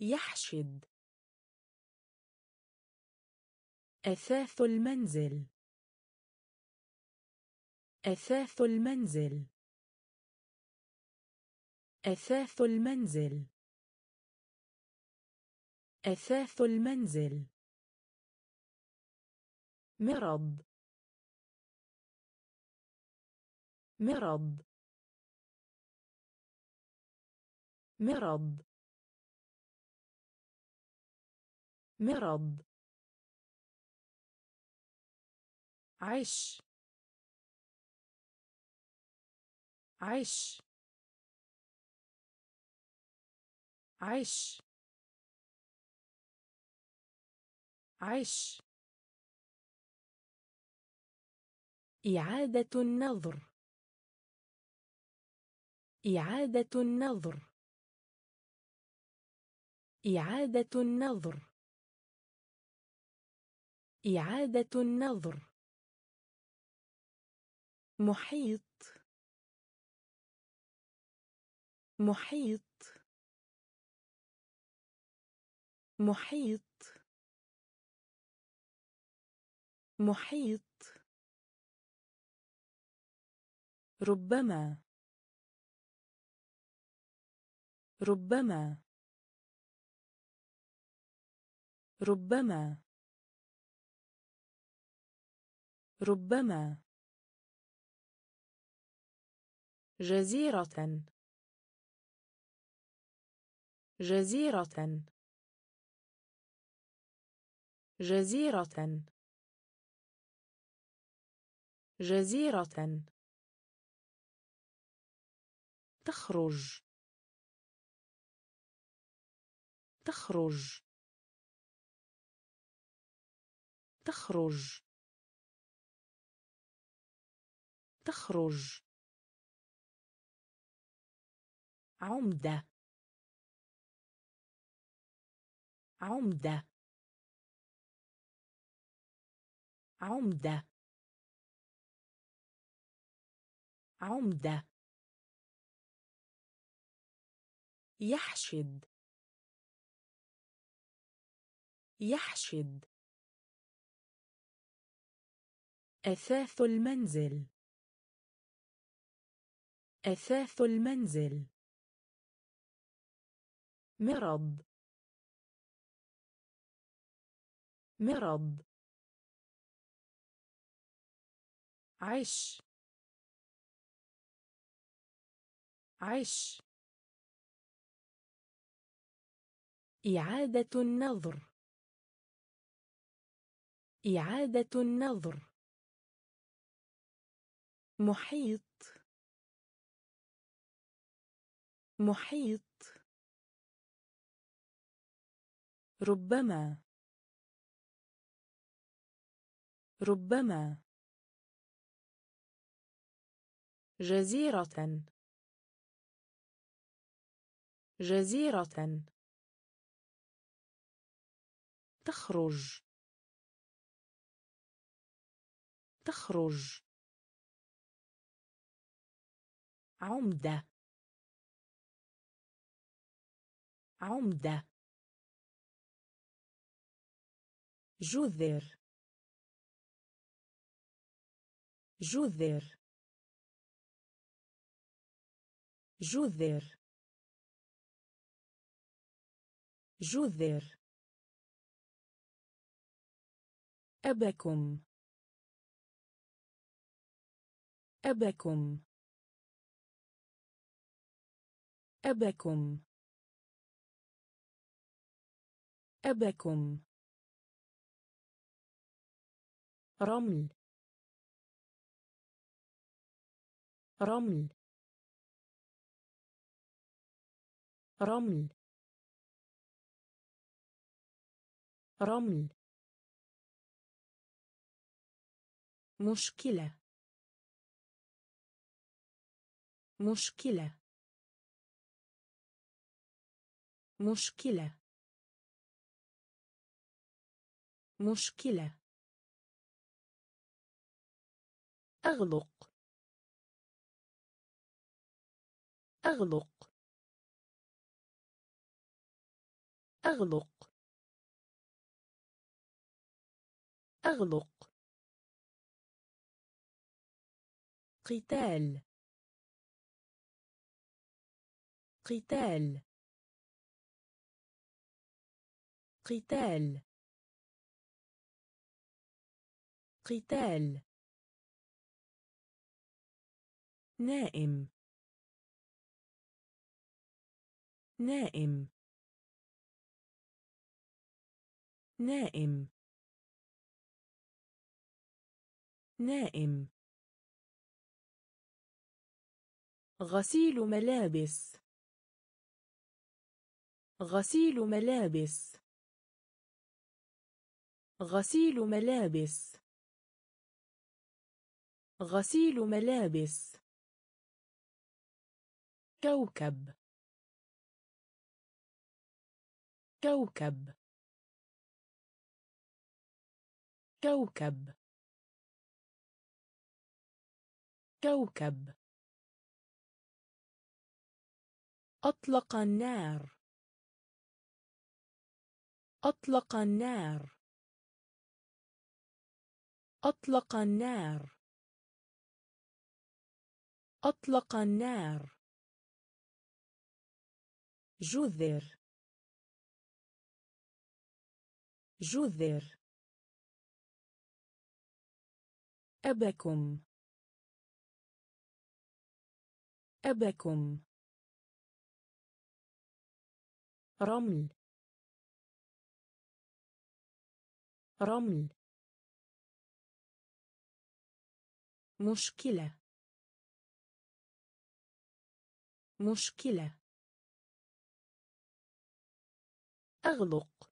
يحشد. أثاث المنزل. أثاث المنزل. أثاث المنزل. أثاث المنزل. مرض. مرض. مرض. مرض. عش عش عش عش إعادة النظر. إعادة النظر. إعادة النظر. إعادة النظر. محيط. محيط. محيط. محيط. ربما. ربما. ربما. ربما. جزيرة. جزيرة. جزيرة. جزيرة. تخرج. تخرج. تخرج. تخرج. عمدة. عمدة. عمدة. عمدة. يحشد. يحشد. أثاث المنزل. أثاث المنزل. مرض. مرض. عش. عش. إعادة النظر. إعادة النظر. محيط. محيط. ربما. ربما. جزيرة. جزيرة. تخرج. تخرج. عمدة. عمدة. جذر. جذر. جذر. جذر. أبكم. أبكم. أبكم. أبكم. رمل رمل رمل رمل. مشكلة مشكلة. مشكلة مشكلة. أغلق. أغلق. أغلق. أغلق. قتال. قتال. قتال. قتال. نائم. نائم. نائم. نائم. غسيل ملابس. غسيل ملابس. غسيل ملابس. غسيل ملابس. كوكب. كوكب. كوكب. كوكب. أطلق النار. أطلق النار. أطلق النار. أطلق النار. جذر. جذر. أبكم. أبكم. رمل. رمل. مشكلة. مشكلة. أغلق.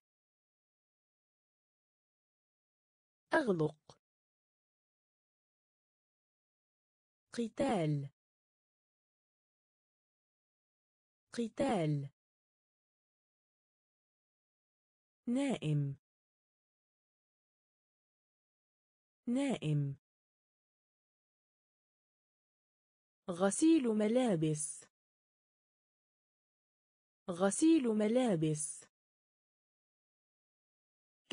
أغلق. قتال. قتال. نائم. نائم. غسيل ملابس. غسيل ملابس.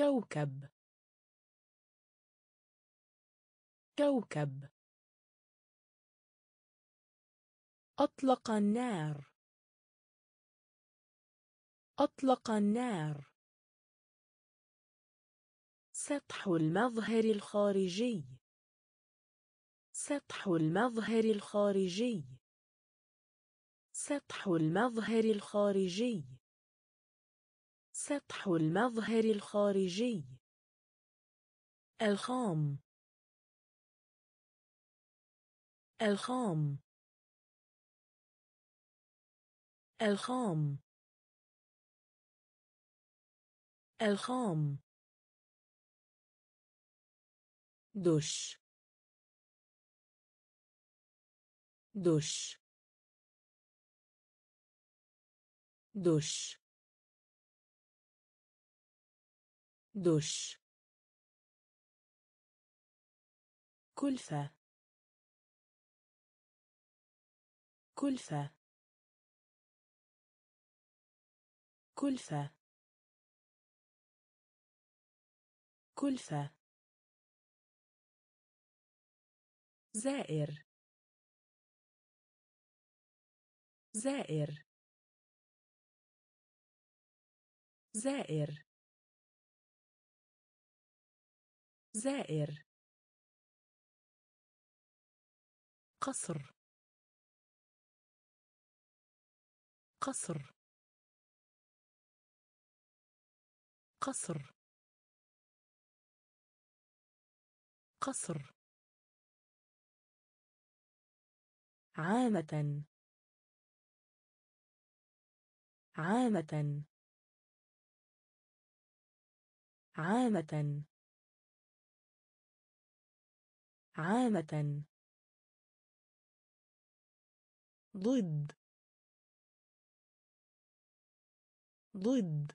كوكب. كوكب. أطلق النار. أطلق النار. سطح المظهر الخارجي. سطح المظهر الخارجي. سطح المظهر الخارجي. سطح المظهر الخارجي. الخام. الخام. الخام. الخام. دش. دش. دش. دش. كلفة. كلفة. كلفة. كلفة. زائر. زائر. زائر. زائر. قصر. قصر. قصر. قصر. عامة. عامة. عامة. عامة. ضد. ضد.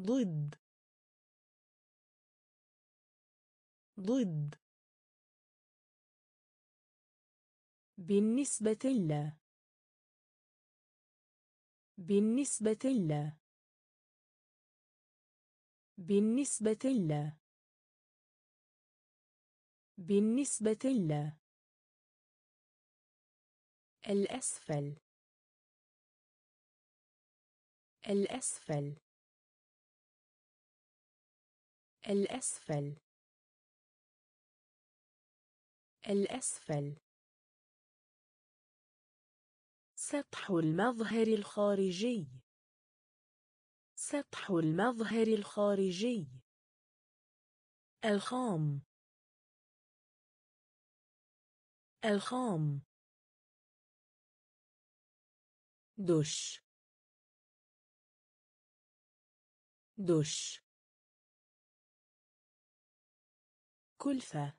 ضد. ضد. بالنسبة ل بالنسبة ل بالنسبة ل بالنسبة ل. الأسفل. الأسفل. الأسفل. الأسفل. سطح المظهر الخارجي. سطح المظهر الخارجي. الخام. الخام. دش. دش. كلفة.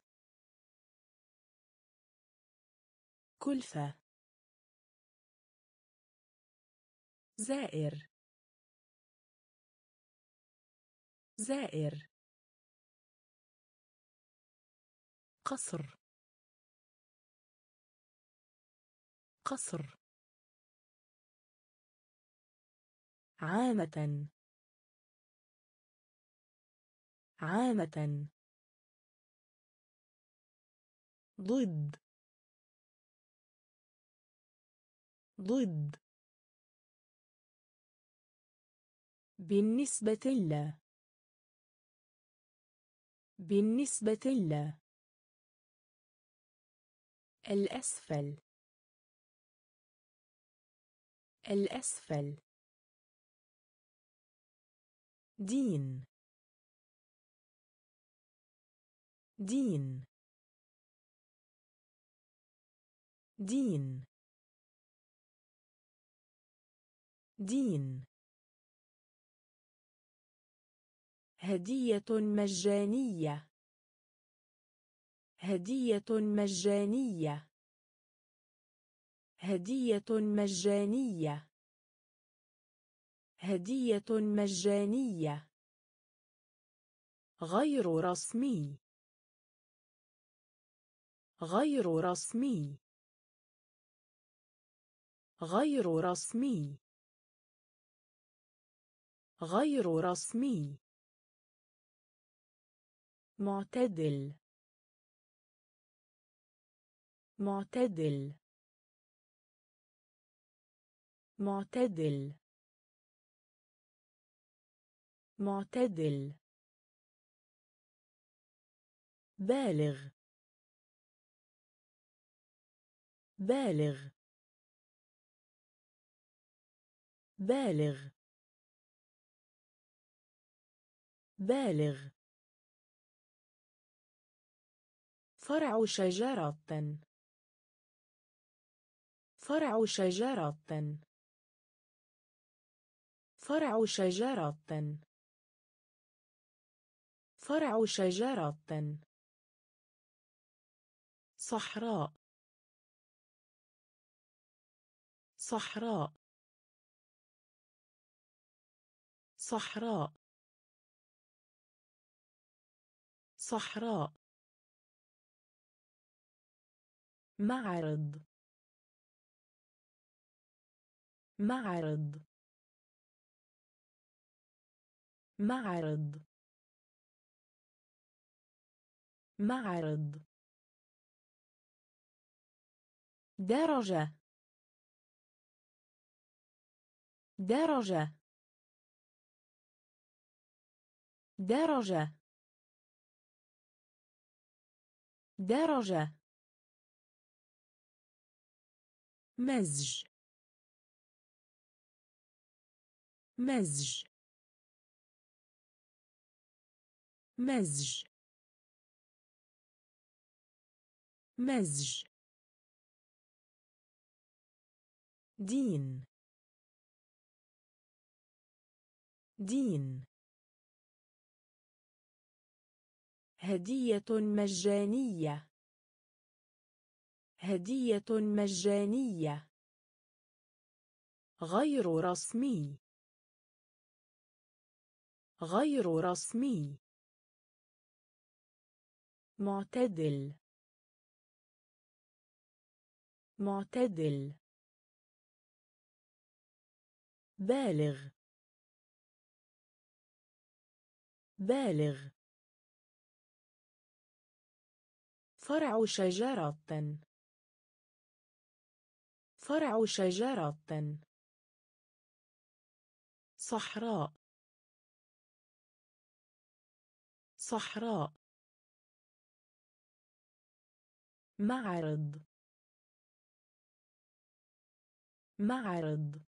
كلفة. زائر. زائر. قصر. قصر. عامة. عامة. ضد. ضد. بالنسبة ل بالنسبة ل الأسفل. الأسفل. دين. دين. دين. دين. هدية مجانية. هدية مجانية. هدية مجانية. هدية مجانية. غير رسمي. غير رسمي. غير رسمي. غير رسمي. معتدل. معتدل. معتدل. معتدل. بالغ. بالغ. بالغ. بالغ. فرع شجرة. فرع شجرة. فرع شجرة. فرع شجرة. صحراء. صحراء. صحراء. صحراء. معرض. معرض. معرض. معرض. درجة. درجة. درجة. درجة. مزج. مزج. مزج. مزج. دين. دين. هدية مجانية. هدية مجانية. غير رسمي. غير رسمي. معتدل. معتدل. بالغ. بالغ. فرع شجرة. فرع شجرة. صحراء. صحراء. معرض. معرض.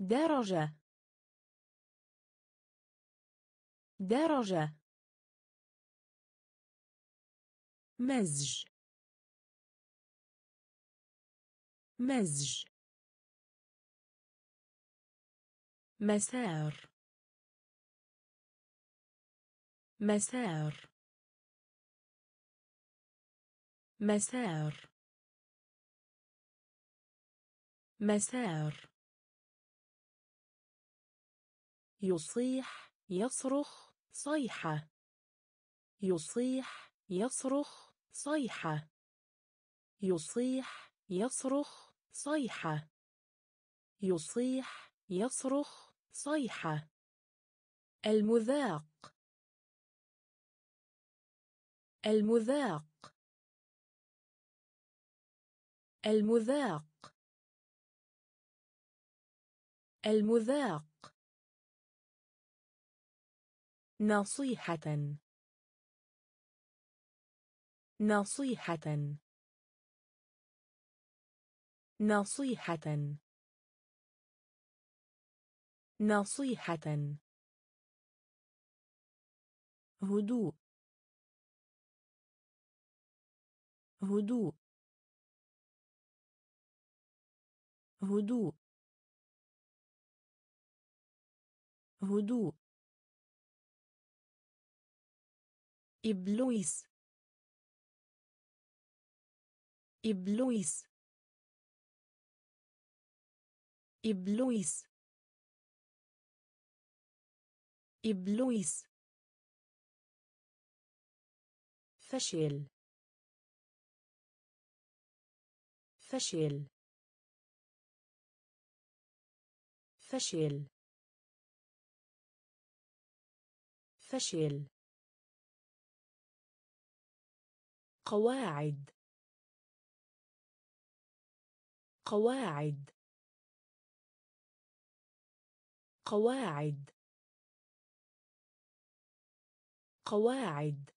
درجة. درجة. مزج. مزج. مسار. مسار. مسار. مسار. يصيح يصرخ صيحة. يصيح يصرخ صيحة. يصيح يصرخ صيحة. يصيح يصرخ صيحة. المذاق. المذاق. المذاق. المذاق. نصيحة. نصيحة. نصيحة. نصيحة. هدوء. هدوء. هدوء. هدوء. إبلويس إبلويس إبلويس إبلويس فشل. فشل. فشل. فشل. قواعد. قواعد. قواعد. قواعد.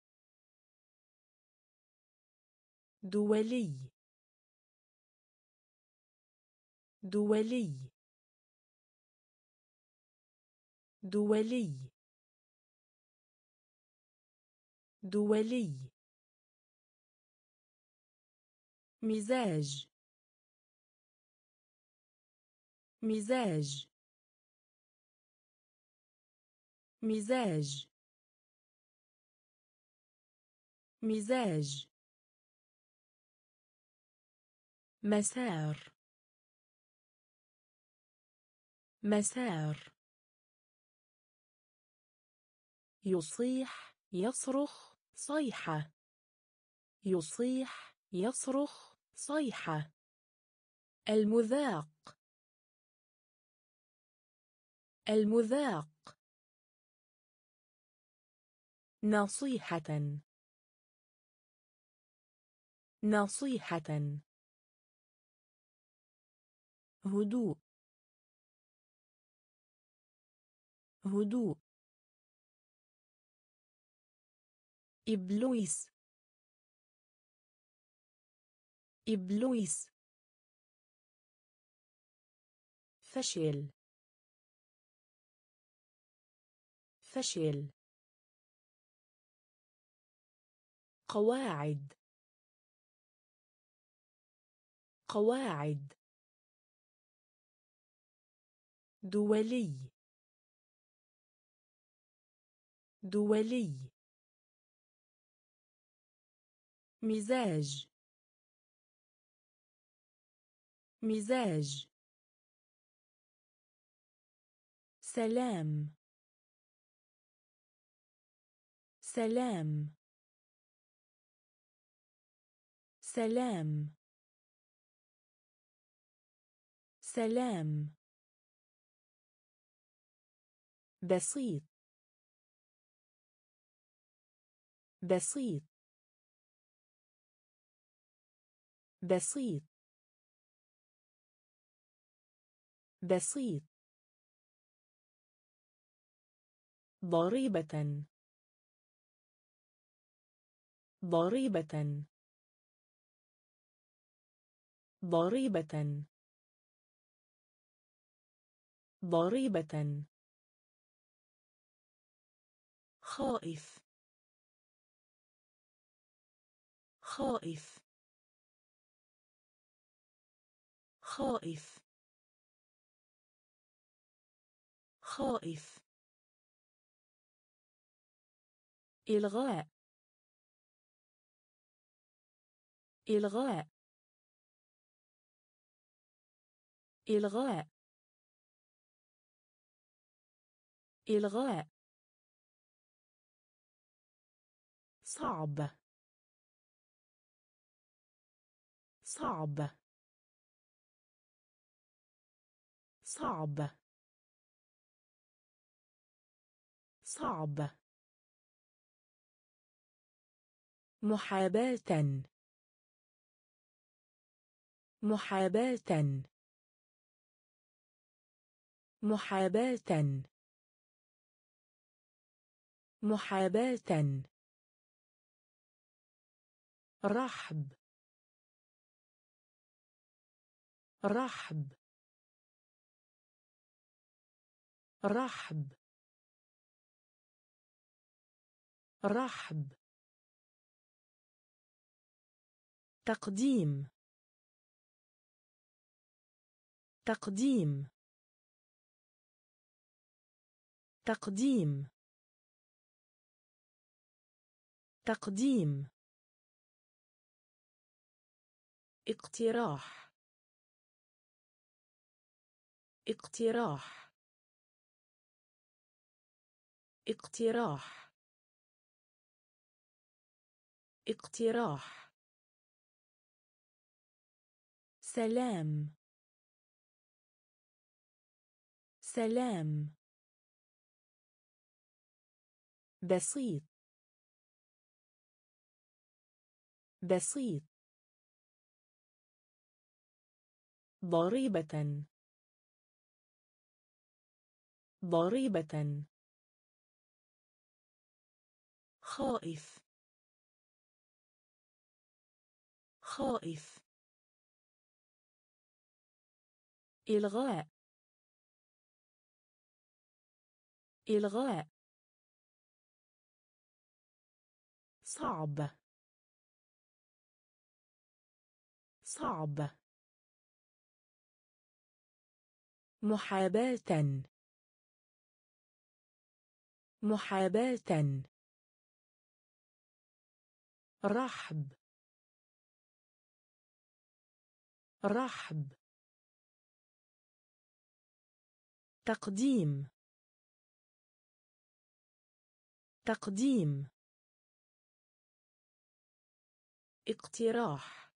دولي. دولي. دولي. دولي. مزاج. مزاج. مزاج. مزاج. مسار. مسار. يصيح يصرخ صيحة. يصيح يصرخ صيحة. المذاق. المذاق. نصيحة. نصيحة. هدوء. هدوء. إبلويس إبلويس فشل. فشل. قواعد. قواعد. دولي. دولي. مزاج. مزاج. سلام. سلام. سلام. سلام. بسيط. بسيط. بسيط. بسيط. ضريبة. ضريبة. ضريبة. ضريبة. خائف. خائف. خائف. خائف. إلغاء. إلغاء. إلغاء. إلغاء. صعب. صعب. صعب. صعب. محاباة. محاباة. محاباة. محاباة. رحب. رحب. رحب. رحب. تقديم. تقديم. تقديم. تقديم. اقتراح. اقتراح. اقتراح. اقتراح. سلام. سلام. بسيط. بسيط. ضريبة. ضريبة. خائف. خائف. إلغاء. إلغاء. صعب. صعب. محاباة. محاباة. رحب. رحب. تقديم. تقديم. اقتراح.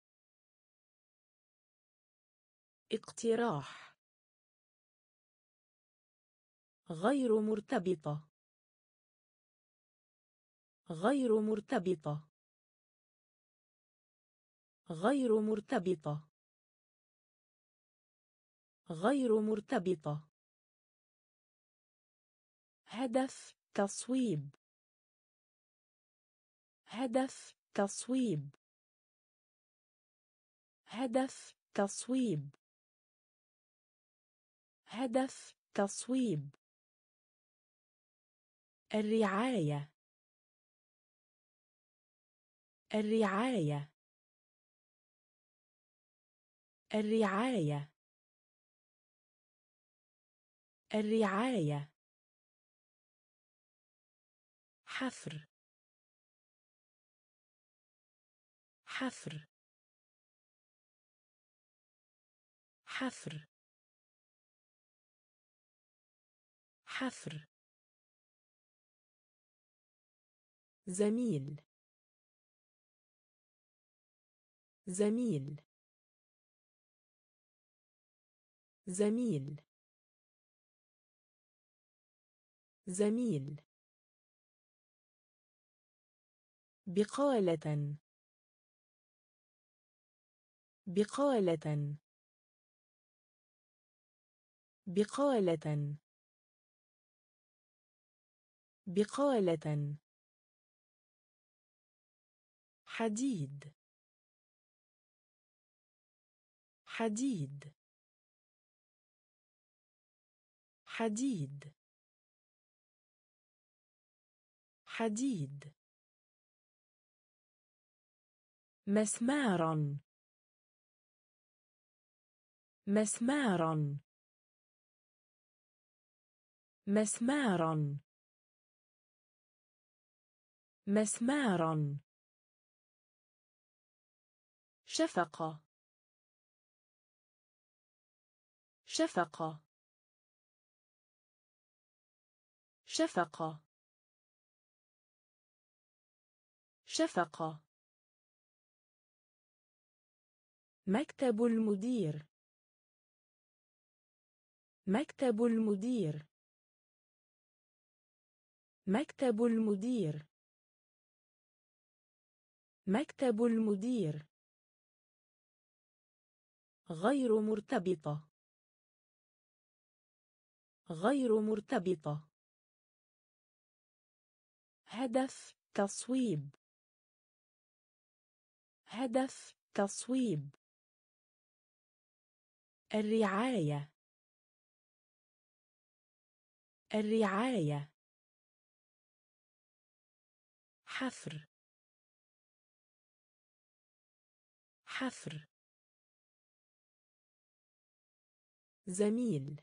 اقتراح. غير مرتبطة. غير مرتبطة. غير مرتبطة. غير مرتبطة. هدف تصويب. هدف تصويب. هدف تصويب. هدف تصويب. الرعاية. الرعاية. الرعاية. الرعاية. حفر. حفر. حفر. حفر. زميل. زميل. زميل. زميل. بقالة. بقالة. بقالة. بقالة. حديد. حديد. حديد. حديد. مسمارا. مسمارا. مسمارا. مسمارا. شفقة. شفقة. شفقة. شفقة. مكتب المدير. مكتب المدير. مكتب المدير. مكتب المدير. غير مرتبطة. غير مرتبطة. هدف تصويب. هدف تصويب. الرعاية. الرعاية. حفر. حفر. زميل.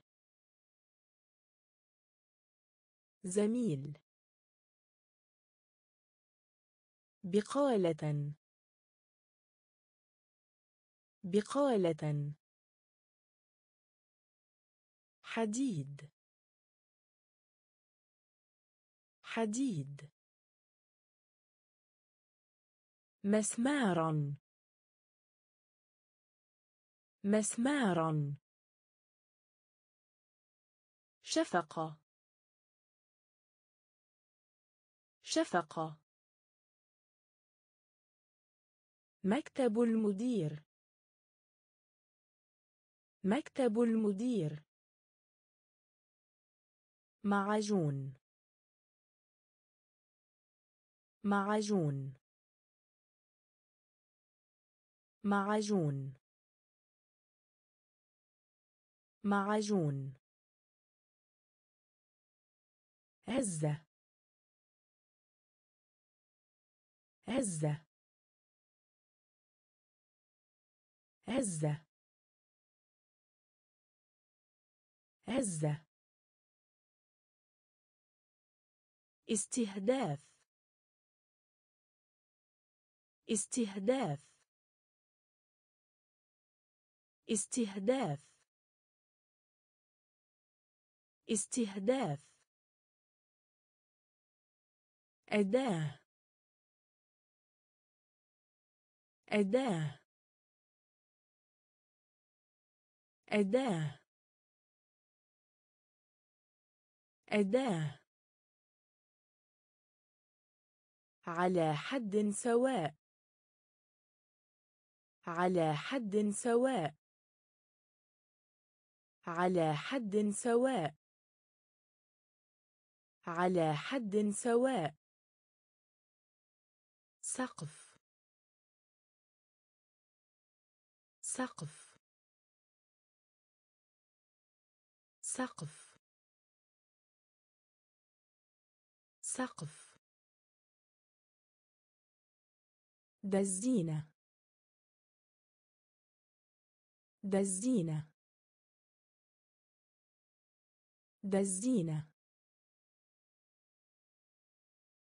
زميل. بقالة. بقالة. حديد. حديد. مسمارا. مسمارا. شفقة. شفقة. مكتب المدير. مكتب المدير. معجون. معجون. معجون. معجون. هزة. هزة. هزة هزة استهداف. استهداف. استهداف. استهداف. أداة. أداة. أداة. أداة. على حد سواء. على حد سواء. على حد سواء. على حد سواء. سقف. سقف. سقف. سقف. دزينة. دزينة. دزينة.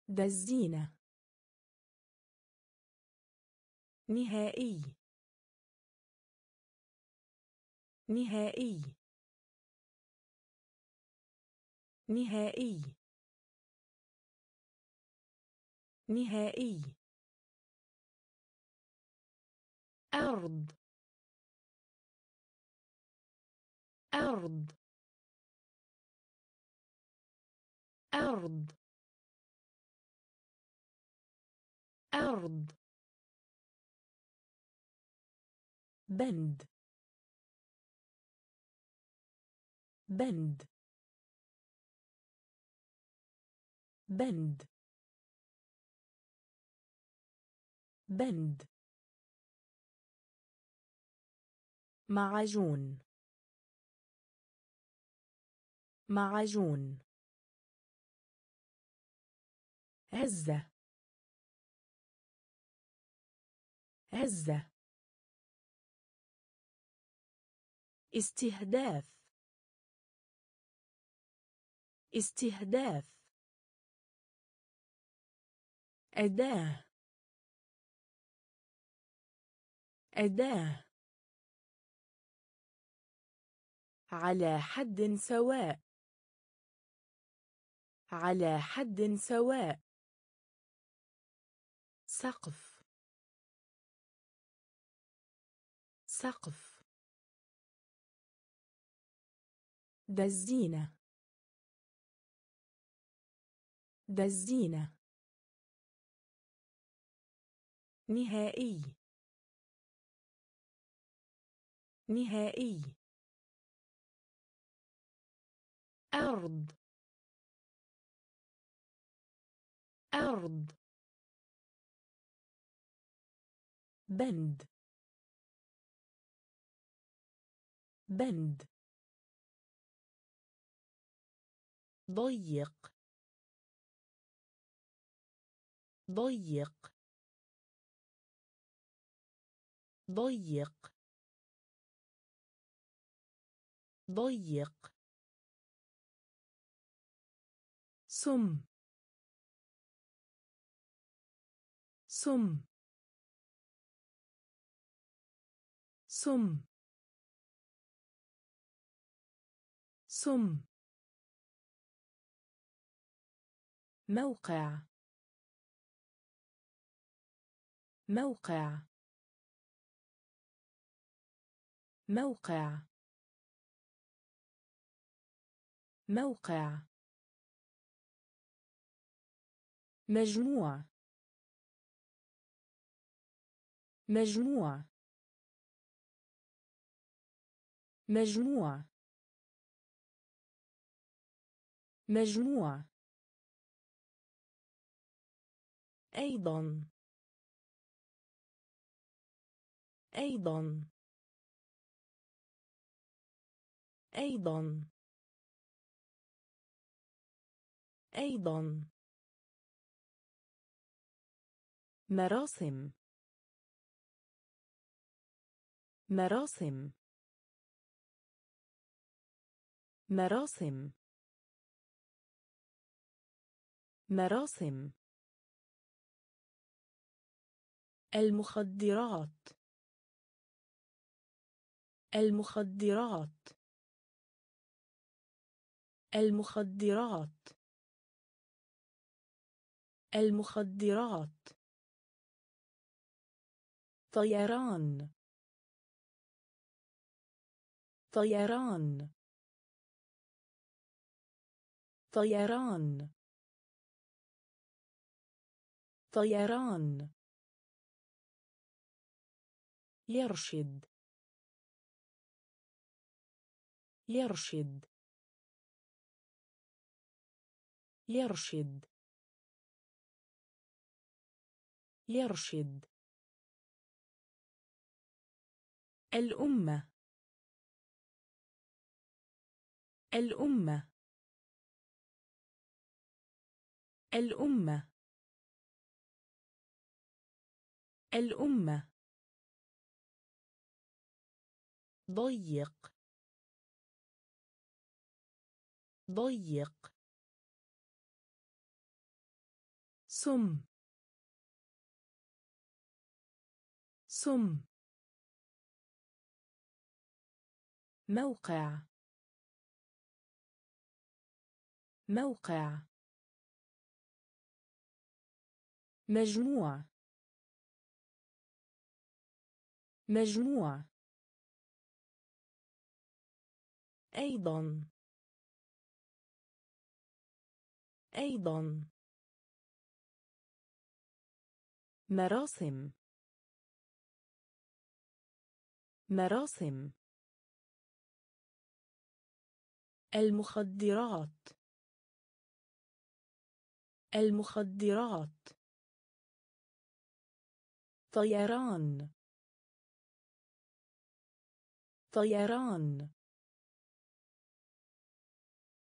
دزينة. نهائي. نهائي. نهائي. نهائي. أرض. أرض. أرض. أرض. بند. بند. بند. بند. معجون. معجون. هزة هزة استهداف. استهداف. أداة. أداة. على حد سواء. على حد سواء. سقف. سقف. دزينة. دزينة. نهائي. نهائي. أرض. أرض. بند. بند. ضيق. ضيق. ضيق. ضيق. سم سم سم سم موقع. موقع. موقع. موقع. مجموع. مجموع. مجموع. مجموع. أيضا. أيضا. أيضا. أيضا. مراسم. مراسم. مراسم. مراسم. المخدرات. المخدرات. المخدرات. المخدرات. طيران. طيران. طيران. طيران. يرشد. يرشد. يرشد يرشد الأمة. الأمة. الأمة. الأمة. ضيق. ضيق. سم. سم. موقع. موقع. مجموع. مجموع. أيضا. أيضا. مراسم. مراسم. المخدرات. المخدرات. طيران. طيران.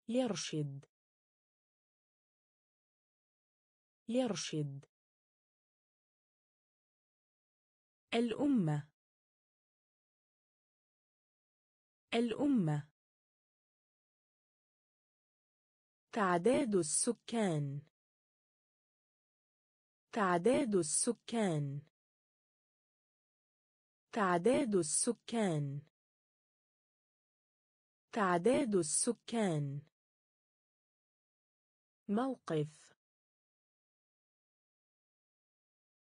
يرشد. يرشد. الأمة. الأمة. تعداد السكان. تعداد السكان. تعداد السكان. تعداد السكان. موقف.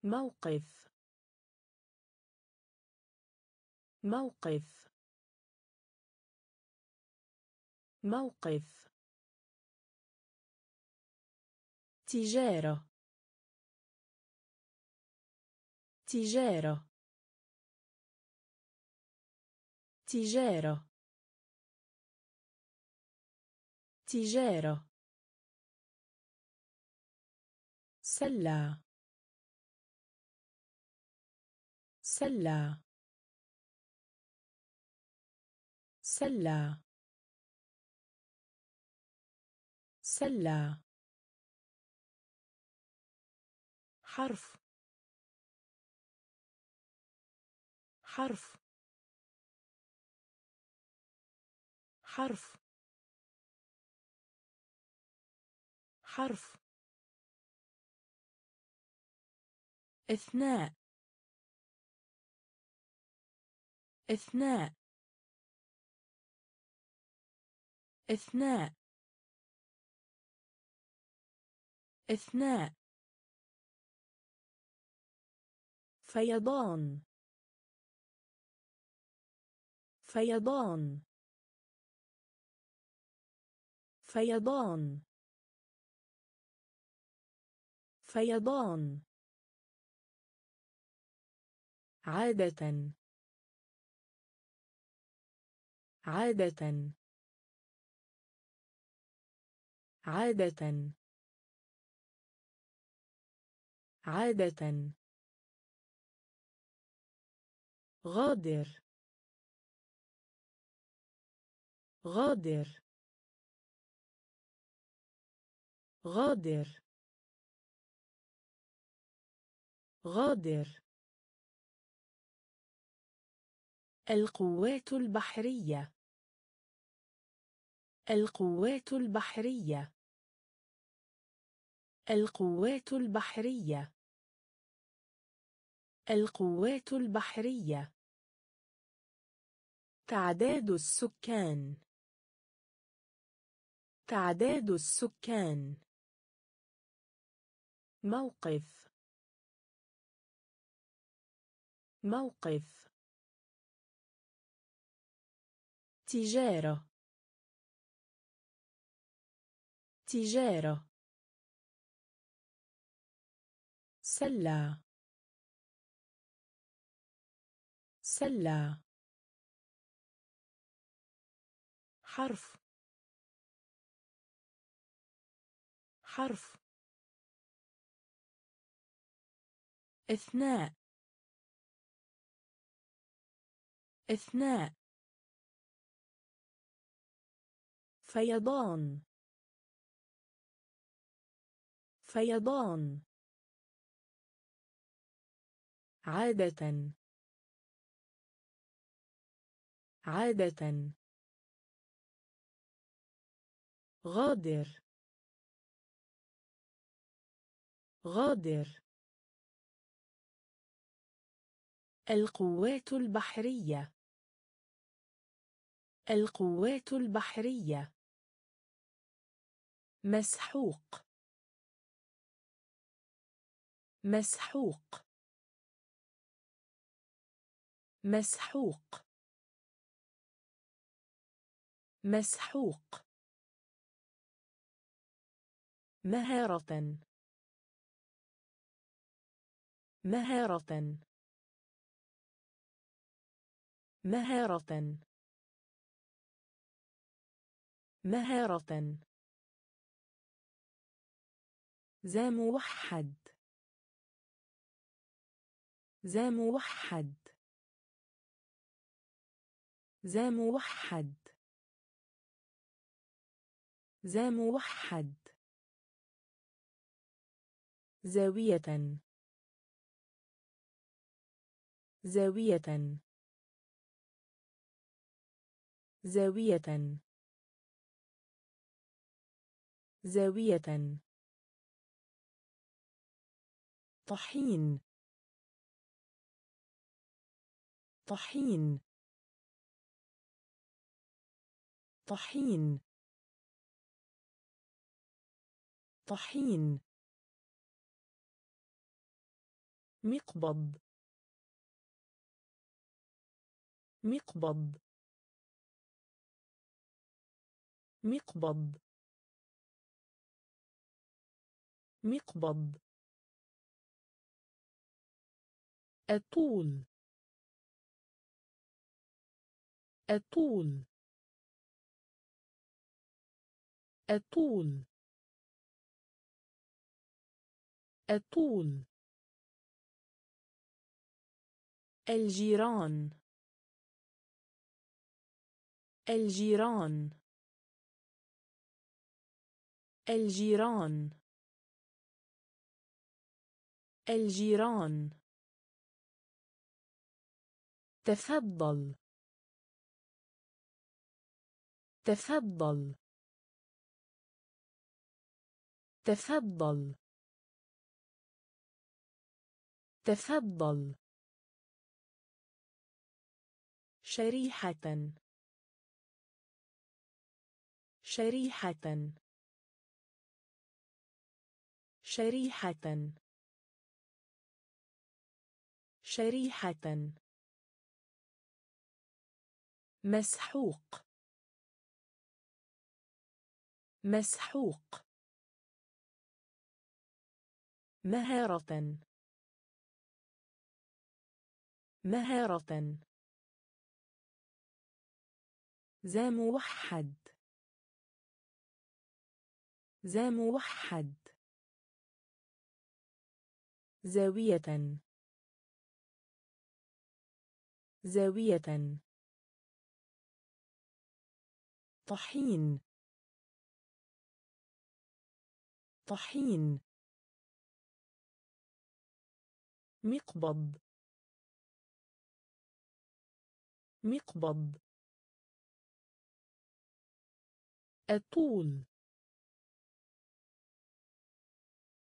موقف. موقف. موقف. تجارة. تجارة. تجارة. تجارة. سلة. سلة. سلة. سلة. حرف. حرف. حرف. حرف. إثناء. إثناء. أثناء. أثناء. فيضان. فيضان. فيضان. فيضان. عادة. عادة. عادة. عادة. غادر. غادر. غادر. غادر. القوات البحرية. القوات البحرية. القوات البحرية. القوات البحرية. تعداد السكان. تعداد السكان. موقف. موقف. تجارة. تجارة. سلة. سلة. حرف. حرف. إثناء. إثناء. فيضان. فيضان. عادة. عادة. غادر. غادر. القوات البحرية. القوات البحرية. مسحوق. مسحوق. مسحوق. مسحوق. مهارة. مهارة. مهارة. مهارة. ذا موحد. ذا موحد. ذا موحد. ذا موحد. زاوية. زاوية. زاوية. زاوية. طحين. طحين. طحين. طحين. مقبض. مقبض. مقبض. مقبض. الطول الطول الطول. الطول. الجيران. الجيران. الجيران. الجيران. تفضل. تفضل. تفضل. تفضل. شريحة. شريحة. شريحة. شريحة. مسحوق. مسحوق. مهارة. مهارة. ذا موحد. ذا موحد. زاوية. زاوية. طحين. طحين. مقبض. مقبض. الطول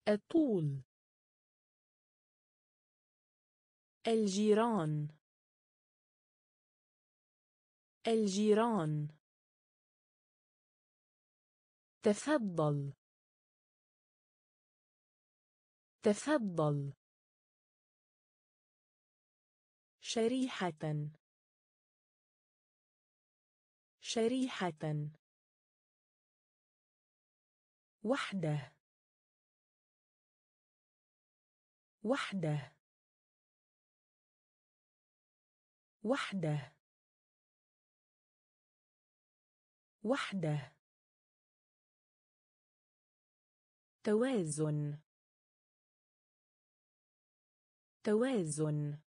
الطول الجيران. الجيران. تفضل. تفضل. شريحة. شريحة. وحدة. وحدة. وحدة. وحدة. توازن. توازن.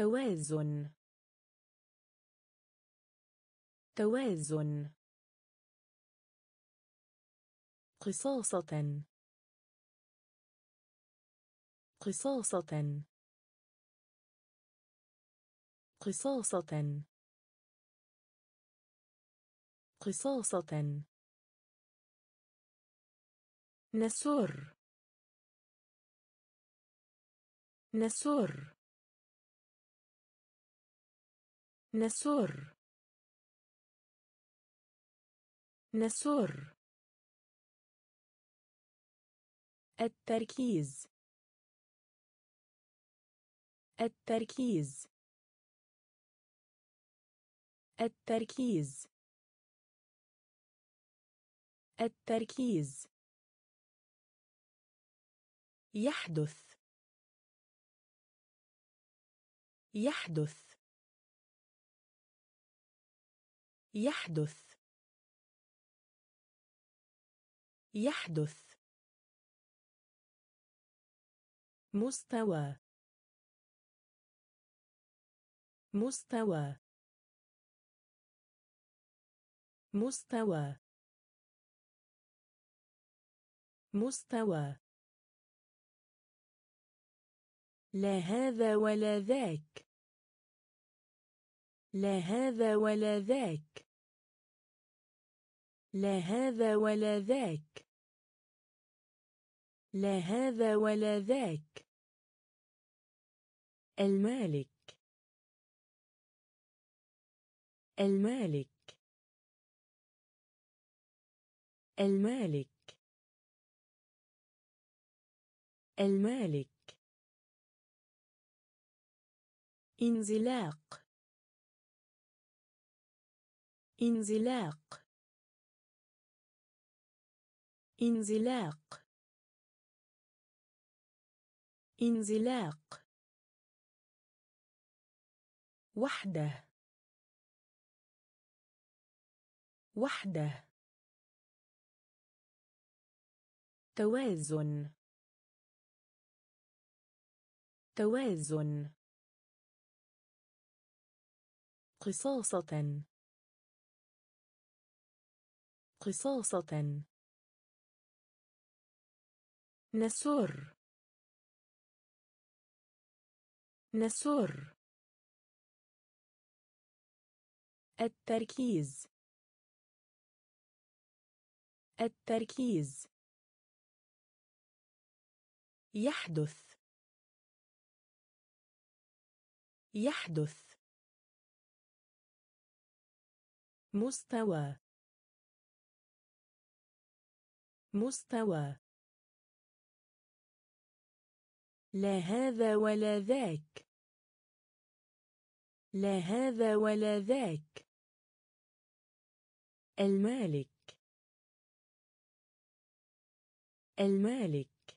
توازن. توازن. قصاصة. قصاصة. قصاصة. قصاصة. نسر. نسر. نسر. نسر. التركيز. التركيز. التركيز. التركيز. يحدث. يحدث. يحدث. يحدث. مستوى. مستوى. مستوى. مستوى. لا هذا ولا ذاك. لا هذا ولا ذاك. لا هذا ولا ذاك. لا هذا ولا ذاك. المالك. المالك. المالك. المالك. انزلاق. انزلاق. انزلاق. انزلاق. وحده. وحده. توازن. توازن. قصاصة. قصاصة. نسر. نسر. التركيز. التركيز. يحدث. يحدث. مستوى. مستوى. لا هذا ولا ذاك. لا هذا ولا ذاك. المالك. المالك.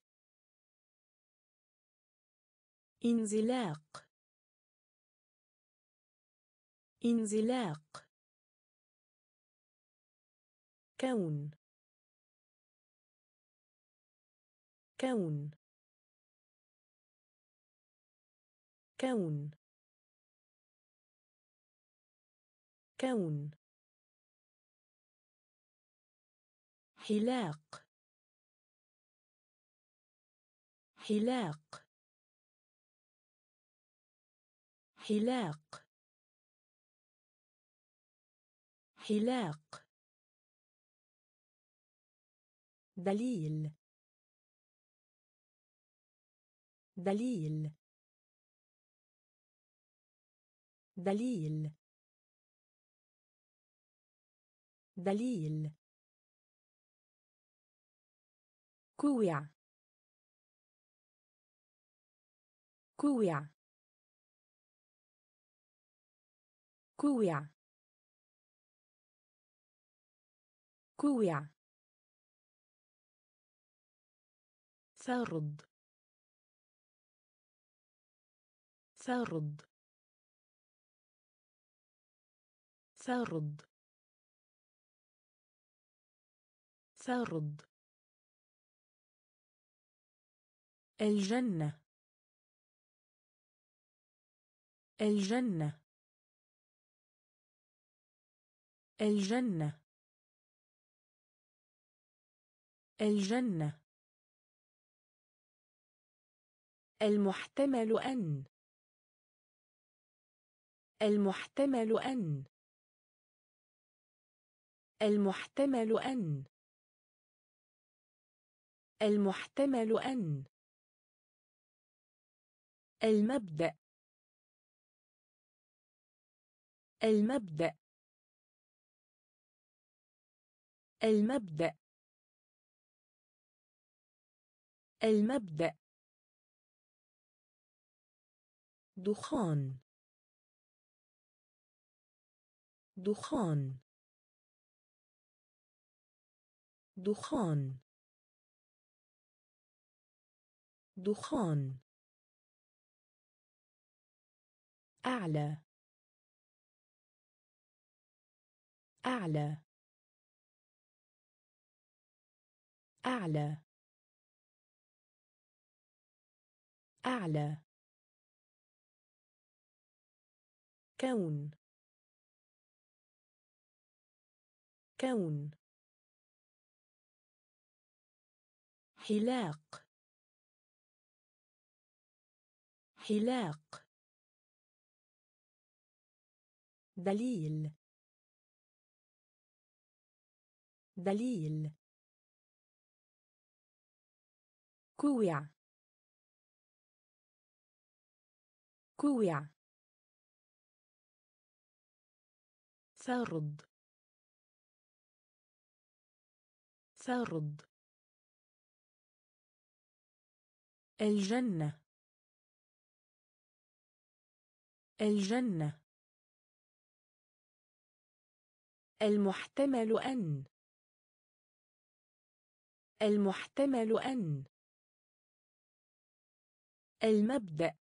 انزلاق. انزلاق. كون. كون. كون. كون. حلاق. حلاق. حلاق. حلاق. دليل. دليل. دليل. دليل. كوع. كوع. كوع. كوع. فرد فرد فرد فرد الجنة. الجنة. الجنة. الجنة. المحتمل أن. المحتمل أن. المحتمل أن. المحتمل أن. المبدأ. المبدأ. المبدأ. المبدأ. دخان. دخان. دخان. دخان. أعلى. أعلى. أعلى. أعلى. كون. كون. حلاق. حلاق. دليل. دليل. كوع. كوع. فرد فرد الجنة. الجنة. المحتمل أن. المحتمل أن. المبدأ.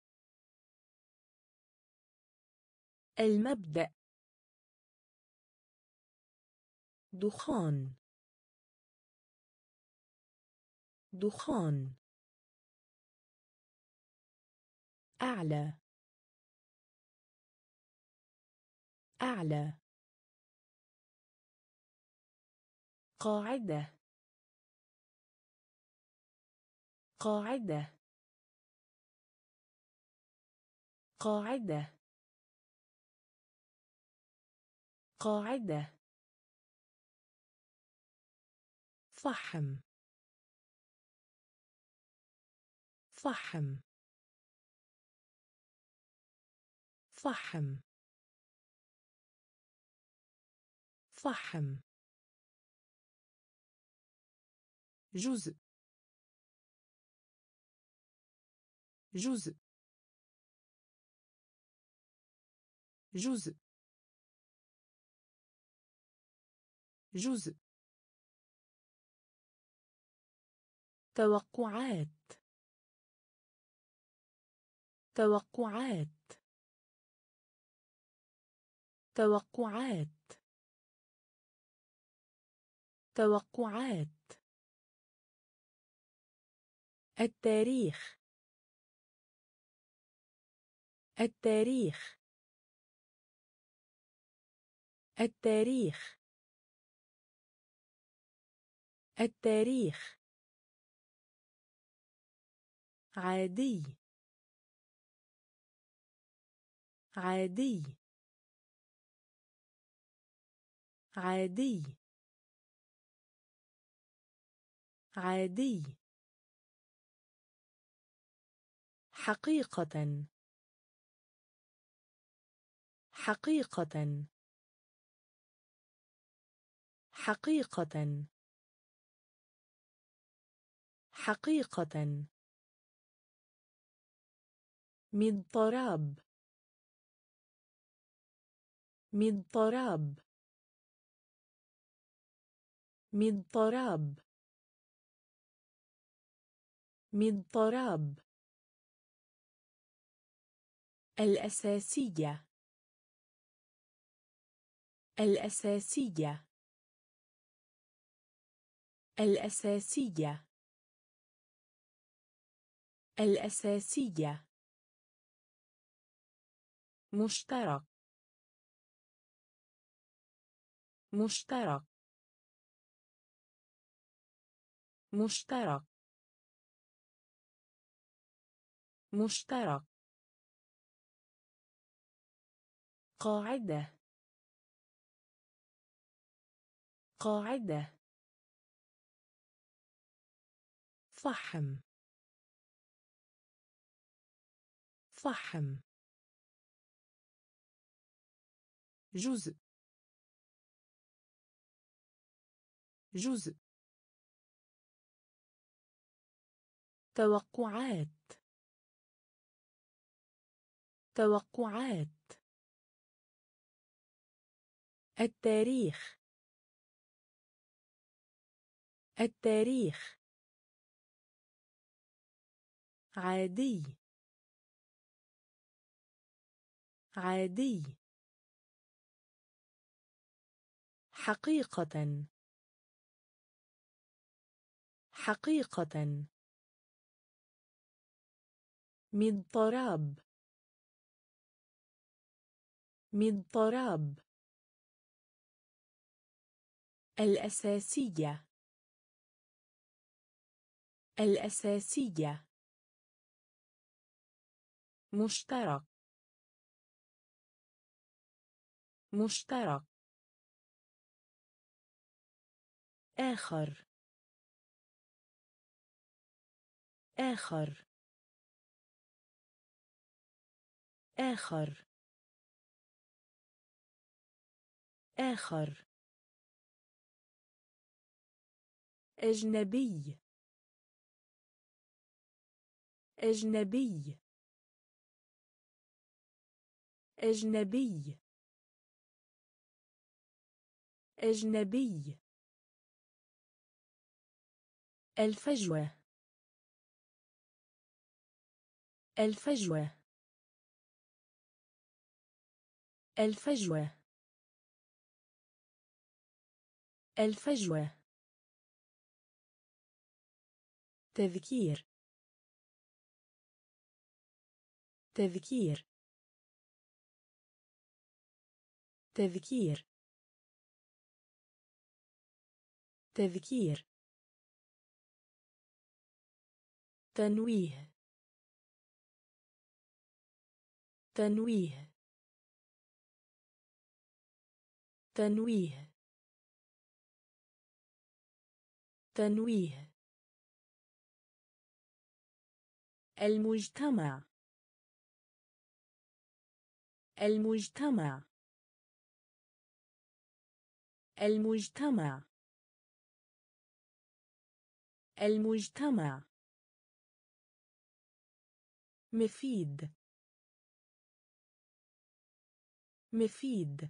المبدأ. دخان. دخان. أعلى. أعلى. قاعدة. قاعدة. قاعدة. قاعدة. فحم. فحم. فحم. فحم. جزء. جزء. جزء. جزء. توقعات. توقعات. توقعات. توقعات. التاريخ. التاريخ. التاريخ. التاريخ. عادي. عادي. عادي. عادي. حقيقة. حقيقة. حقيقة. حقيقة. من طراب. من طراب. مضطراب مضطراب الأساسية. الأساسية. الأساسية. الأساسية. مشترك. مشترك. مشترك. مشترك. قاعدة. قاعدة. فحم. فحم. جزء. جزء. توقعات. توقعات. التاريخ. التاريخ. عادي. عادي. حقيقة. حقيقة. مضطراب مضطراب الأساسية. الأساسية. مشترك. مشترك. آخر. آخر. آخر. آخر. أجنبي. أجنبي. أجنبي. أجنبي. الفجوة. الفجوة. الفجوة. الفجوة. تذكير. تذكير. تذكير. تذكير. تنويه. تنويه. تنويه. تنويه. المجتمع. المجتمع. المجتمع. المجتمع. مفيد. مفيد.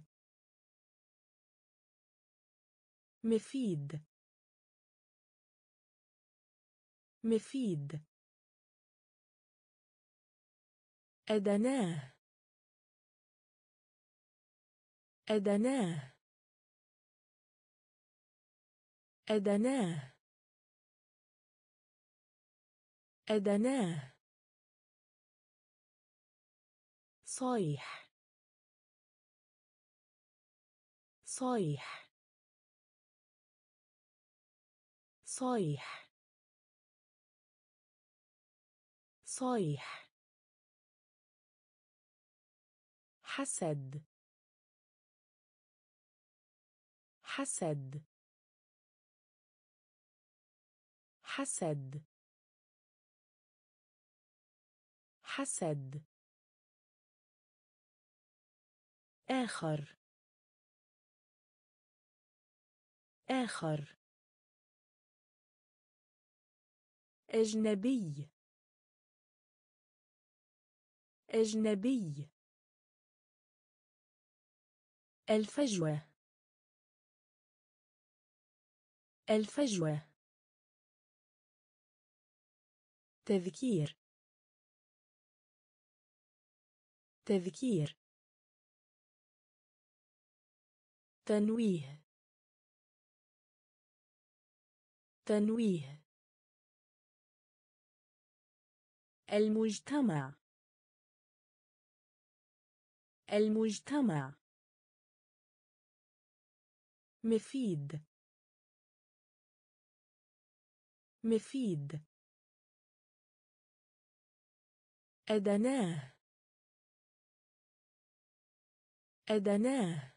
مفيد. مفيد. أدناه. أدناه. أدناه. أدناه. صيح. صيح. صيح. صيح. حسد. حسد. حسد. حسد. آخر. آخر. أجنبي. أجنبي. الفجوة. الفجوة. تذكير. تذكير. تنويه. تنويه المجتمع. المجتمع. مفيد. مفيد. أدناه. أدناه.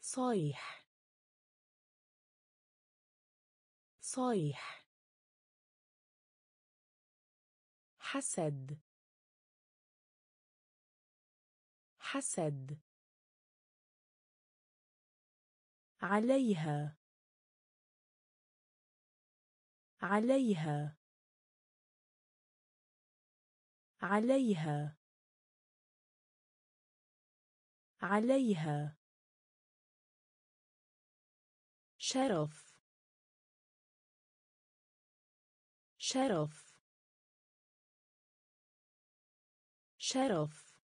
صيح. صيح حسد. حسد. عليها. عليها. عليها. عليها. شرف. شرف شرف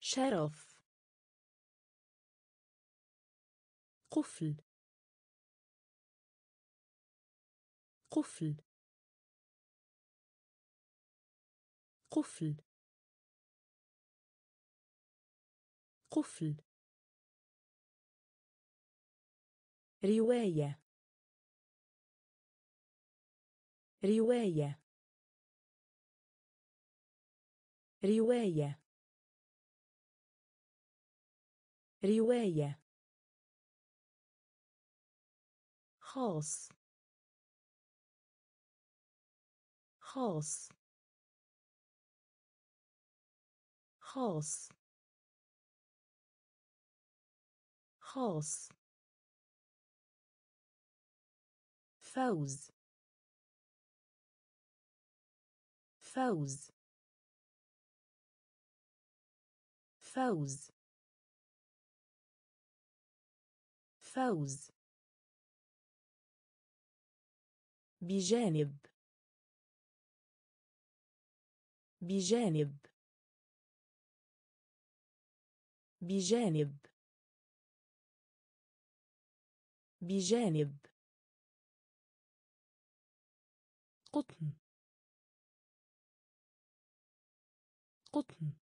شرف. قفل قفل. قفل. قفل. رواية. رواية. رواية. رواية. خاص. خاص. خاص. خاص. فوز. فوز. فوز. فوز. بجانب. بجانب. بجانب. بجانب. قطن. قطن.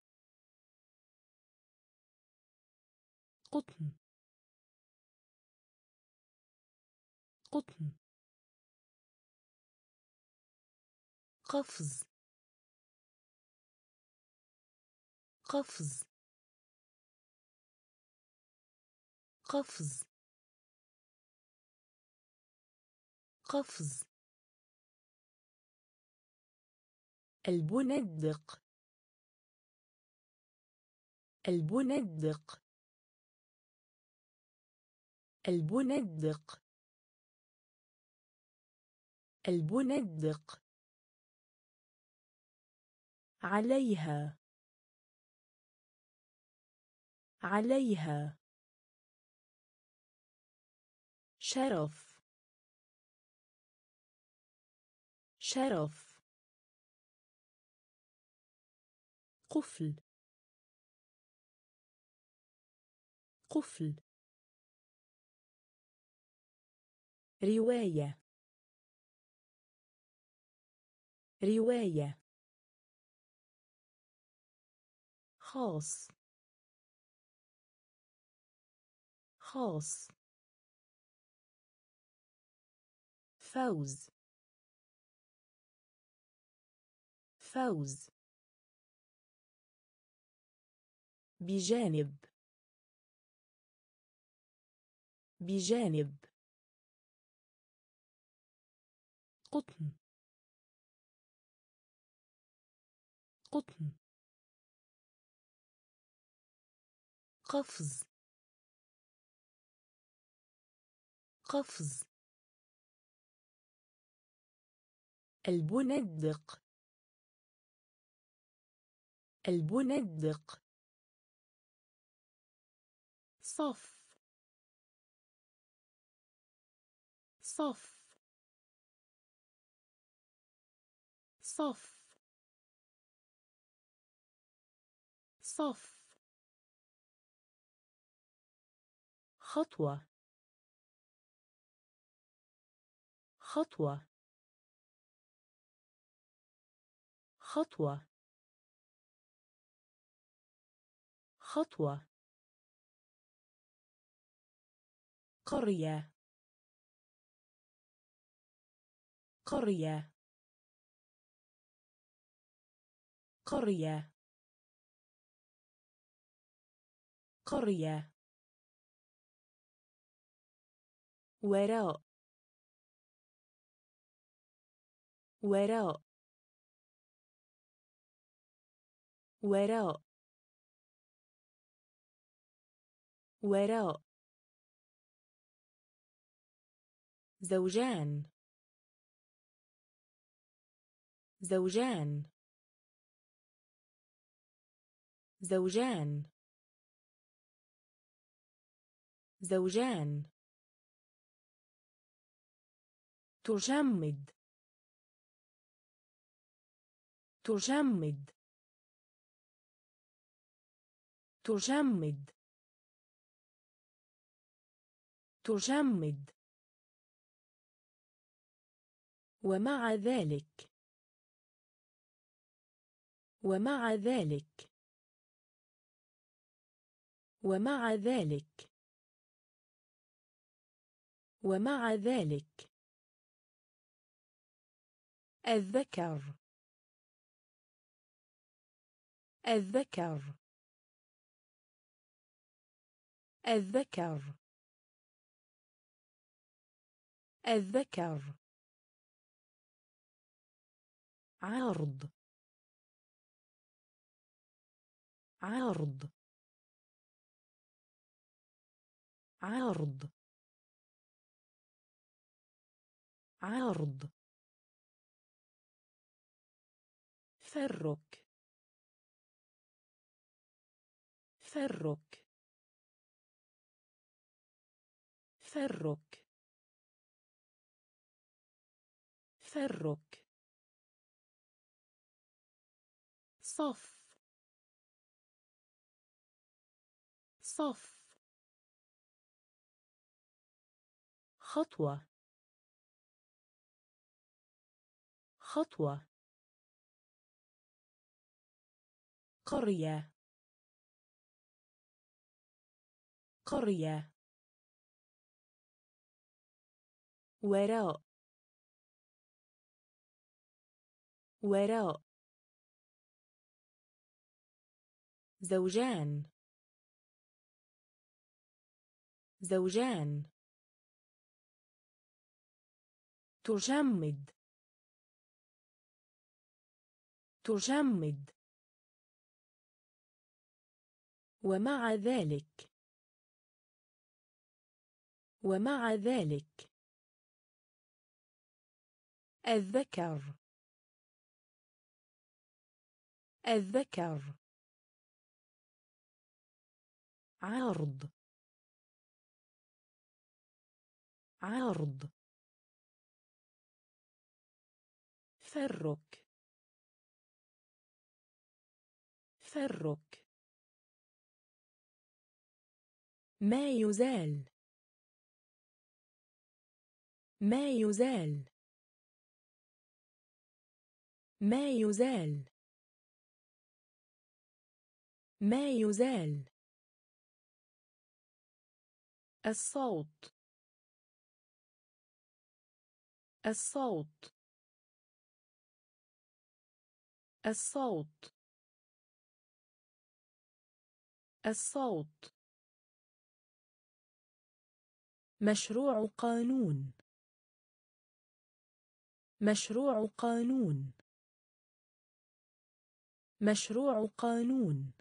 قطن. قطن. قفز. قفز. قفز. قفز. البندق البندق البندق البندق عليها. عليها. شرف. شرف. قفل. قفل. رواية. رواية. خاص. خاص. فوز. فوز. بجانب. بجانب. قطن. قطن. قفز. قفز. البندق. البندق. صف. صف. صف. صف. خطوة. خطوة. خطوة. خطوة. قرية. قرية. قرية. قرية. وراء. وراء. وراء. وراء. زوجان. زوجان. زوجان. زوجان. تجمد تجمد تجمد تجمد ومع ذلك ومع ذلك. ومع ذلك. ومع ذلك. الذكر. الذكر. الذكر. الذكر. عرض. عرض. عرض. عرض. فرك. فرك. فرك. فرك. صف. صف. خطوة. خطوة. قرية. قرية. وراء. وراء. زوجان. زوجان. تجمد. تجمد. ومع ذلك. ومع ذلك. الذكر. الذكر. عرض. عرض. فرك. فرك. ما يزال. ما يزال. ما يزال. ما يزال. الصوت. الصوت. الصوت. الصوت. مشروع قانون. مشروع قانون. مشروع قانون.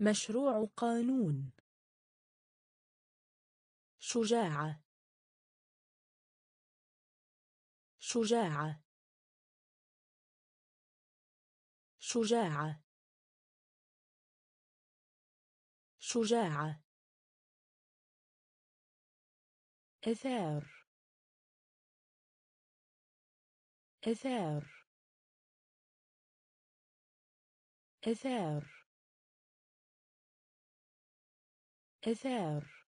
مشروع قانون. شجاعة. شجاعة. شجاعة. شجاعة. إثار. إثار. إثار. إثار.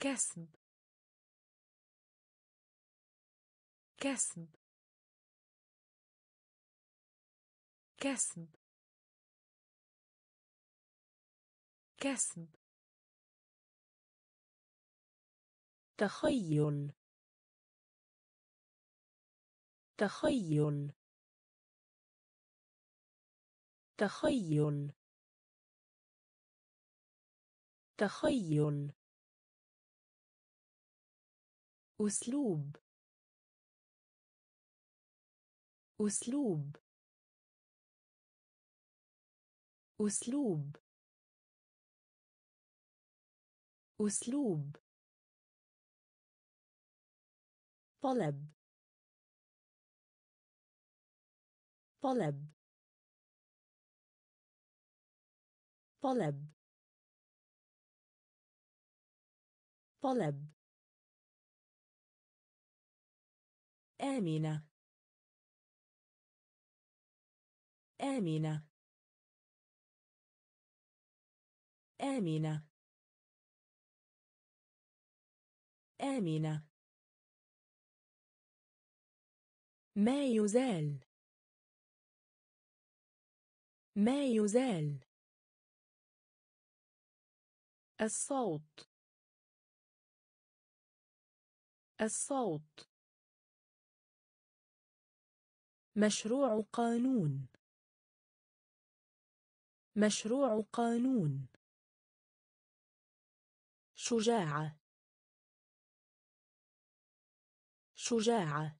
كسب. كسب. كسب. كسب. تخيل. تخيل. تخيل. تخيل. أسلوب. أسلوب. أسلوب. أسلوب. طلب. طلب. طلب. طلب. آمنة. آمنة. آمنة. آمنة. ما يزال. ما يزال. الصوت. الصوت. مشروع قانون. مشروع قانون. شجاعة. شجاعة.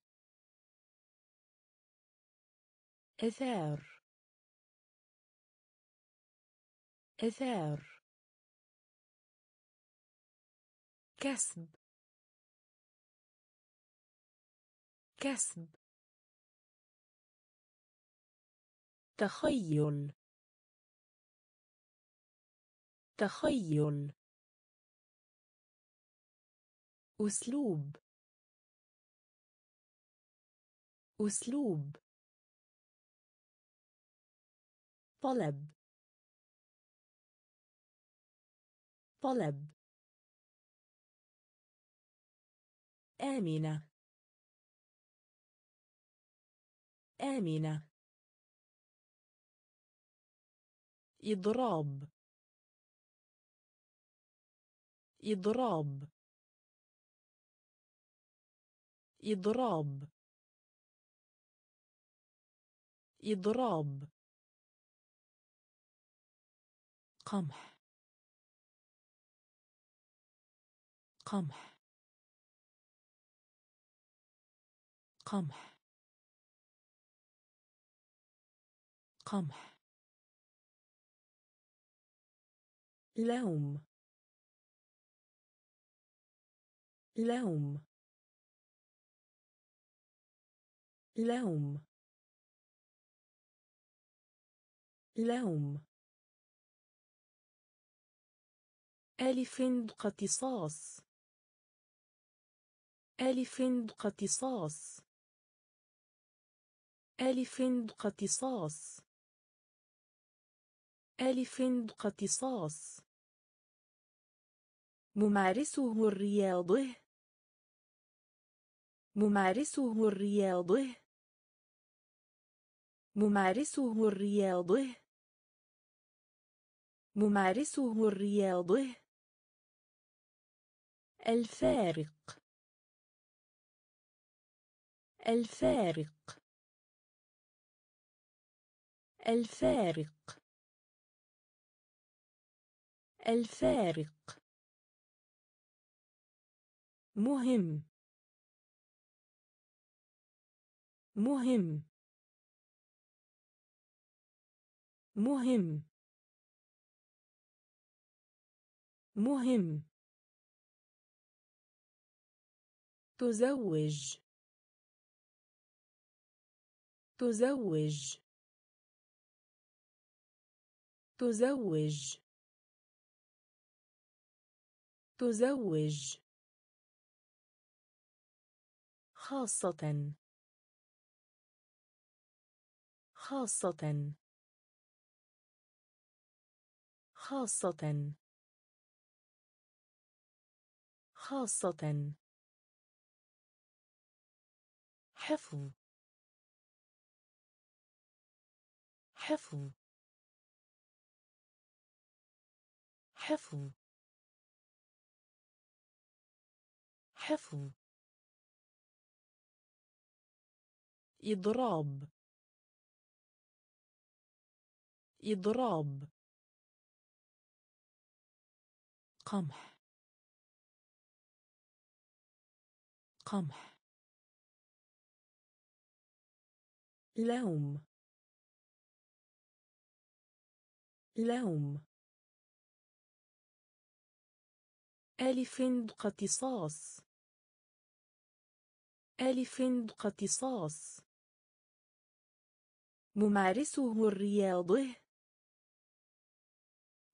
إثار. إثار. كسب. كسب. تخيل. تخيل. أسلوب. أسلوب. طلب. طلب. آمنة. آمنة. إضراب. إضراب إضراب إضراب قمح. قمح. قمح. قمح. لوم. لوم لوم لوم ألف اقتصاص ألف اقتصاص ألف اقتصاص ألف اقتصاص ممارسه الرياضه. ممارسه الرياضه. ممارسه الرياضه. ممارسه الرياضه. الفارق. الفارق. الفارق. الفارق. مهم. مهم. مهم. مهم. تزوج. تزوج. تزوج. تزوج. خاصة. خاصة. خاصة. خاصة. حفظ. حفظ. حفظ. حفظ. إضراب إضراب. قمح. قمح. لوم. لوم. ألف اقتصاص ألف اقتصاص ممارسه الرياضه.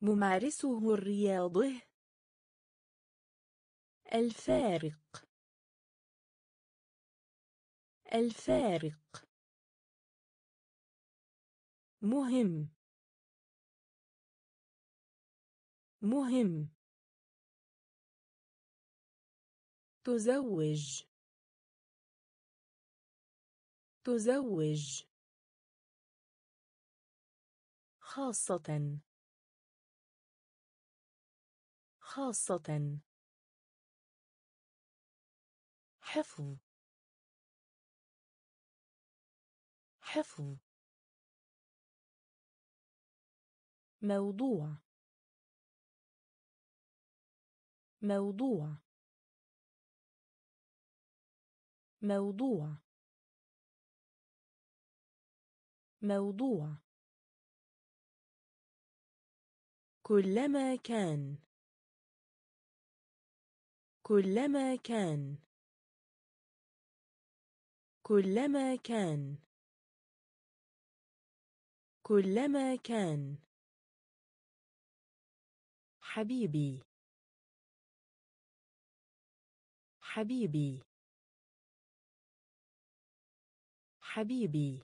ممارسه الرياضه. الفارق. الفارق. مهم. مهم. تزوج. تزوج. خاصة. خاصة. حفظ. حفظ. موضوع. موضوع. موضوع. موضوع. كلما كان. كلما كان. كلما كان. كلما كان. حبيبي. حبيبي. حبيبي.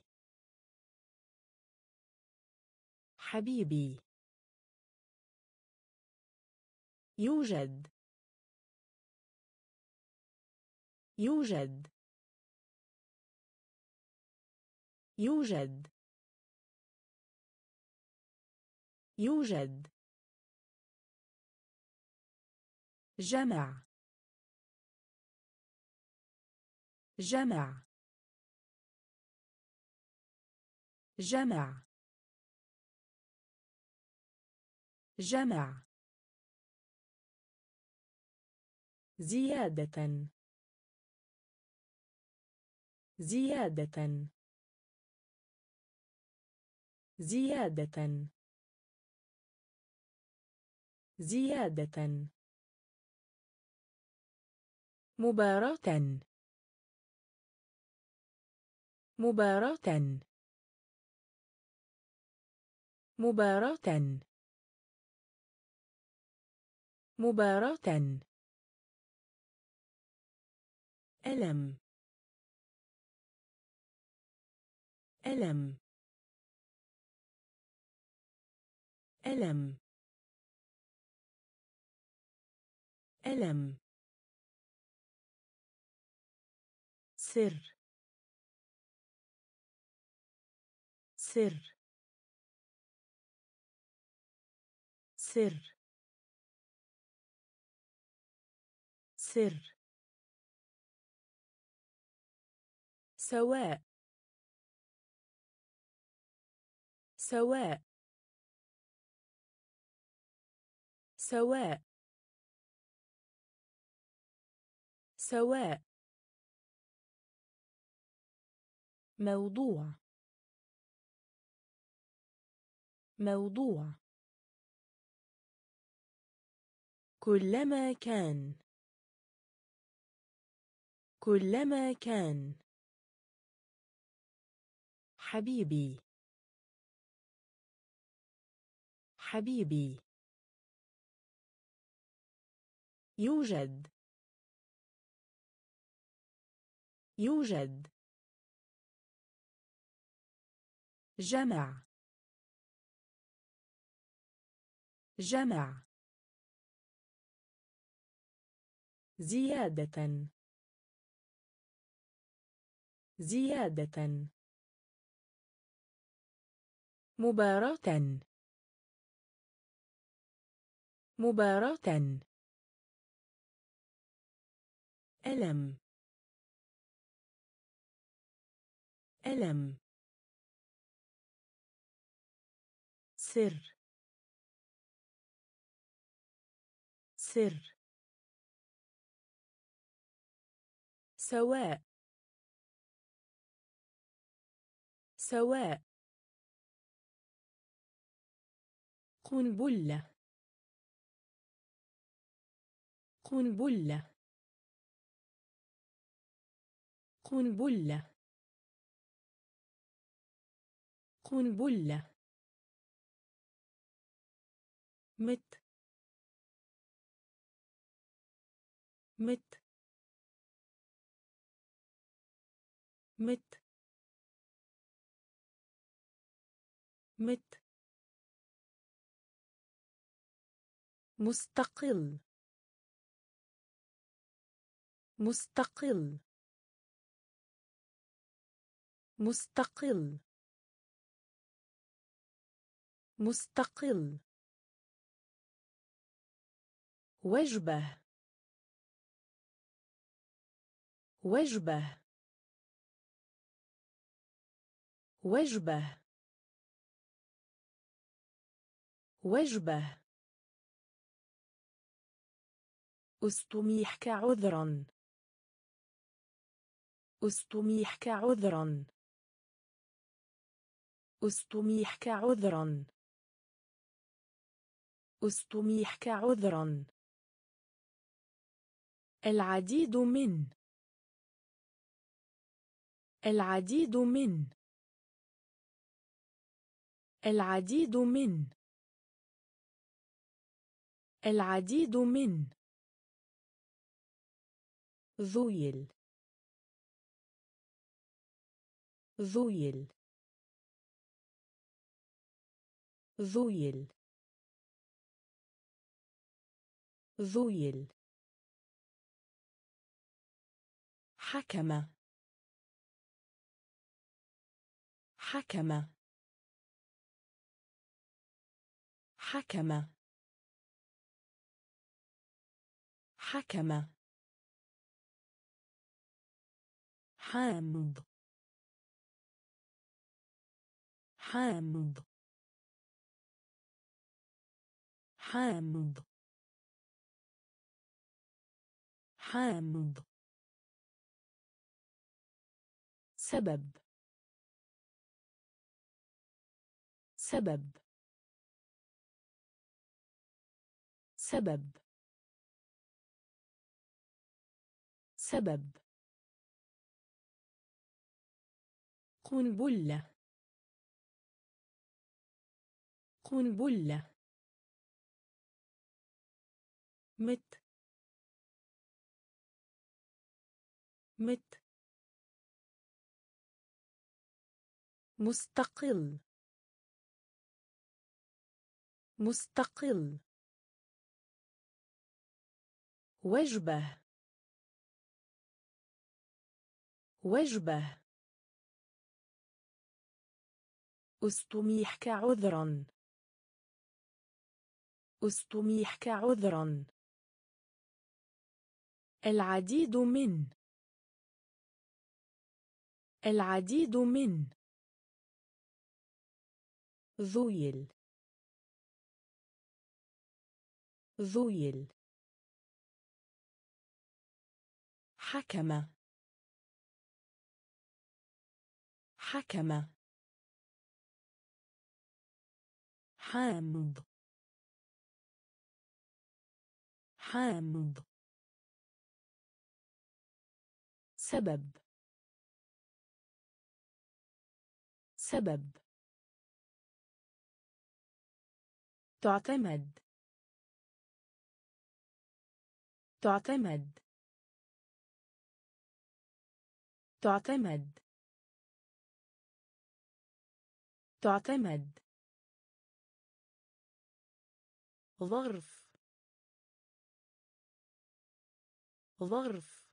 حبيبي. يوجد. يوجد. يوجد. يوجد. جمع. جمع. جمع. جمع. زيادة. زيادة. زيادة. زيادة. مباراة. مباراة. مباراة. مباراة. ألم. ألم. ألم. ألم. سر. سر. سر. سر. سواء. سواء. سواء. سواء. موضوع. موضوع. كلما كان. كلما كان. حبيبي. حبيبي. يوجد. يوجد. جمع. جمع. زيادة. زيادة. مباراة. مباراة. ألم. ألم. سر. سر. سواء. سواء. قنبلة. قنبلة. قنبلة. قنبلة. مت. مت. مت. مت. مستقل. مستقل. مستقل. مستقل. وجبة. وجبة. وجبة. وجبة. استميحك عذرا. استميحك عذرا استميحك عذرا استميحك عذرا العديد من. العديد من. العديد من. العديد من. ذويل. ذويل. ذويل. ذويل. حكم حكم حكم حكم حامض. حامض. حامض. حامض. سبب. سبب. سبب. سبب. قنبلة. قنبلة مت. مت. مستقل. مستقل. وجبة. وجبة. استميحك عذرا استميحك عذرا العديد من. العديد من. ذويل. ذويل. حكم حكم حامض. حامض. سبب. سبب. تعتمد. تعتمد. تعتمد. تعتمد. ظرف. ظرف.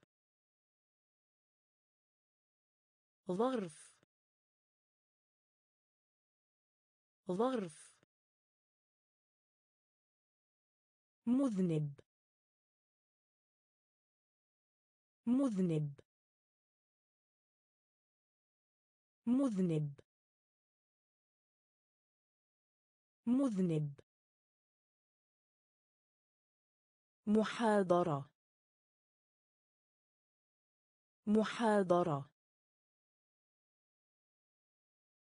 ظرف. ظرف. مذنب. مذنب. مذنب. مذنب. محاضرة. محاضرة.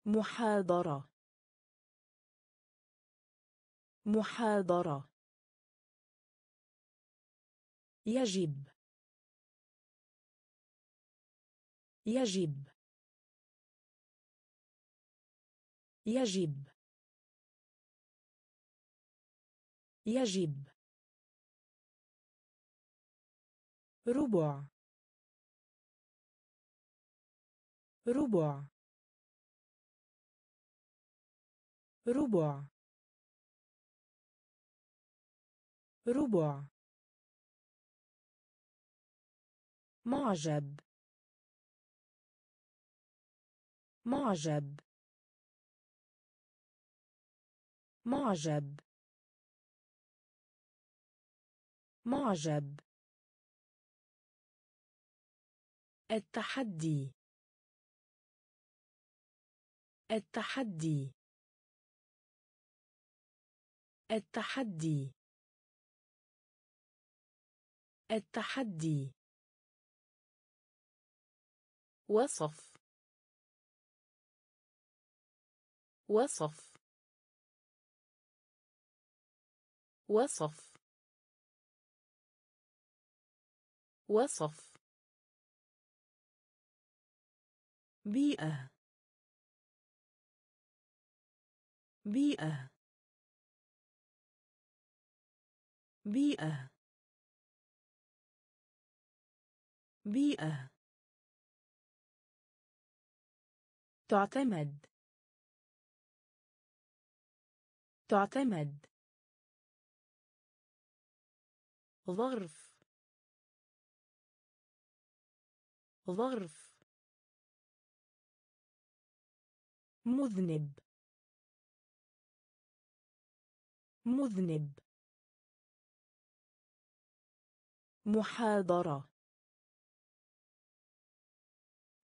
محاضرة. محاضرة. يجب. يجب. يجب. يجب. ربع. ربع. ربع. ربع. معجب. معجب. معجب. معجب. التحدي. التحدي. التحدي. التحدي. وصف. وصف. وصف. وصف. بيئة. بيئة بيئة بيئة. تعتمد تعتمد. ظرف ظرف. مذنب. مذنب. محاضرة.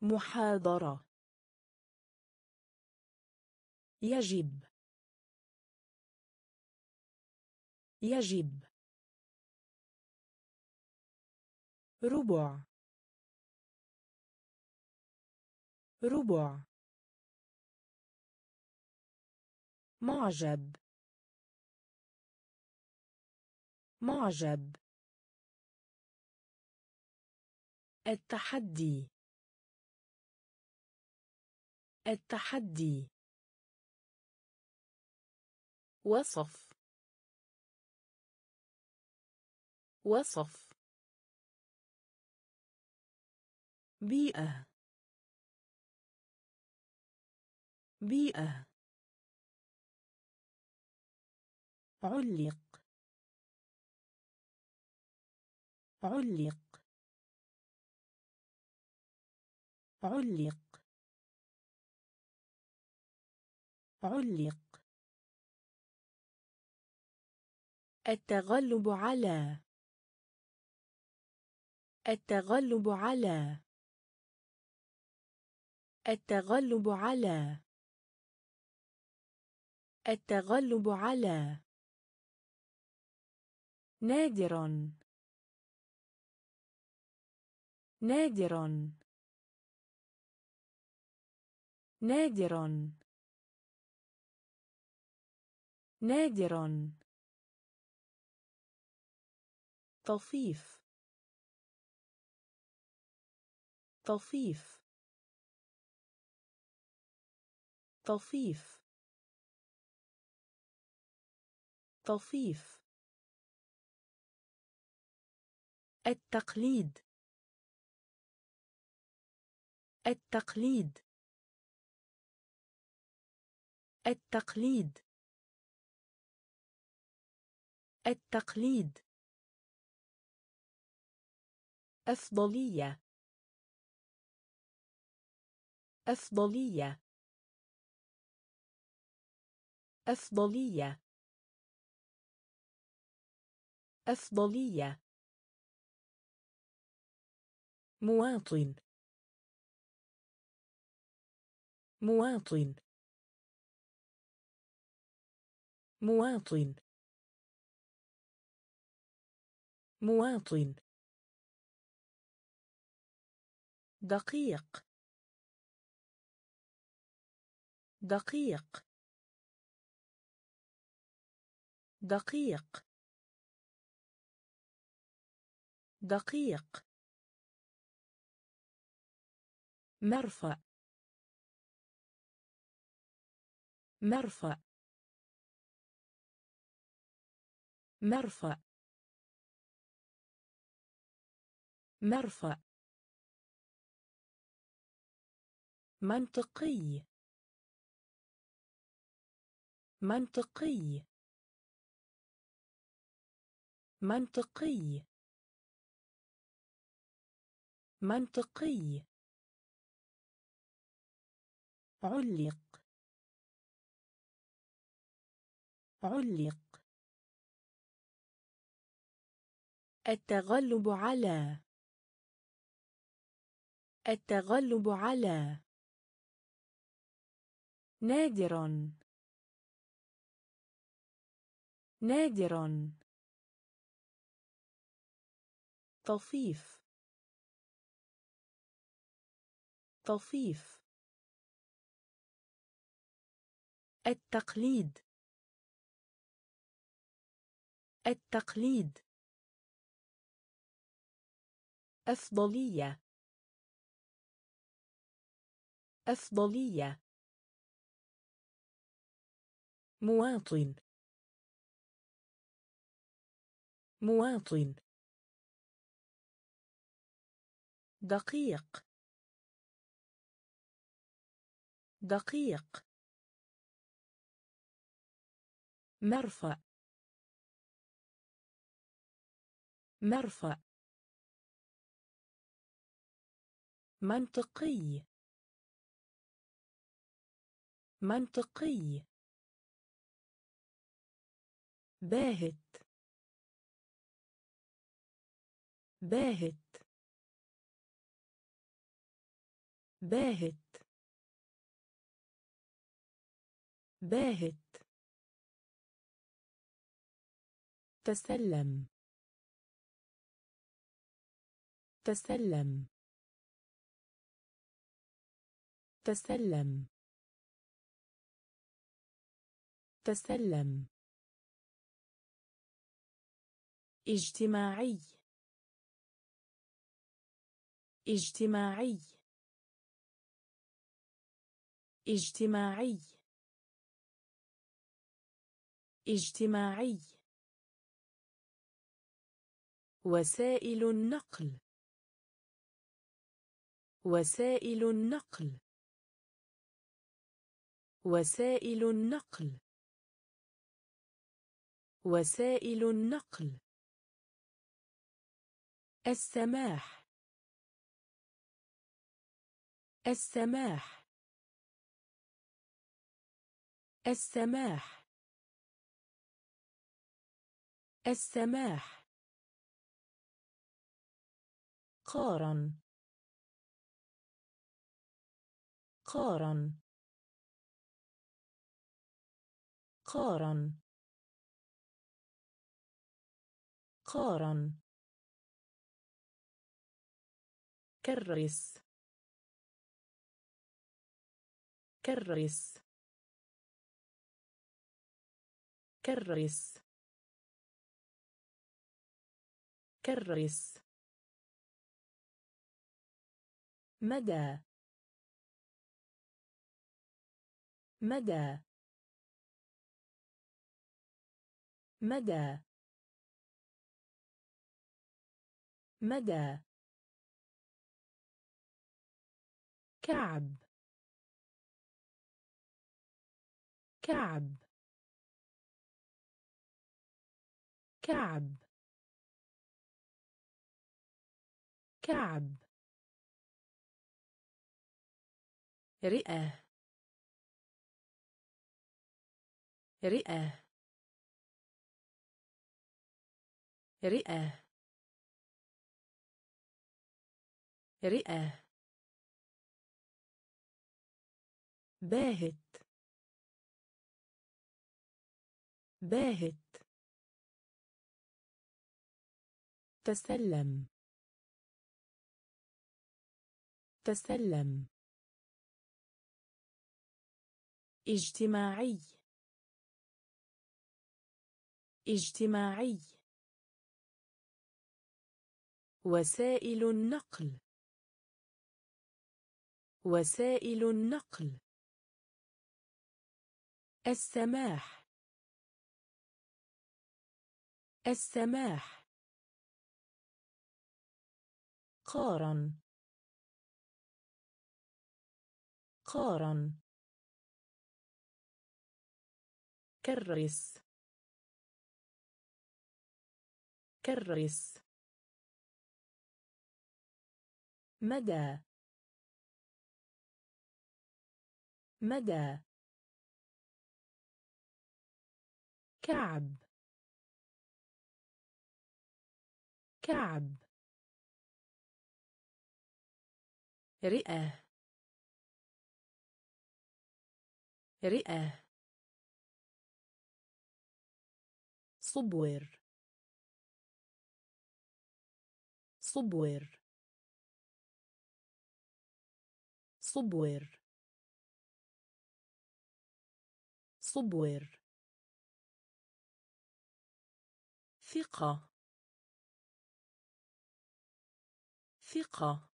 محاضرة. يجب. يجب. ربع. ربع. معجب. معجب. التحدي. التحدي. وصف. وصف. بيئة. بيئة. علق. علق. علق. علق. التغلب على. التغلب على. التغلب على. التغلب على. نادر. نادر نادر نادر طفيف طفيف طفيف توصيف التقليد. التقليد. التقليد. التقليد. أفضلية. أفضلية. أفضلية. أفضلية. مواطن. مواطن. مواطن. مواطن. دقيق. دقيق. دقيق. دقيق. مرفأ. مرفأ. مرفأ. مرفأ. منطقي. منطقي. منطقي. منطقي. علق. علق. التغلب على. التغلب على. نادر. نادر. طفيف. طفيف. التقليد. التقليد. أفضلية. أفضلية. مواطن. مواطن. دقيق. دقيق. مرفأ. مرفأ. منطقي. منطقي. باهت. باهت. باهت. باهت. تسلم. تسلم. تسلم. تسلم. اجتماعي. اجتماعي. اجتماعي. اجتماعي. وسائل النقل. وسائل النقل. وسائل النقل. وسائل النقل. السماح. السماح. السماح. السماح. قارن. قارن. قارن. قارن. كرس. كرس. كرس. كرس. مدى. مدى مدى مدى. كعب كعب. كعب كعب. رئة. رئة. رئة. رئة. باهت. باهت. تسلم. تسلم. اجتماعي. اجتماعي. وسائل النقل. وسائل النقل. السماح. السماح. قارن. قارن. كرس. كرس مدى. مدى. كعب. كعب. رئة. رئة. صبور. صبور صبور صبور ثقة ثقة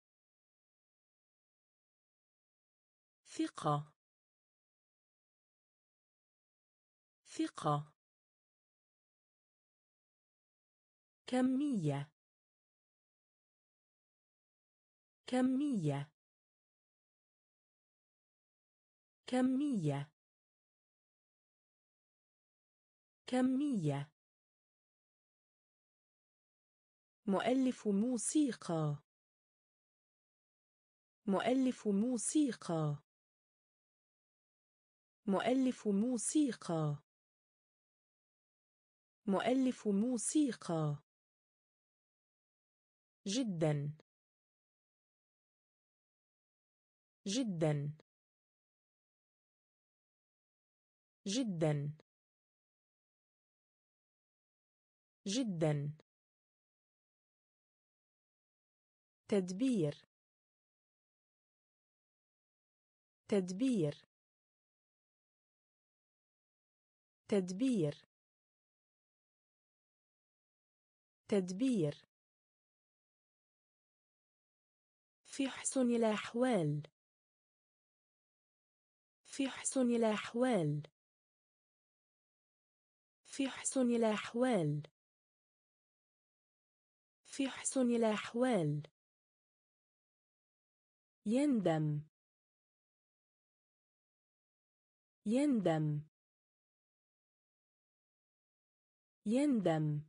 ثقة ثقة كمية كمية. كمية. كمية. مؤلف موسيقى. مؤلف موسيقى. مؤلف موسيقى. مؤلف موسيقى. جدا. جدا. جدا. جدا. تدبير. تدبير. تدبير. تدبير. في حسن الأحوال. في حسن الأحوال. في حسن الأحوال. في حسن الأحوال. يندم. يندم. يندم.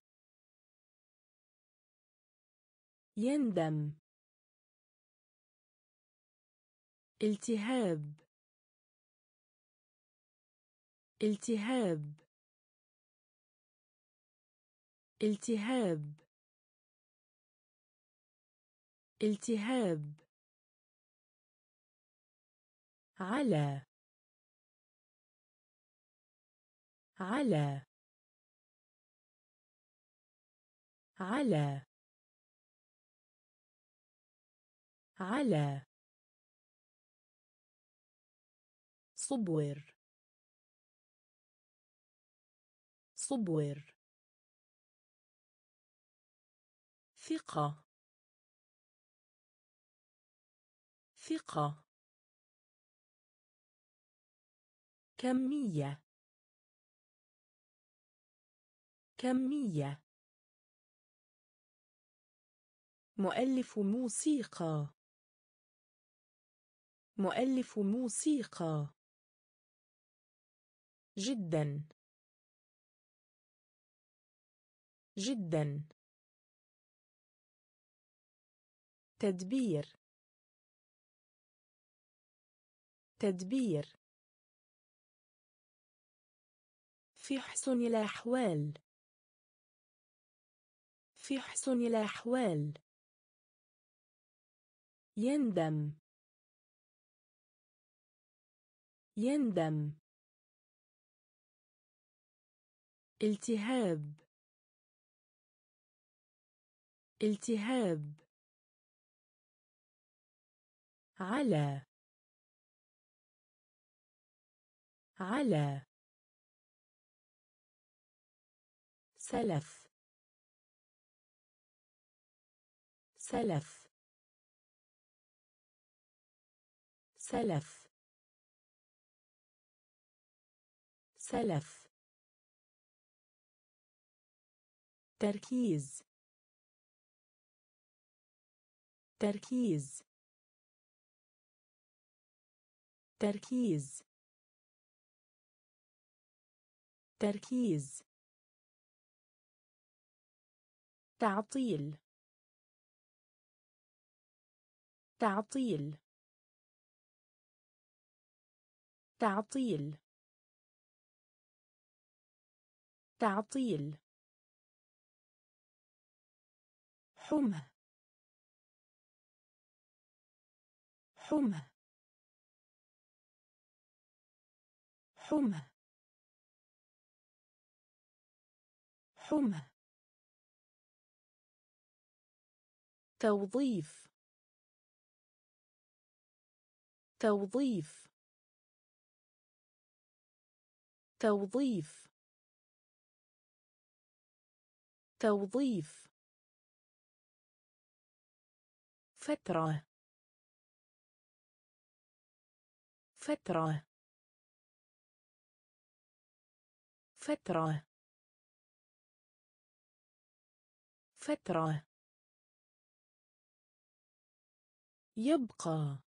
يندم. التهاب. التهاب. التهاب. التهاب. على. على. على. على. صبور. صبور. ثقة. ثقة. كمية. كمية. مؤلف موسيقى. مؤلف موسيقى. جدا. جدا. تدبير. تدبير. في حسن الأحوال. في حسن الأحوال. يندم. يندم. التهاب. التهاب. على. على. سلف. سلف. سلف. سلف. تركيز. تركيز. تركيز. تركيز. تعطيل. تعطيل. تعطيل. تعطيل. حمى. حمى. حمى. حمى. توظيف. توظيف. توظيف. توظيف. فترة. فترة. فترة. فترة. يبقى.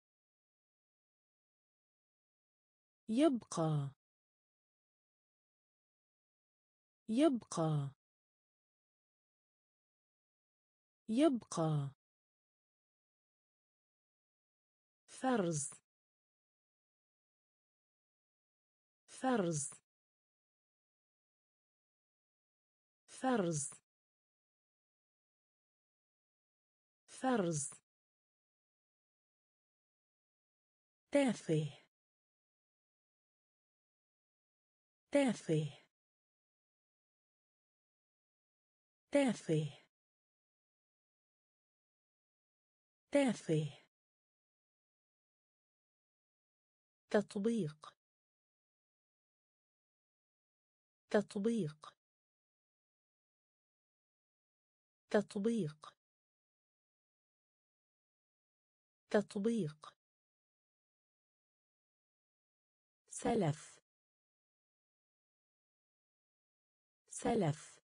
يبقى. يبقى. يبقى. فرز. فرز فرز فرز تافه. تافه. تافه. تافه. تطبيق. تطبيق. تطبيق. تطبيق. سلف. سلف.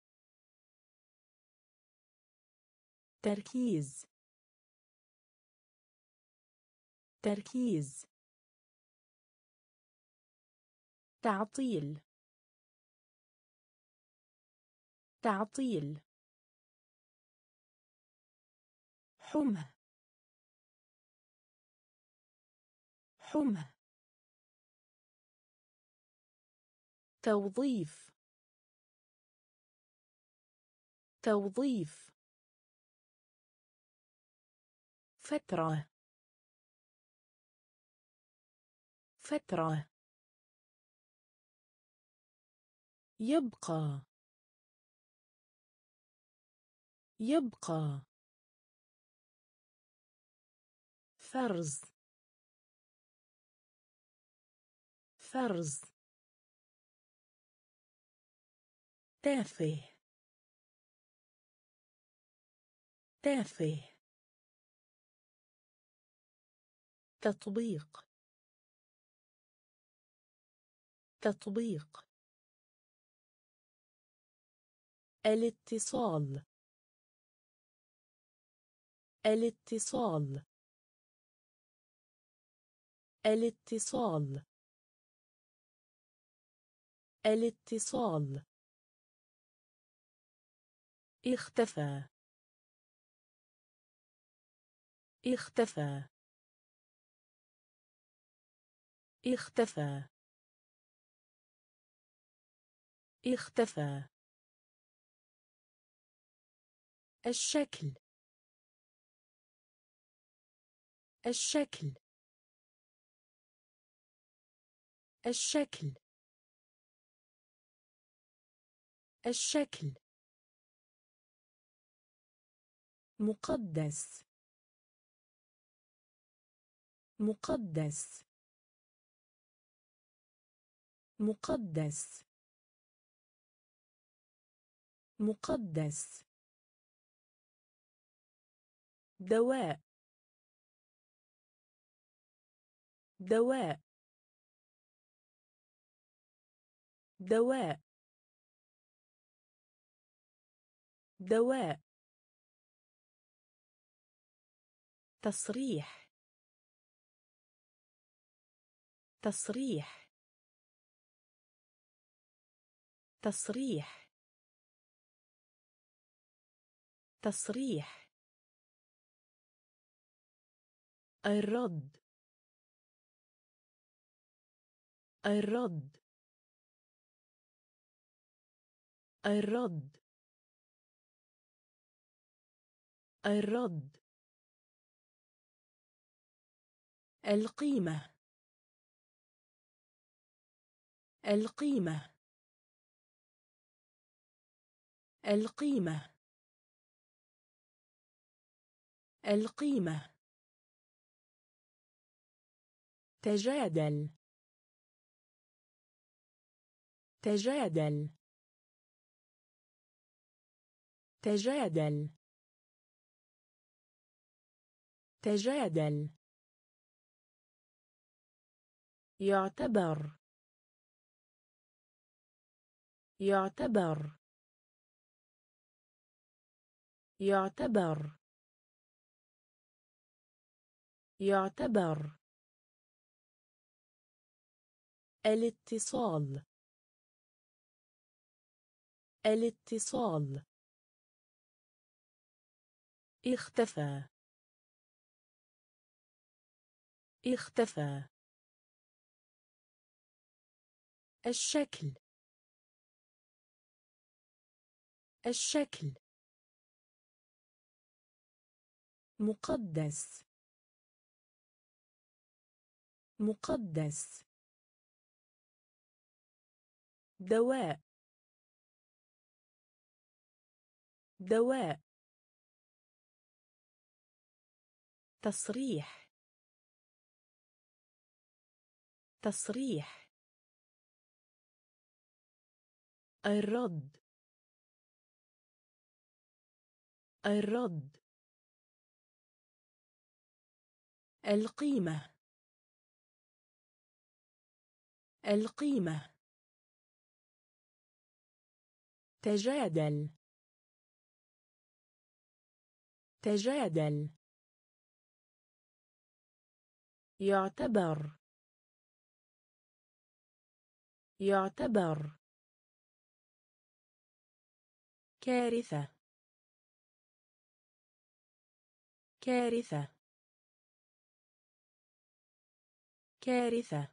تركيز. تركيز. تعطيل. تعطيل. حمى. حمى. توظيف. توظيف. فترة. فترة. يبقى. يبقى. فرز. فرز. تافه. تافه. تطبيق. تطبيق. الاتصال. الاتصال. الاتصال. الاتصال. اختفى. اختفى. اختفى. اختفى. الشكل. الشكل. الشكل. الشكل. مقدس. مقدس. مقدس. مقدس. دواء. دواء. دواء. دواء. تصريح. تصريح. تصريح. تصريح. الرد. الرد. الرد. الرد. القيمة. القيمة. القيمة. القيمة. تجادل. تجادل. تجادل. تجادل. يعتبر. يعتبر. يعتبر. يعتبر. الاتصال. الاتصال. اختفى. اختفى. الشكل. الشكل. مقدس. مقدس. دواء. دواء. تصريح. تصريح. الرد. الرد. القيمة. القيمة. تجادل. تجادل. يعتبر. يعتبر. كارثة. كارثة. كارثة.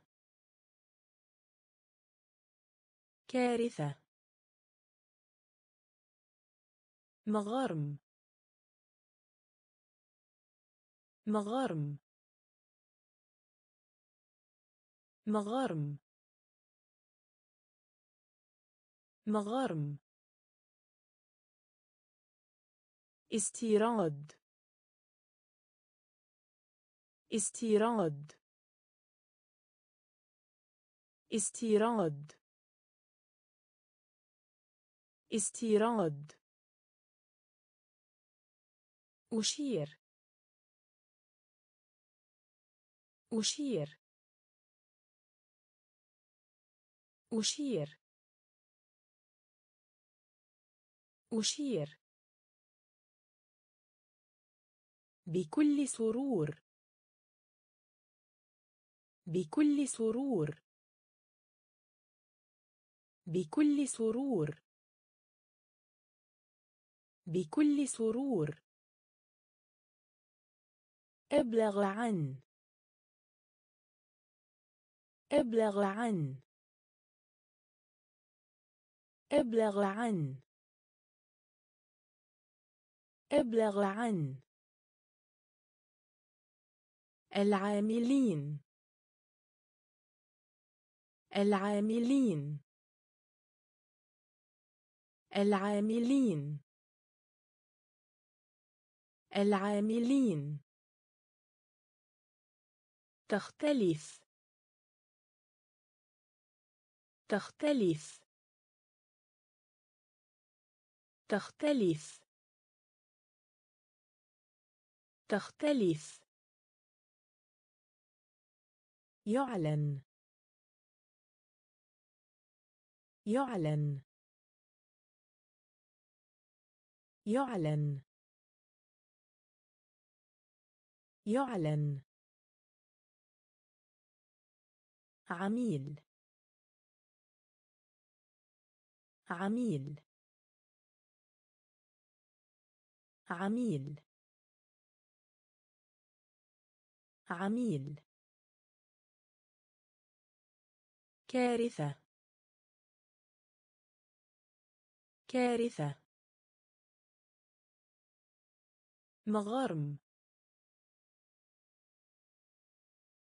كارثة. مغارم مغارم. مغارم. مغارم. استيراد. استيراد. استيراد. استيراد. أشير. أشير. أشير. أشير. بكل سرور. بكل سرور. بكل سرور. بكل سرور. أبلغ عن. ابلغ عن. ابلغ عن. ابلغ عن. العاملين. العاملين. العاملين. العاملين. تختلف. تختلف. تختلف. تختلف. يعلن. يعلن. يعلن. يعلن. عميل. عميل. عميل. عميل. كارثة. كارثة. مغارم.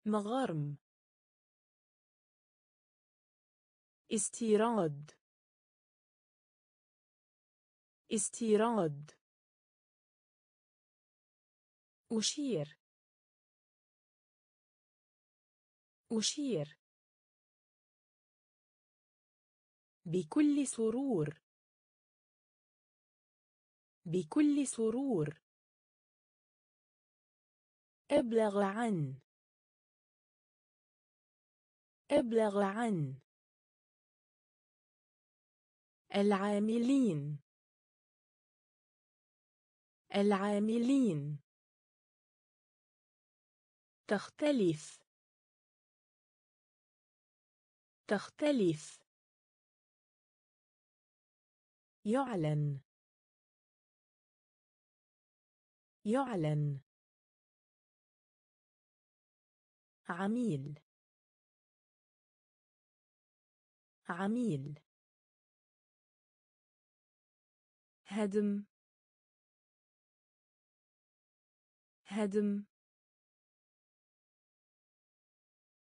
مغارم. استيراد. استيراد. أشير. أشير. بكل سرور. بكل سرور. أبلغ عن. أبلغ عن. العاملين. العاملين. تختلف. تختلف. يعلن. يعلن. عميل. عميل. هدم. هدم.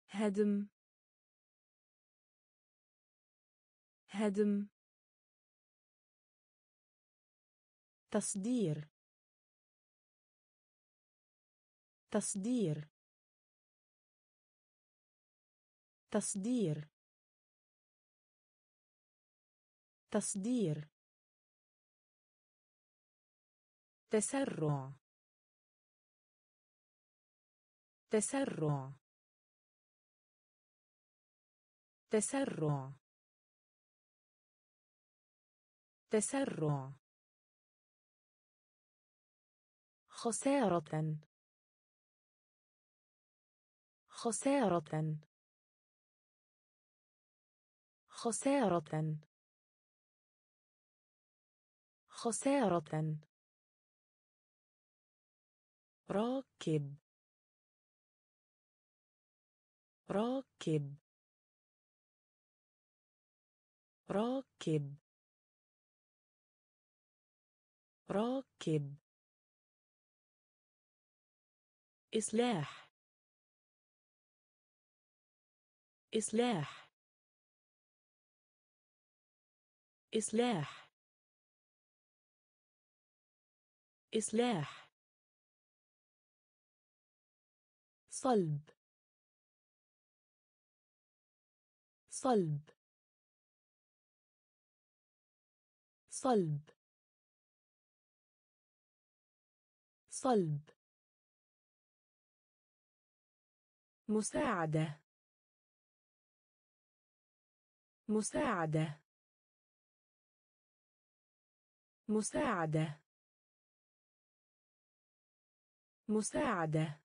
هدم. هدم. تصدير. تصدير. تصدير. تصدير. تسرع. تسرع. تسرع. تسرع. خسارة. خسارة. خسارة. خسارة. راكب. راكب. راكب. راكب. إصلاح إصلاح إصلاح إصلاح صلب. صلب. صلب. صلب. مساعدة. مساعدة. مساعدة. مساعدة.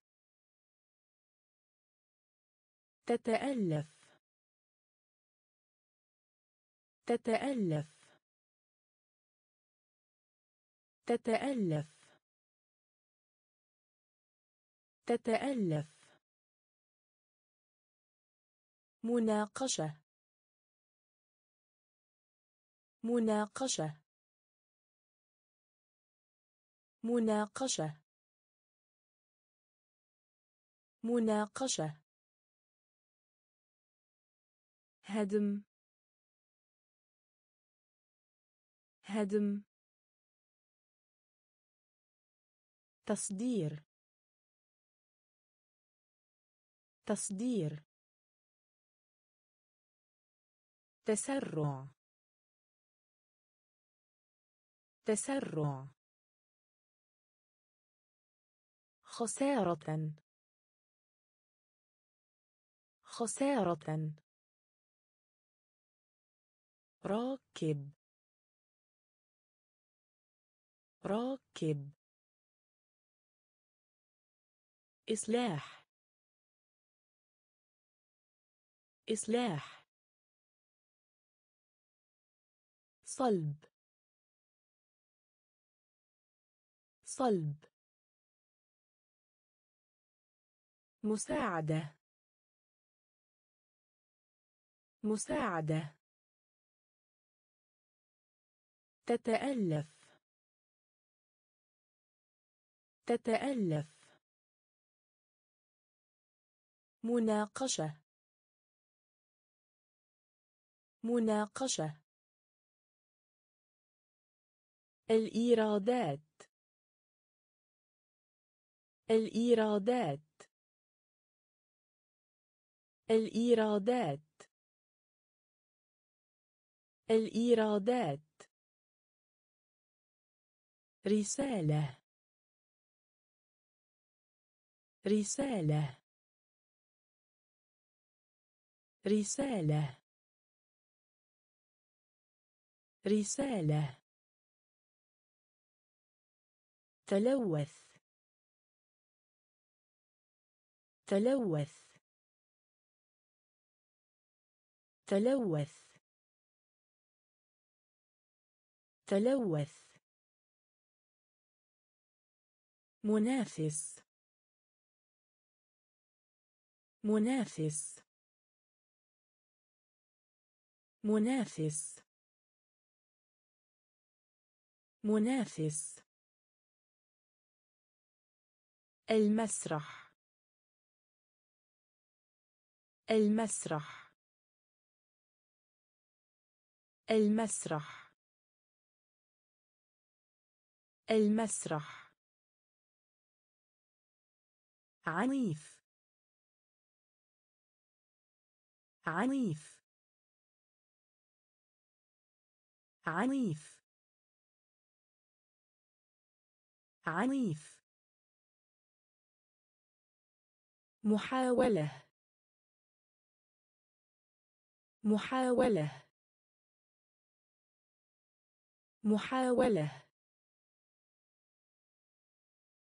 تتألف. تتألف. تتألف. تتألف. مناقشة. مناقشة. مناقشة. مناقشة. هدم. هدم. تصدير. تصدير. تسرع. تسرع. خسارة. خسارة. راكب. راكب. إصلاح. إصلاح. صلب. صلب. مساعدة. مساعدة. تتألف. تتألف. مناقشة. مناقشة. الإيرادات. الإيرادات. الإيرادات. الإيرادات. رسالة. رسالة. رسالة. رسالة. تلوث. تلوث. تلوث. تلوث. منافس. منافس. منافس. منافس. المسرح. المسرح. المسرح. المسرح. عنيف. عنيف. عنيف. عنيف. محاولة. محاولة. محاولة.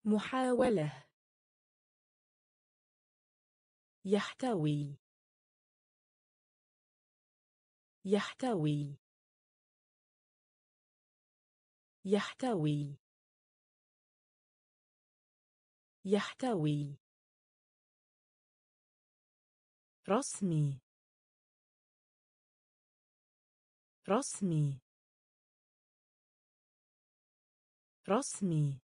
محاولة. يحتوي. يحتوي. يحتوي. يحتوي. رسمي. رسمي. رسمي.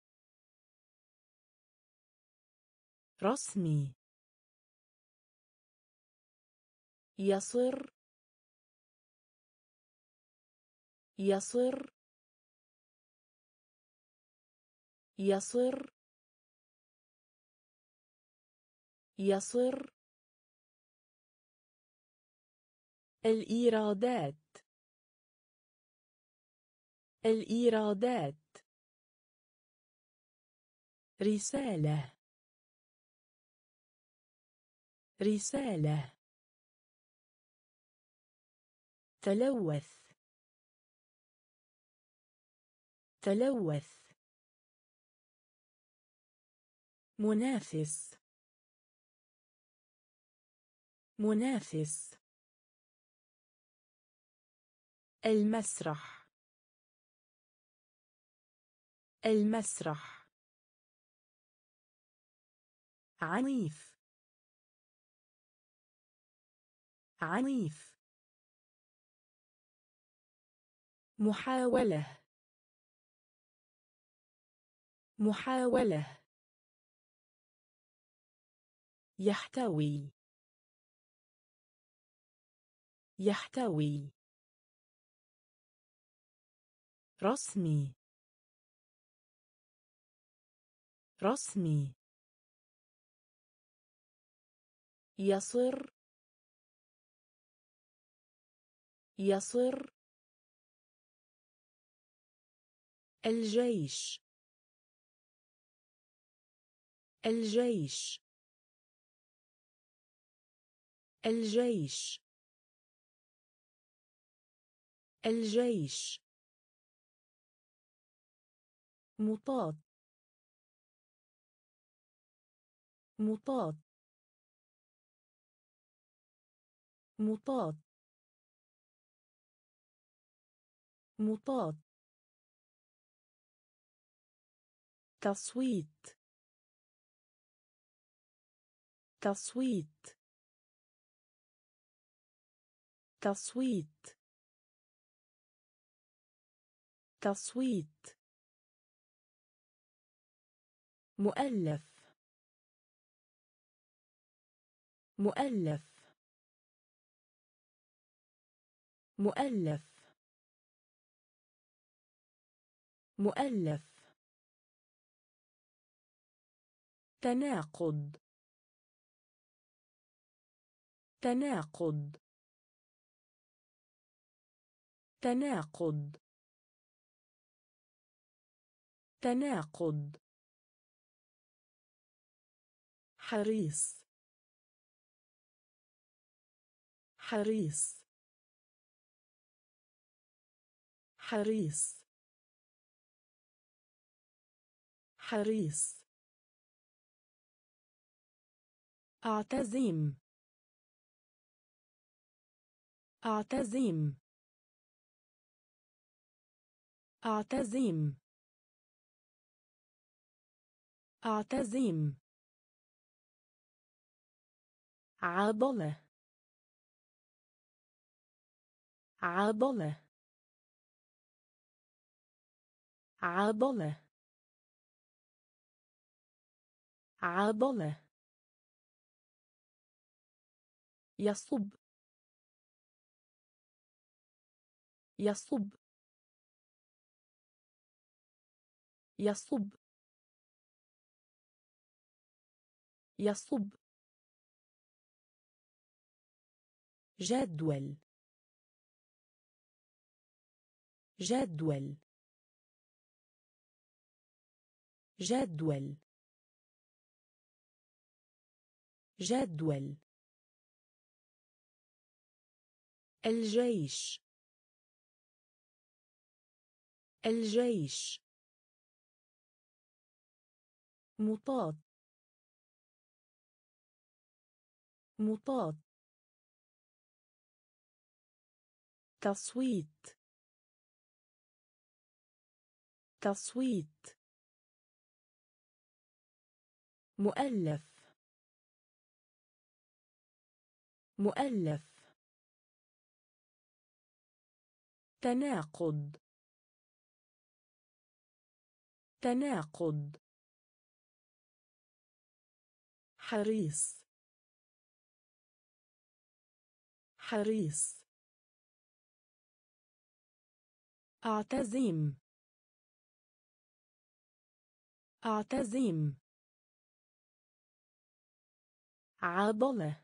رسمي. يصر يصر يصر يصر. الإيرادات الإيرادات. رسالة رسالة. تلوث. تلوث. منافس. منافس. المسرح. المسرح. عنيف. عنيف. محاولة. محاولة. يحتوي. يحتوي. رسمي. رسمي. يصر. يصر. الجيش. الجيش. الجيش. الجيش. مطاط. مطاط. مطاط. مطاط. تصويت. تصويت. تصويت. تصويت. مؤلف. مؤلف. مؤلف. مؤلف. تناقض. تناقض. تناقض. تناقض. حريص. حريص. حريص. حريص. أعتزم. أعتزم. أعتزم. أعتزم. عضلة. عضلة. عضلة. عضلة. يصب. يصب. يصب. يصب. جدول. جدول. جدول. جدول. الجيش. الجيش. مطاط. مطاط. تصويت. تصويت. مؤلف. مؤلف. تناقض. تناقض. حريص. حريص. أعتزم. أعتزم. عضلة.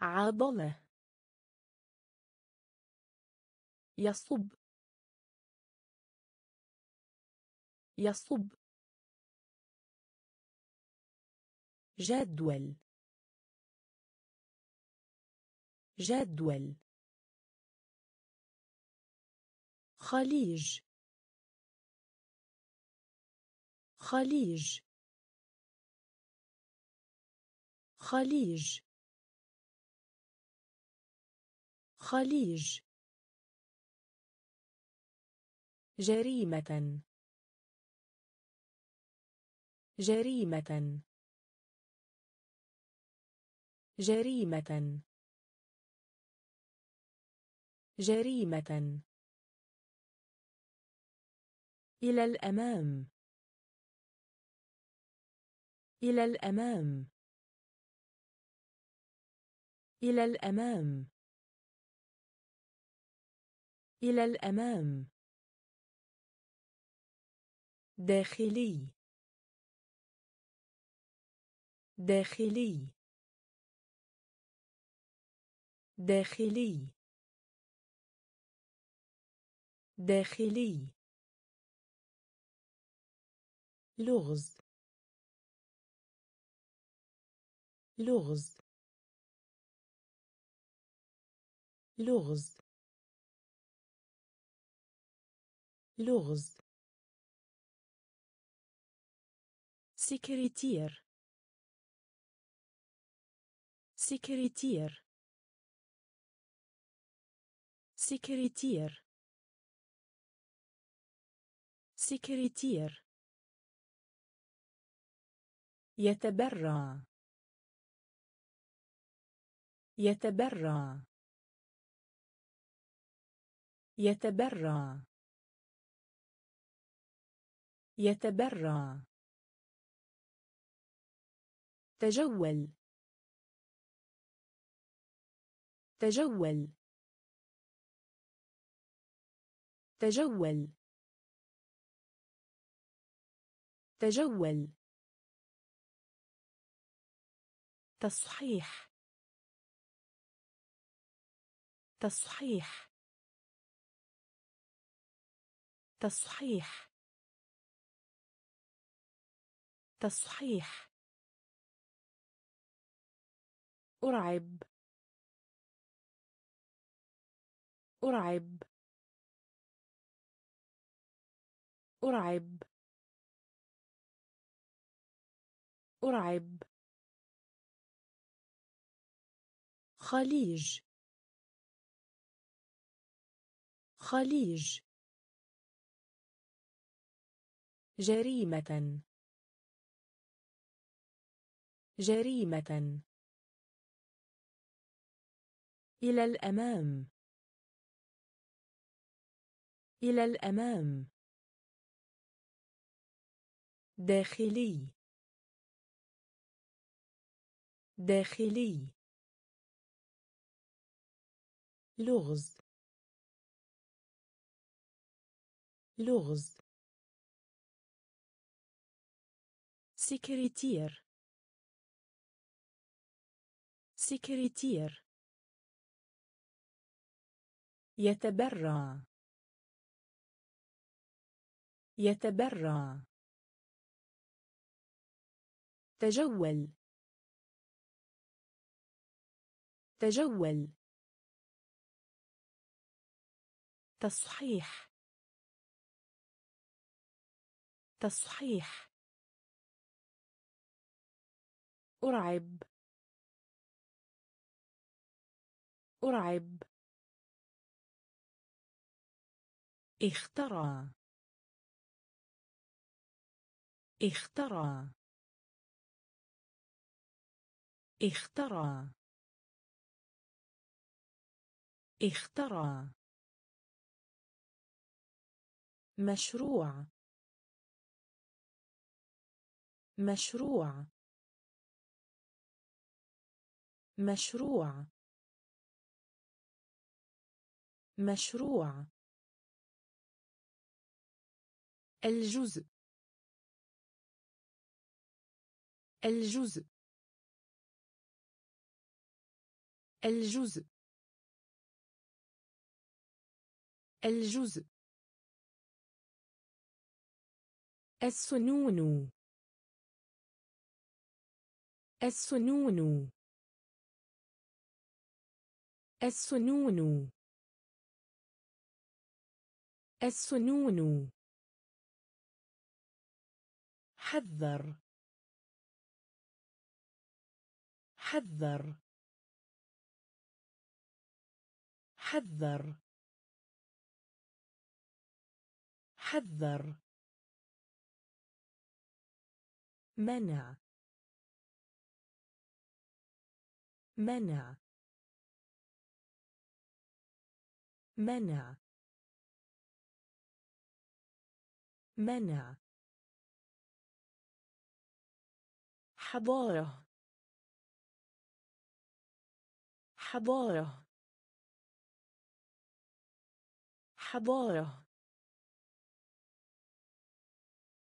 عضلة. يصب. يصب. جدول. جدول. خليج. خليج. خليج. خليج. جريمة. جريمة. جريمة. جريمة. إلى الأمام. إلى الأمام. إلى الأمام. إلى الأمام. داخلي. داخلي. داخلي. داخلي. لغز. لغز. لغز. لغز. سكرتير سكرتير سكرتير سكرتير يتبرع يتبرع يتبرع يتبرع تجول تجول. تجول. تجول. تصحيح. تصحيح. تصحيح. تصحيح. أرعب. أرعب. أرعب. أرعب. خليج. خليج. جريمة. جريمة. إلى الأمام. إلى الأمام. داخلي. داخلي. لغز. لغز. سكرتير. سكرتير. يتبرع. يتبرع. تجول. تجول. تصحيح. تصحيح. أرعب. أرعب. اخترع. اخترع. اخترع. اخترع. مشروع. مشروع. مشروع. مشروع. الجزء. الجزء. الجزء. الجزء. السنون. السنون. السنون. السنون. حذر. حذر. حذر. حذر. منع. منع. منع. منع. حضارة. حضارة. حضارة.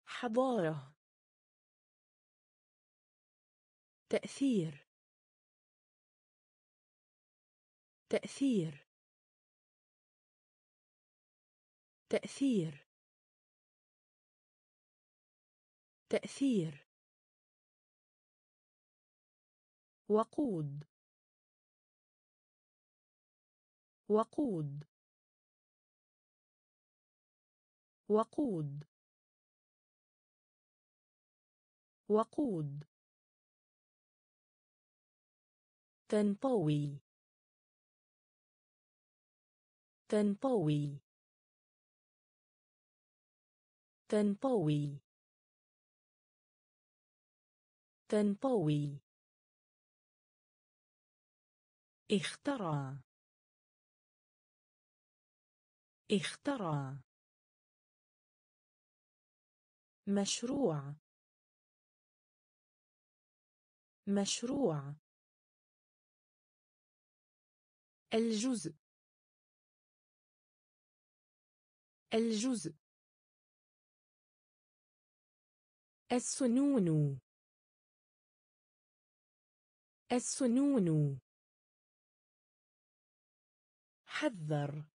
حضارة. تأثير. تأثير. تأثير. تأثير. وقود. وقود. وقود. وقود. تنطوي. تنطوي. تنطوي. تنطوي. اخترع. اخترع. مشروع. مشروع. الجزء. الجزء. السنون. السنون. حذر.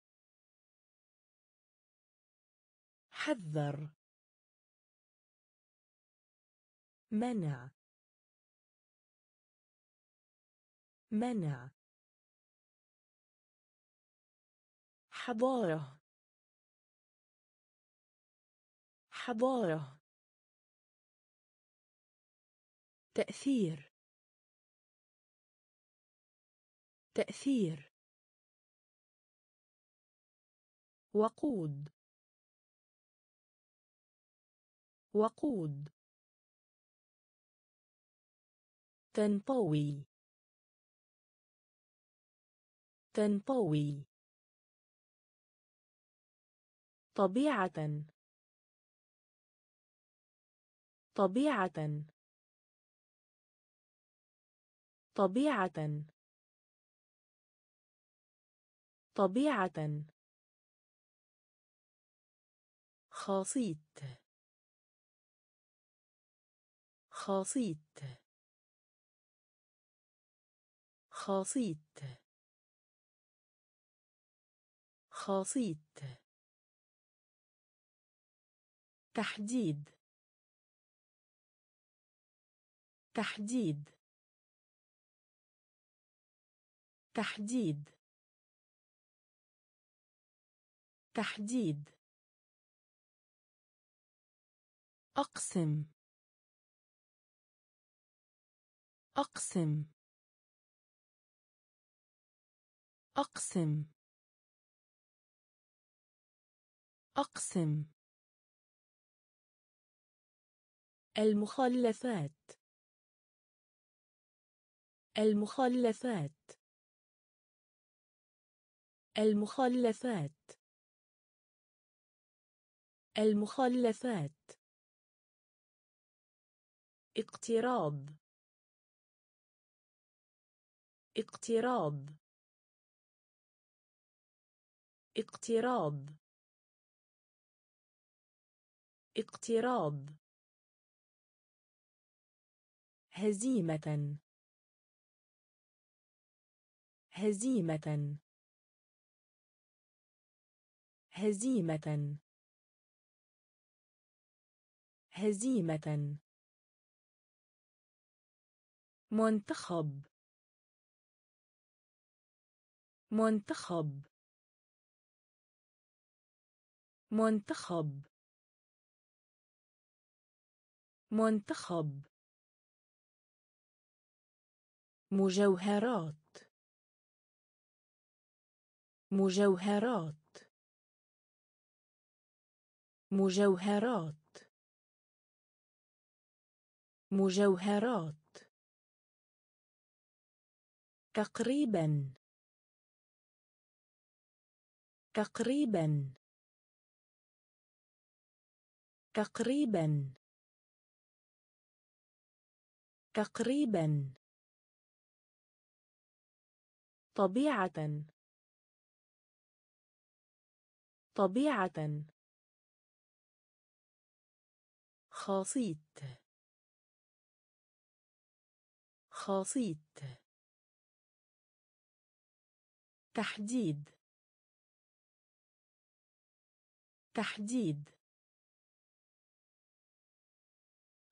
حذر. منع. منع. حضارة. حضارة. تأثير. تأثير. وقود. وقود. تنطوي. تنطوي. طبيعة. طبيعة. طبيعة. طبيعة. خاصيت. خاصيت. خاصيت. خاصيت. تحديد. تحديد. تحديد. تحديد. أقسم. أقسم. أقسم. أقسم. المخلفات. المخلفات. المخلفات. المخلفات. اقتراض اقتراض اقتراض اقتراض هزيمة. هزيمة. هزيمة. هزيمة. منتخب. منتخب. منتخب. منتخب. مجوهرات. مجوهرات. مجوهرات. مجوهرات. تقريبا. تقريبا. تقريبا. تقريبا. طبيعة. طبيعة. خاصيت. خاصيت. تحديد. تحديد.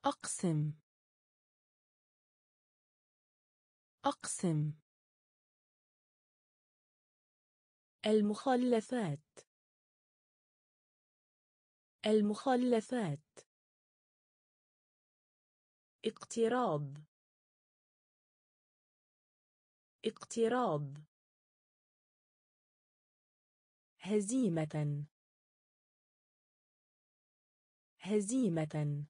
أقسم. أقسم. المخلفات. المخلفات. اقتراض اقتراض هزيمة. هزيمة.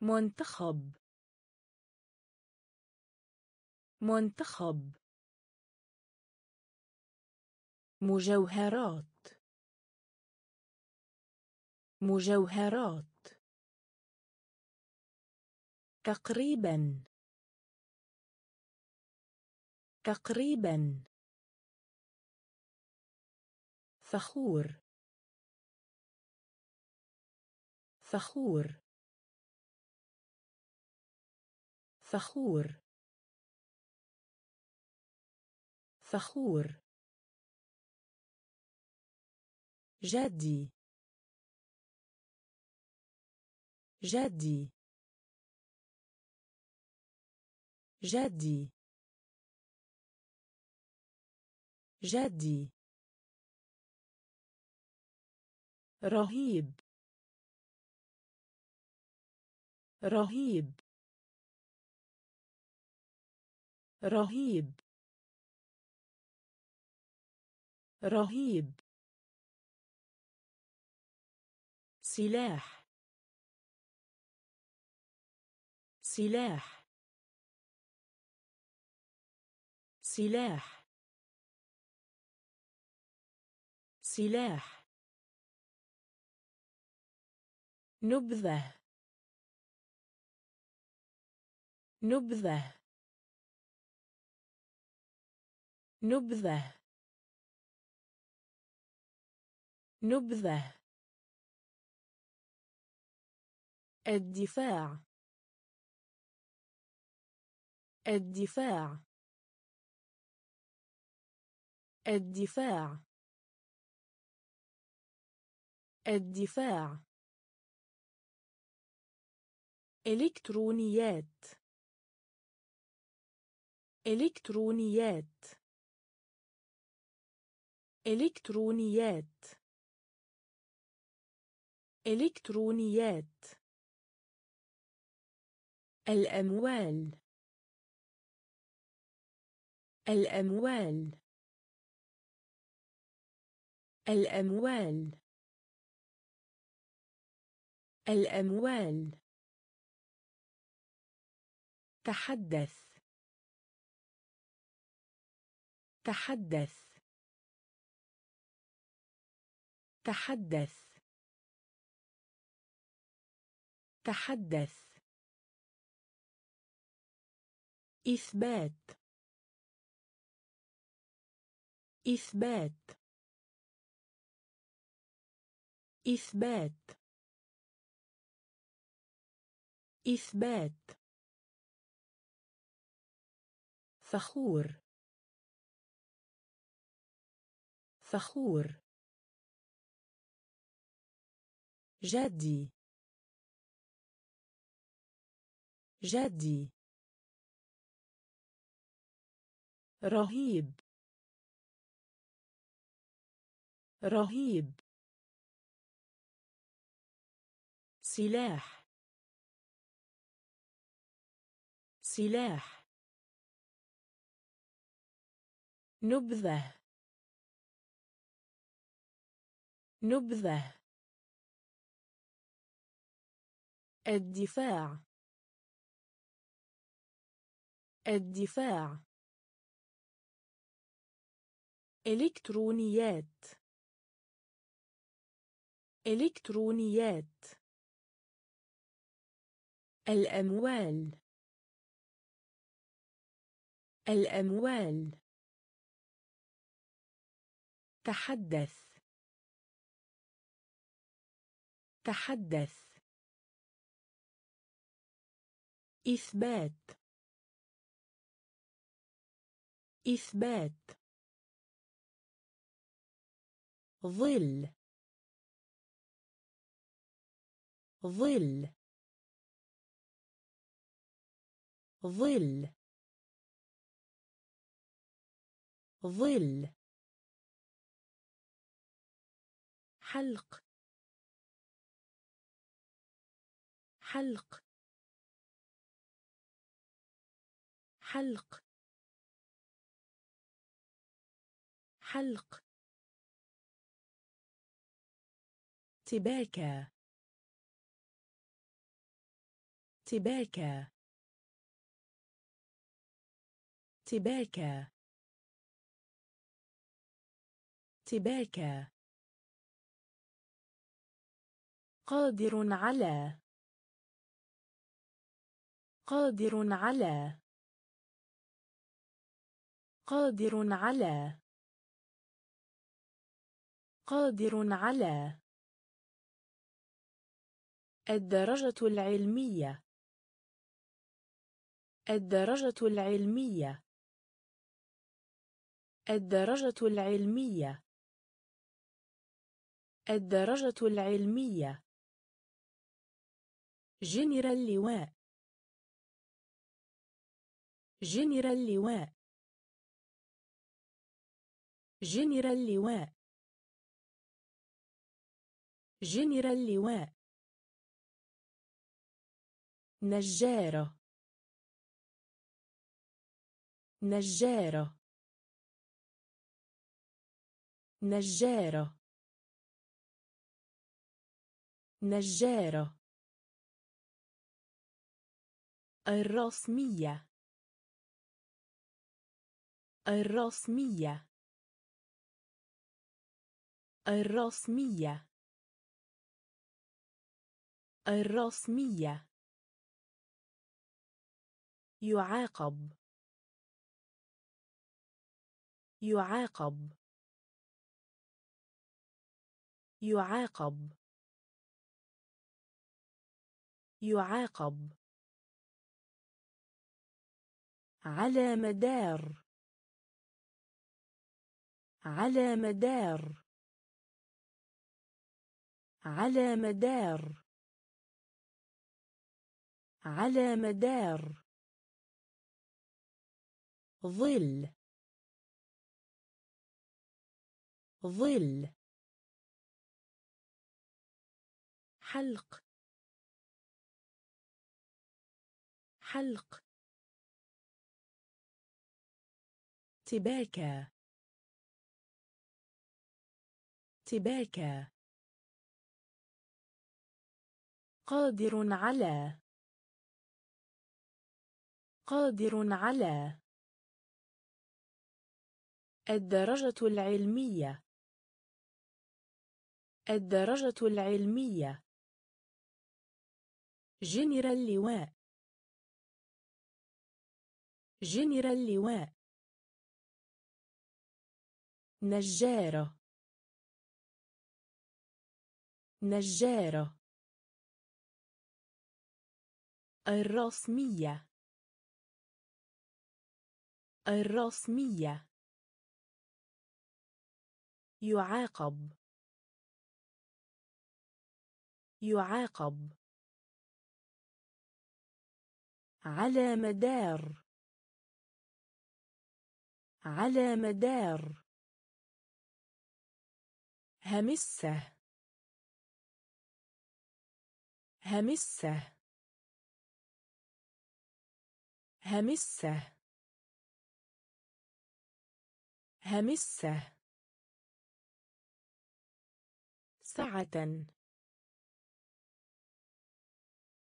منتخب. منتخب. مجوهرات. مجوهرات. تقريبا. تقريبا. فخور. فخور. فخور. فخور. جدي. جدي. جدي. جدي. رهيب. رهيب. رهيب. رهيب. سلاح. سلاح. سلاح. سلاح. نبذة. نبذة. نبذة. نبذة. الدفاع. الدفاع. الدفاع. الدفاع. إلكترونيات. إلكترونيات. إلكترونيات. إلكترونيات. الأموال. الأموال. الأموال. الأموال. تحدث. تحدث. تحدث. تحدث. إثبات. إثبات. إثبات. إثبات. فخور. فخور. جدي. جدي. رهيب. رهيب. سلاح. سلاح. نبذة. نبذة. الدفاع. الدفاع. إلكترونيات. إلكترونيات. الأموال. الأموال. تحدث. تحدث إثبات. إثبات. ظل. ظل. ظل. ظل. حلق. حلق. حلق. حلق. تباكى. تباكى. تباكى. تباكى. قادر على. قادر على. قادر على. قادر على. الدرجة العلمية. الدرجة العلمية. الدرجة العلمية. الدرجة العلمية. جنرال لواء. جنرال لواء جنرال لواء جنرال لواء نجارة نجارة نجارة نجارة الرسمية الرسمية. الرسمية. الرسمية. يعاقب. يعاقب. يعاقب. يعاقب. على مدار. على مدار. على مدار. على مدار. ظل. ظل. حلق. حلق. تباكى. تباكى قادر على. قادر على. الدرجة العلمية. الدرجة العلمية. جنرال لواء. جنرال لواء. نجارة. نجارة. الرسمية. الرسمية. يعاقب. يعاقب. على مدار. على مدار. همسة. همسة. همسة. همسة. سعة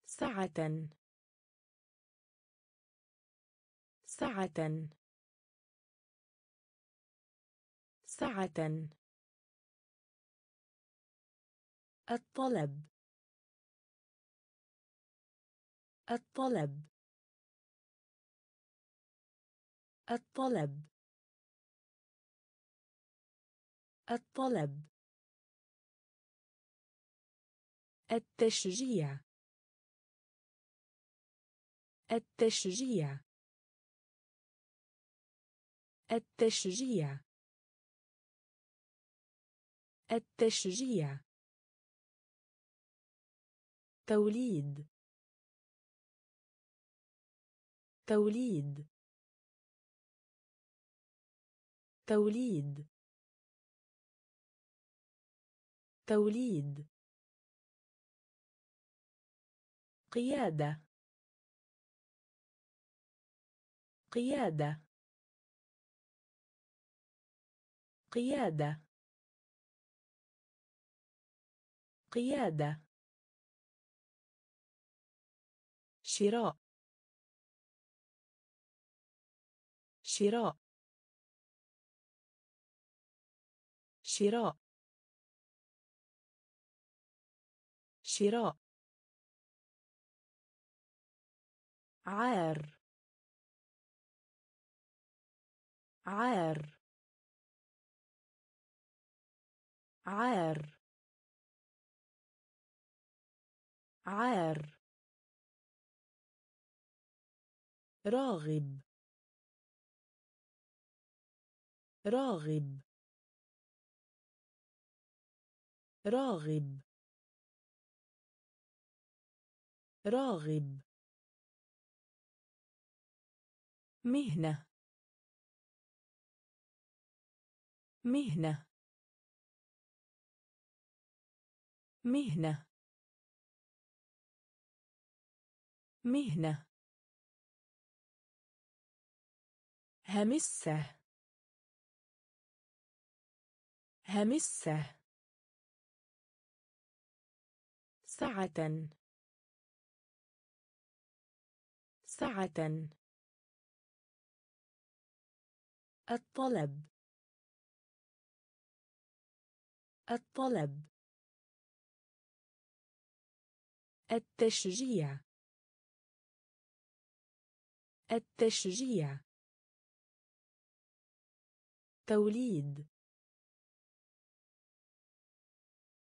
سعة سعة سعة الطلب. الطلب. الطلب. الطلب. التشجيع. التشجيع. التشجيع. التشجيع. توليد. توليد. توليد. توليد. قيادة. قيادة. قيادة. قيادة. شراء. شراء. شراء. شراء. عار. عار. عار. عار. راغب. راغب. راغب. راغب. مهنة. مهنة. مهنة. مهنة. همسة. همسة. سعة. سعة. الطلب. الطلب. التشجيع. التشجيع. توليد.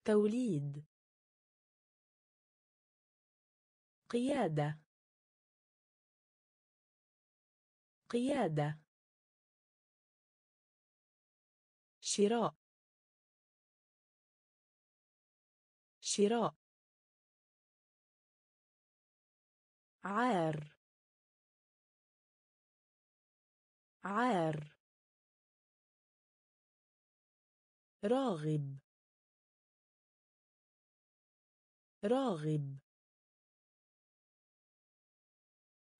توليد قيادة. قيادة. شراء. شراء. عار. عار. راغب. راغب.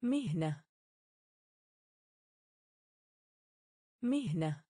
مهنة. مهنة.